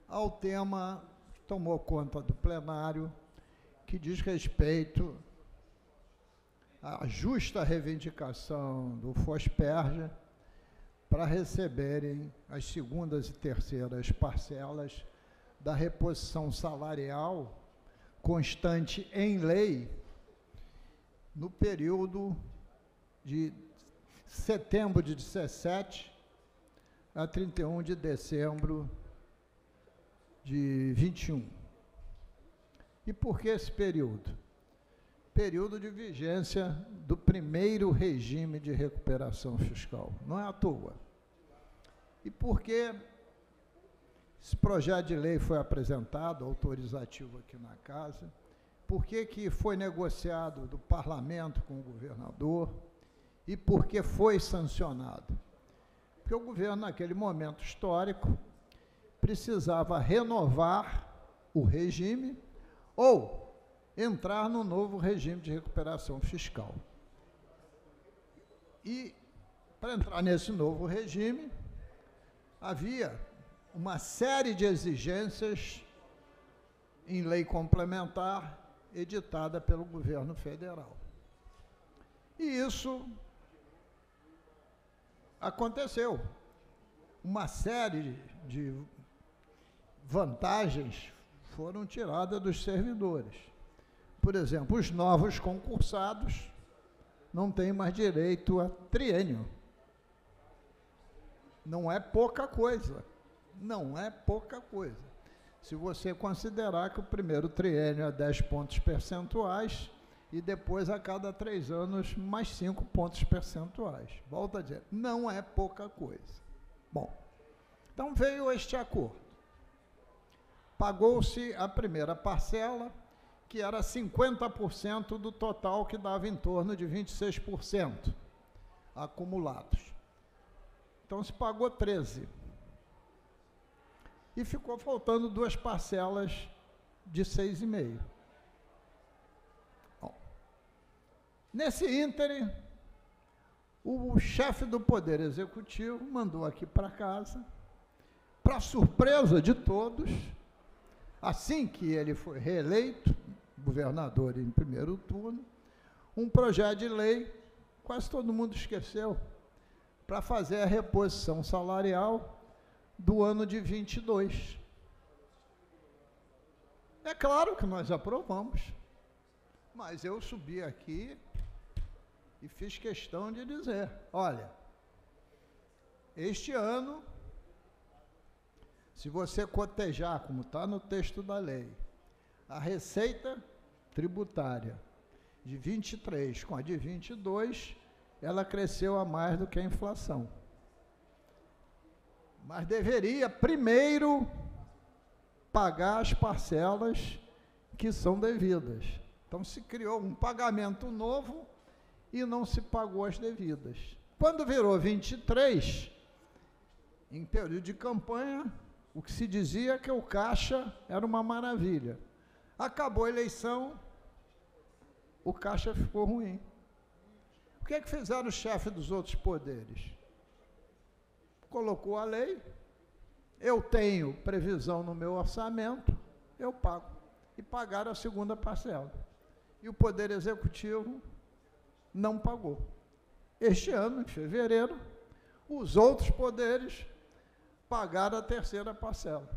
ao tema que tomou conta do plenário, que diz respeito à justa reivindicação do Fosperja para receberem as segundas e terceiras parcelas da reposição salarial constante em lei no período de setembro de 17 a 31 de dezembro de 21. E por que esse período? Período de vigência do primeiro regime de recuperação fiscal. Não é à toa. E por que esse projeto de lei foi apresentado, autorizativo aqui na casa? Por que, que foi negociado do parlamento com o governador? E por que foi sancionado? Porque o governo, naquele momento histórico, precisava renovar o regime ou entrar no novo regime de recuperação fiscal. E, para entrar nesse novo regime, havia uma série de exigências em lei complementar editada pelo governo federal. E isso aconteceu. Uma série de vantagens foram tiradas dos servidores. Por exemplo, os novos concursados não têm mais direito a triênio. Não é pouca coisa. Não é pouca coisa. Se você considerar que o primeiro triênio é 10 pontos percentuais, e depois a cada três anos mais cinco pontos percentuais. Volto a dizer, não é pouca coisa. Bom, então veio este acordo. Pagou-se a primeira parcela, que era 50% do total, que dava em torno de 26% acumulados. Então se pagou 13. E ficou faltando duas parcelas de 6,5. Nesse ínterim, o chefe do Poder Executivo mandou aqui para casa, para surpresa de todos, assim que ele foi reeleito, governador em primeiro turno, um projeto de lei, quase todo mundo esqueceu, para fazer a reposição salarial do ano de 22. É claro que nós aprovamos, mas eu subi aqui e fiz questão de dizer: olha, este ano, se você cotejar, como está no texto da lei, a receita tributária de 23 com a de 22, ela cresceu a mais do que a inflação. Mas deveria primeiro pagar as parcelas que são devidas. Então se criou um pagamento novo e não se pagou as devidas. Quando virou 23, em período de campanha, O que se dizia é que o caixa era uma maravilha. Acabou a eleição, o caixa ficou ruim. O que é que fizeram os chefes dos outros poderes? Colocou a lei, eu tenho previsão no meu orçamento, eu pago. E pagaram a segunda parcela. E o Poder Executivo não pagou. Este ano, em fevereiro, os outros poderes pagaram a terceira parcela.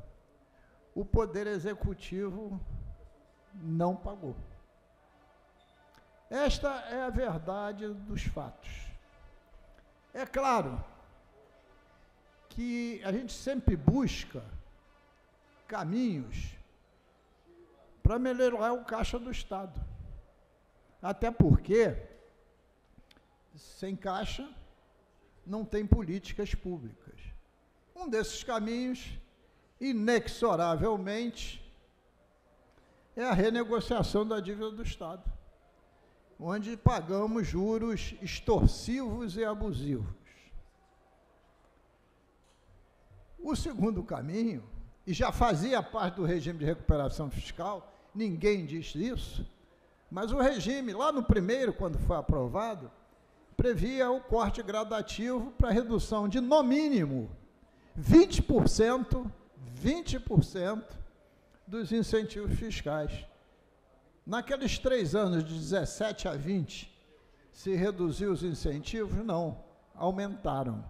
O Poder Executivo não pagou. Esta é a verdade dos fatos. É claro que a gente sempre busca caminhos para melhorar o caixa do Estado. Até porque, sem caixa, não tem políticas públicas. Um desses caminhos, inexoravelmente, é a renegociação da dívida do Estado onde pagamos juros extorsivos e abusivos. O segundo caminho, e já fazia parte do regime de recuperação fiscal, ninguém disse isso, mas o regime, lá no primeiro, quando foi aprovado, previa o corte gradativo para redução de, no mínimo, 20%, 20% dos incentivos fiscais. Naqueles três anos, de 17 a 20, se reduziu os incentivos? Não, aumentaram.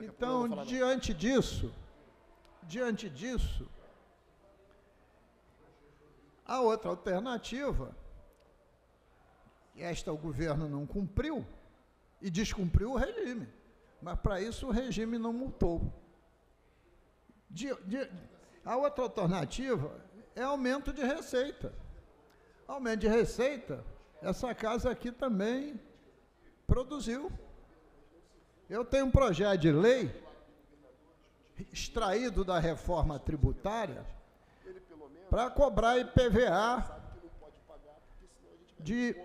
Então, diante disso, diante disso, a outra alternativa, esta o governo não cumpriu e descumpriu o regime, mas para isso o regime não multou. De, de, a outra alternativa é aumento de receita. Aumento de receita, essa casa aqui também produziu. Eu tenho um projeto de lei extraído da reforma tributária para cobrar IPVA de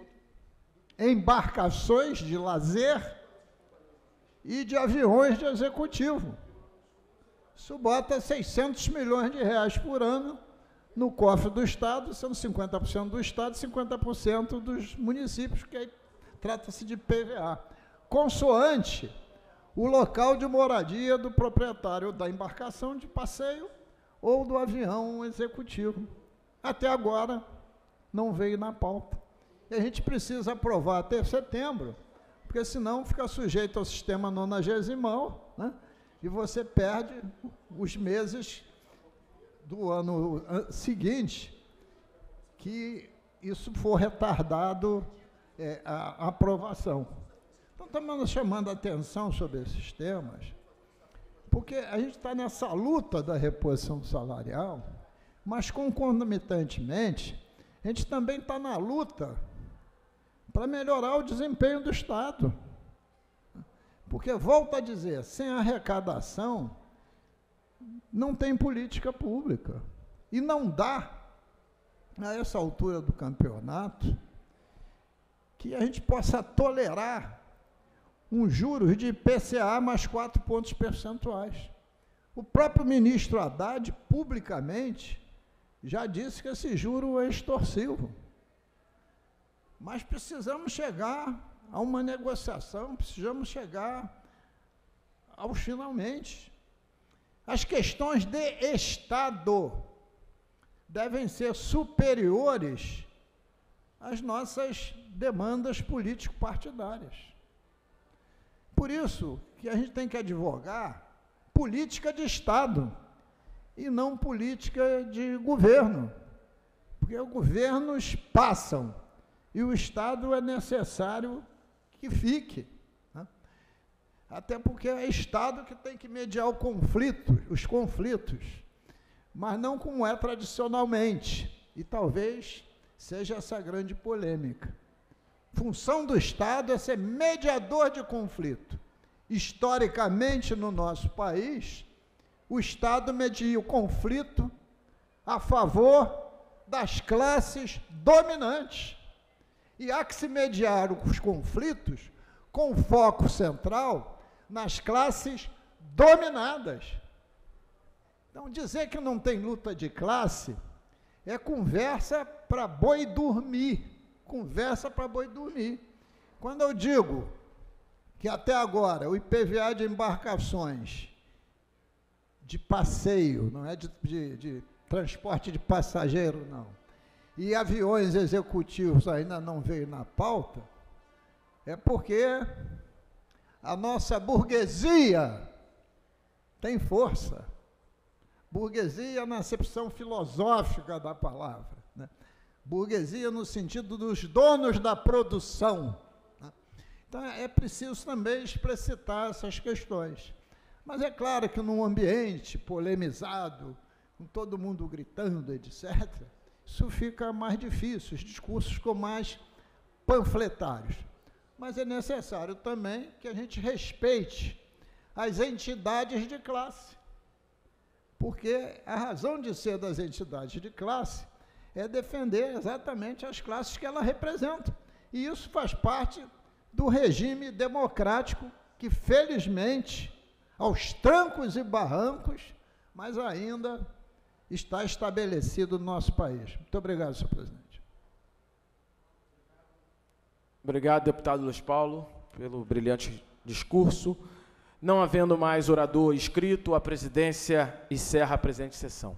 embarcações de lazer e de aviões de executivo. Isso bota 600 milhões de reais por ano no cofre do Estado, sendo 50% do Estado e 50% dos municípios, que trata-se de PVA. Consoante o local de moradia do proprietário da embarcação de passeio ou do avião executivo. Até agora não veio na pauta. E a gente precisa aprovar até setembro, porque senão fica sujeito ao sistema nonagesimal, né? e você perde os meses do ano seguinte que isso for retardado é, a, a aprovação. Então, estamos chamando a atenção sobre esses temas, porque a gente está nessa luta da reposição salarial, mas concomitantemente, a gente também está na luta para melhorar o desempenho do Estado. Porque, volto a dizer, sem arrecadação, não tem política pública. E não dá, a essa altura do campeonato, que a gente possa tolerar um juros de IPCA mais quatro pontos percentuais. O próprio ministro Haddad, publicamente, já disse que esse juro é extorsivo. Mas precisamos chegar a uma negociação, precisamos chegar aos finalmente. As questões de Estado devem ser superiores às nossas demandas político-partidárias. Por isso que a gente tem que advogar política de Estado e não política de governo. Porque os governos passam e o Estado é necessário que fique. Até porque é Estado que tem que mediar o conflito, os conflitos, mas não como é tradicionalmente. E talvez seja essa grande polêmica. Função do Estado é ser mediador de conflito. Historicamente, no nosso país, o Estado media o conflito a favor das classes dominantes. E há que se mediar os conflitos com foco central nas classes dominadas. Então, dizer que não tem luta de classe é conversa para boi dormir. Conversa para boi dormir. Quando eu digo que até agora o IPVA de embarcações de passeio, não é de, de, de transporte de passageiro, não, e aviões executivos ainda não veio na pauta, é porque a nossa burguesia tem força. Burguesia na acepção filosófica da palavra. Né? Burguesia no sentido dos donos da produção. Né? Então é preciso também explicitar essas questões. Mas é claro que num ambiente polemizado, com todo mundo gritando, etc., isso fica mais difícil, os discursos ficam mais panfletários. Mas é necessário também que a gente respeite as entidades de classe. Porque a razão de ser das entidades de classe é defender exatamente as classes que ela representa. E isso faz parte do regime democrático que, felizmente, aos trancos e barrancos, mas ainda está estabelecido no nosso país. Muito obrigado, senhor presidente. Obrigado, deputado Luiz Paulo, pelo brilhante discurso. Não havendo mais orador inscrito, a presidência encerra a presente sessão.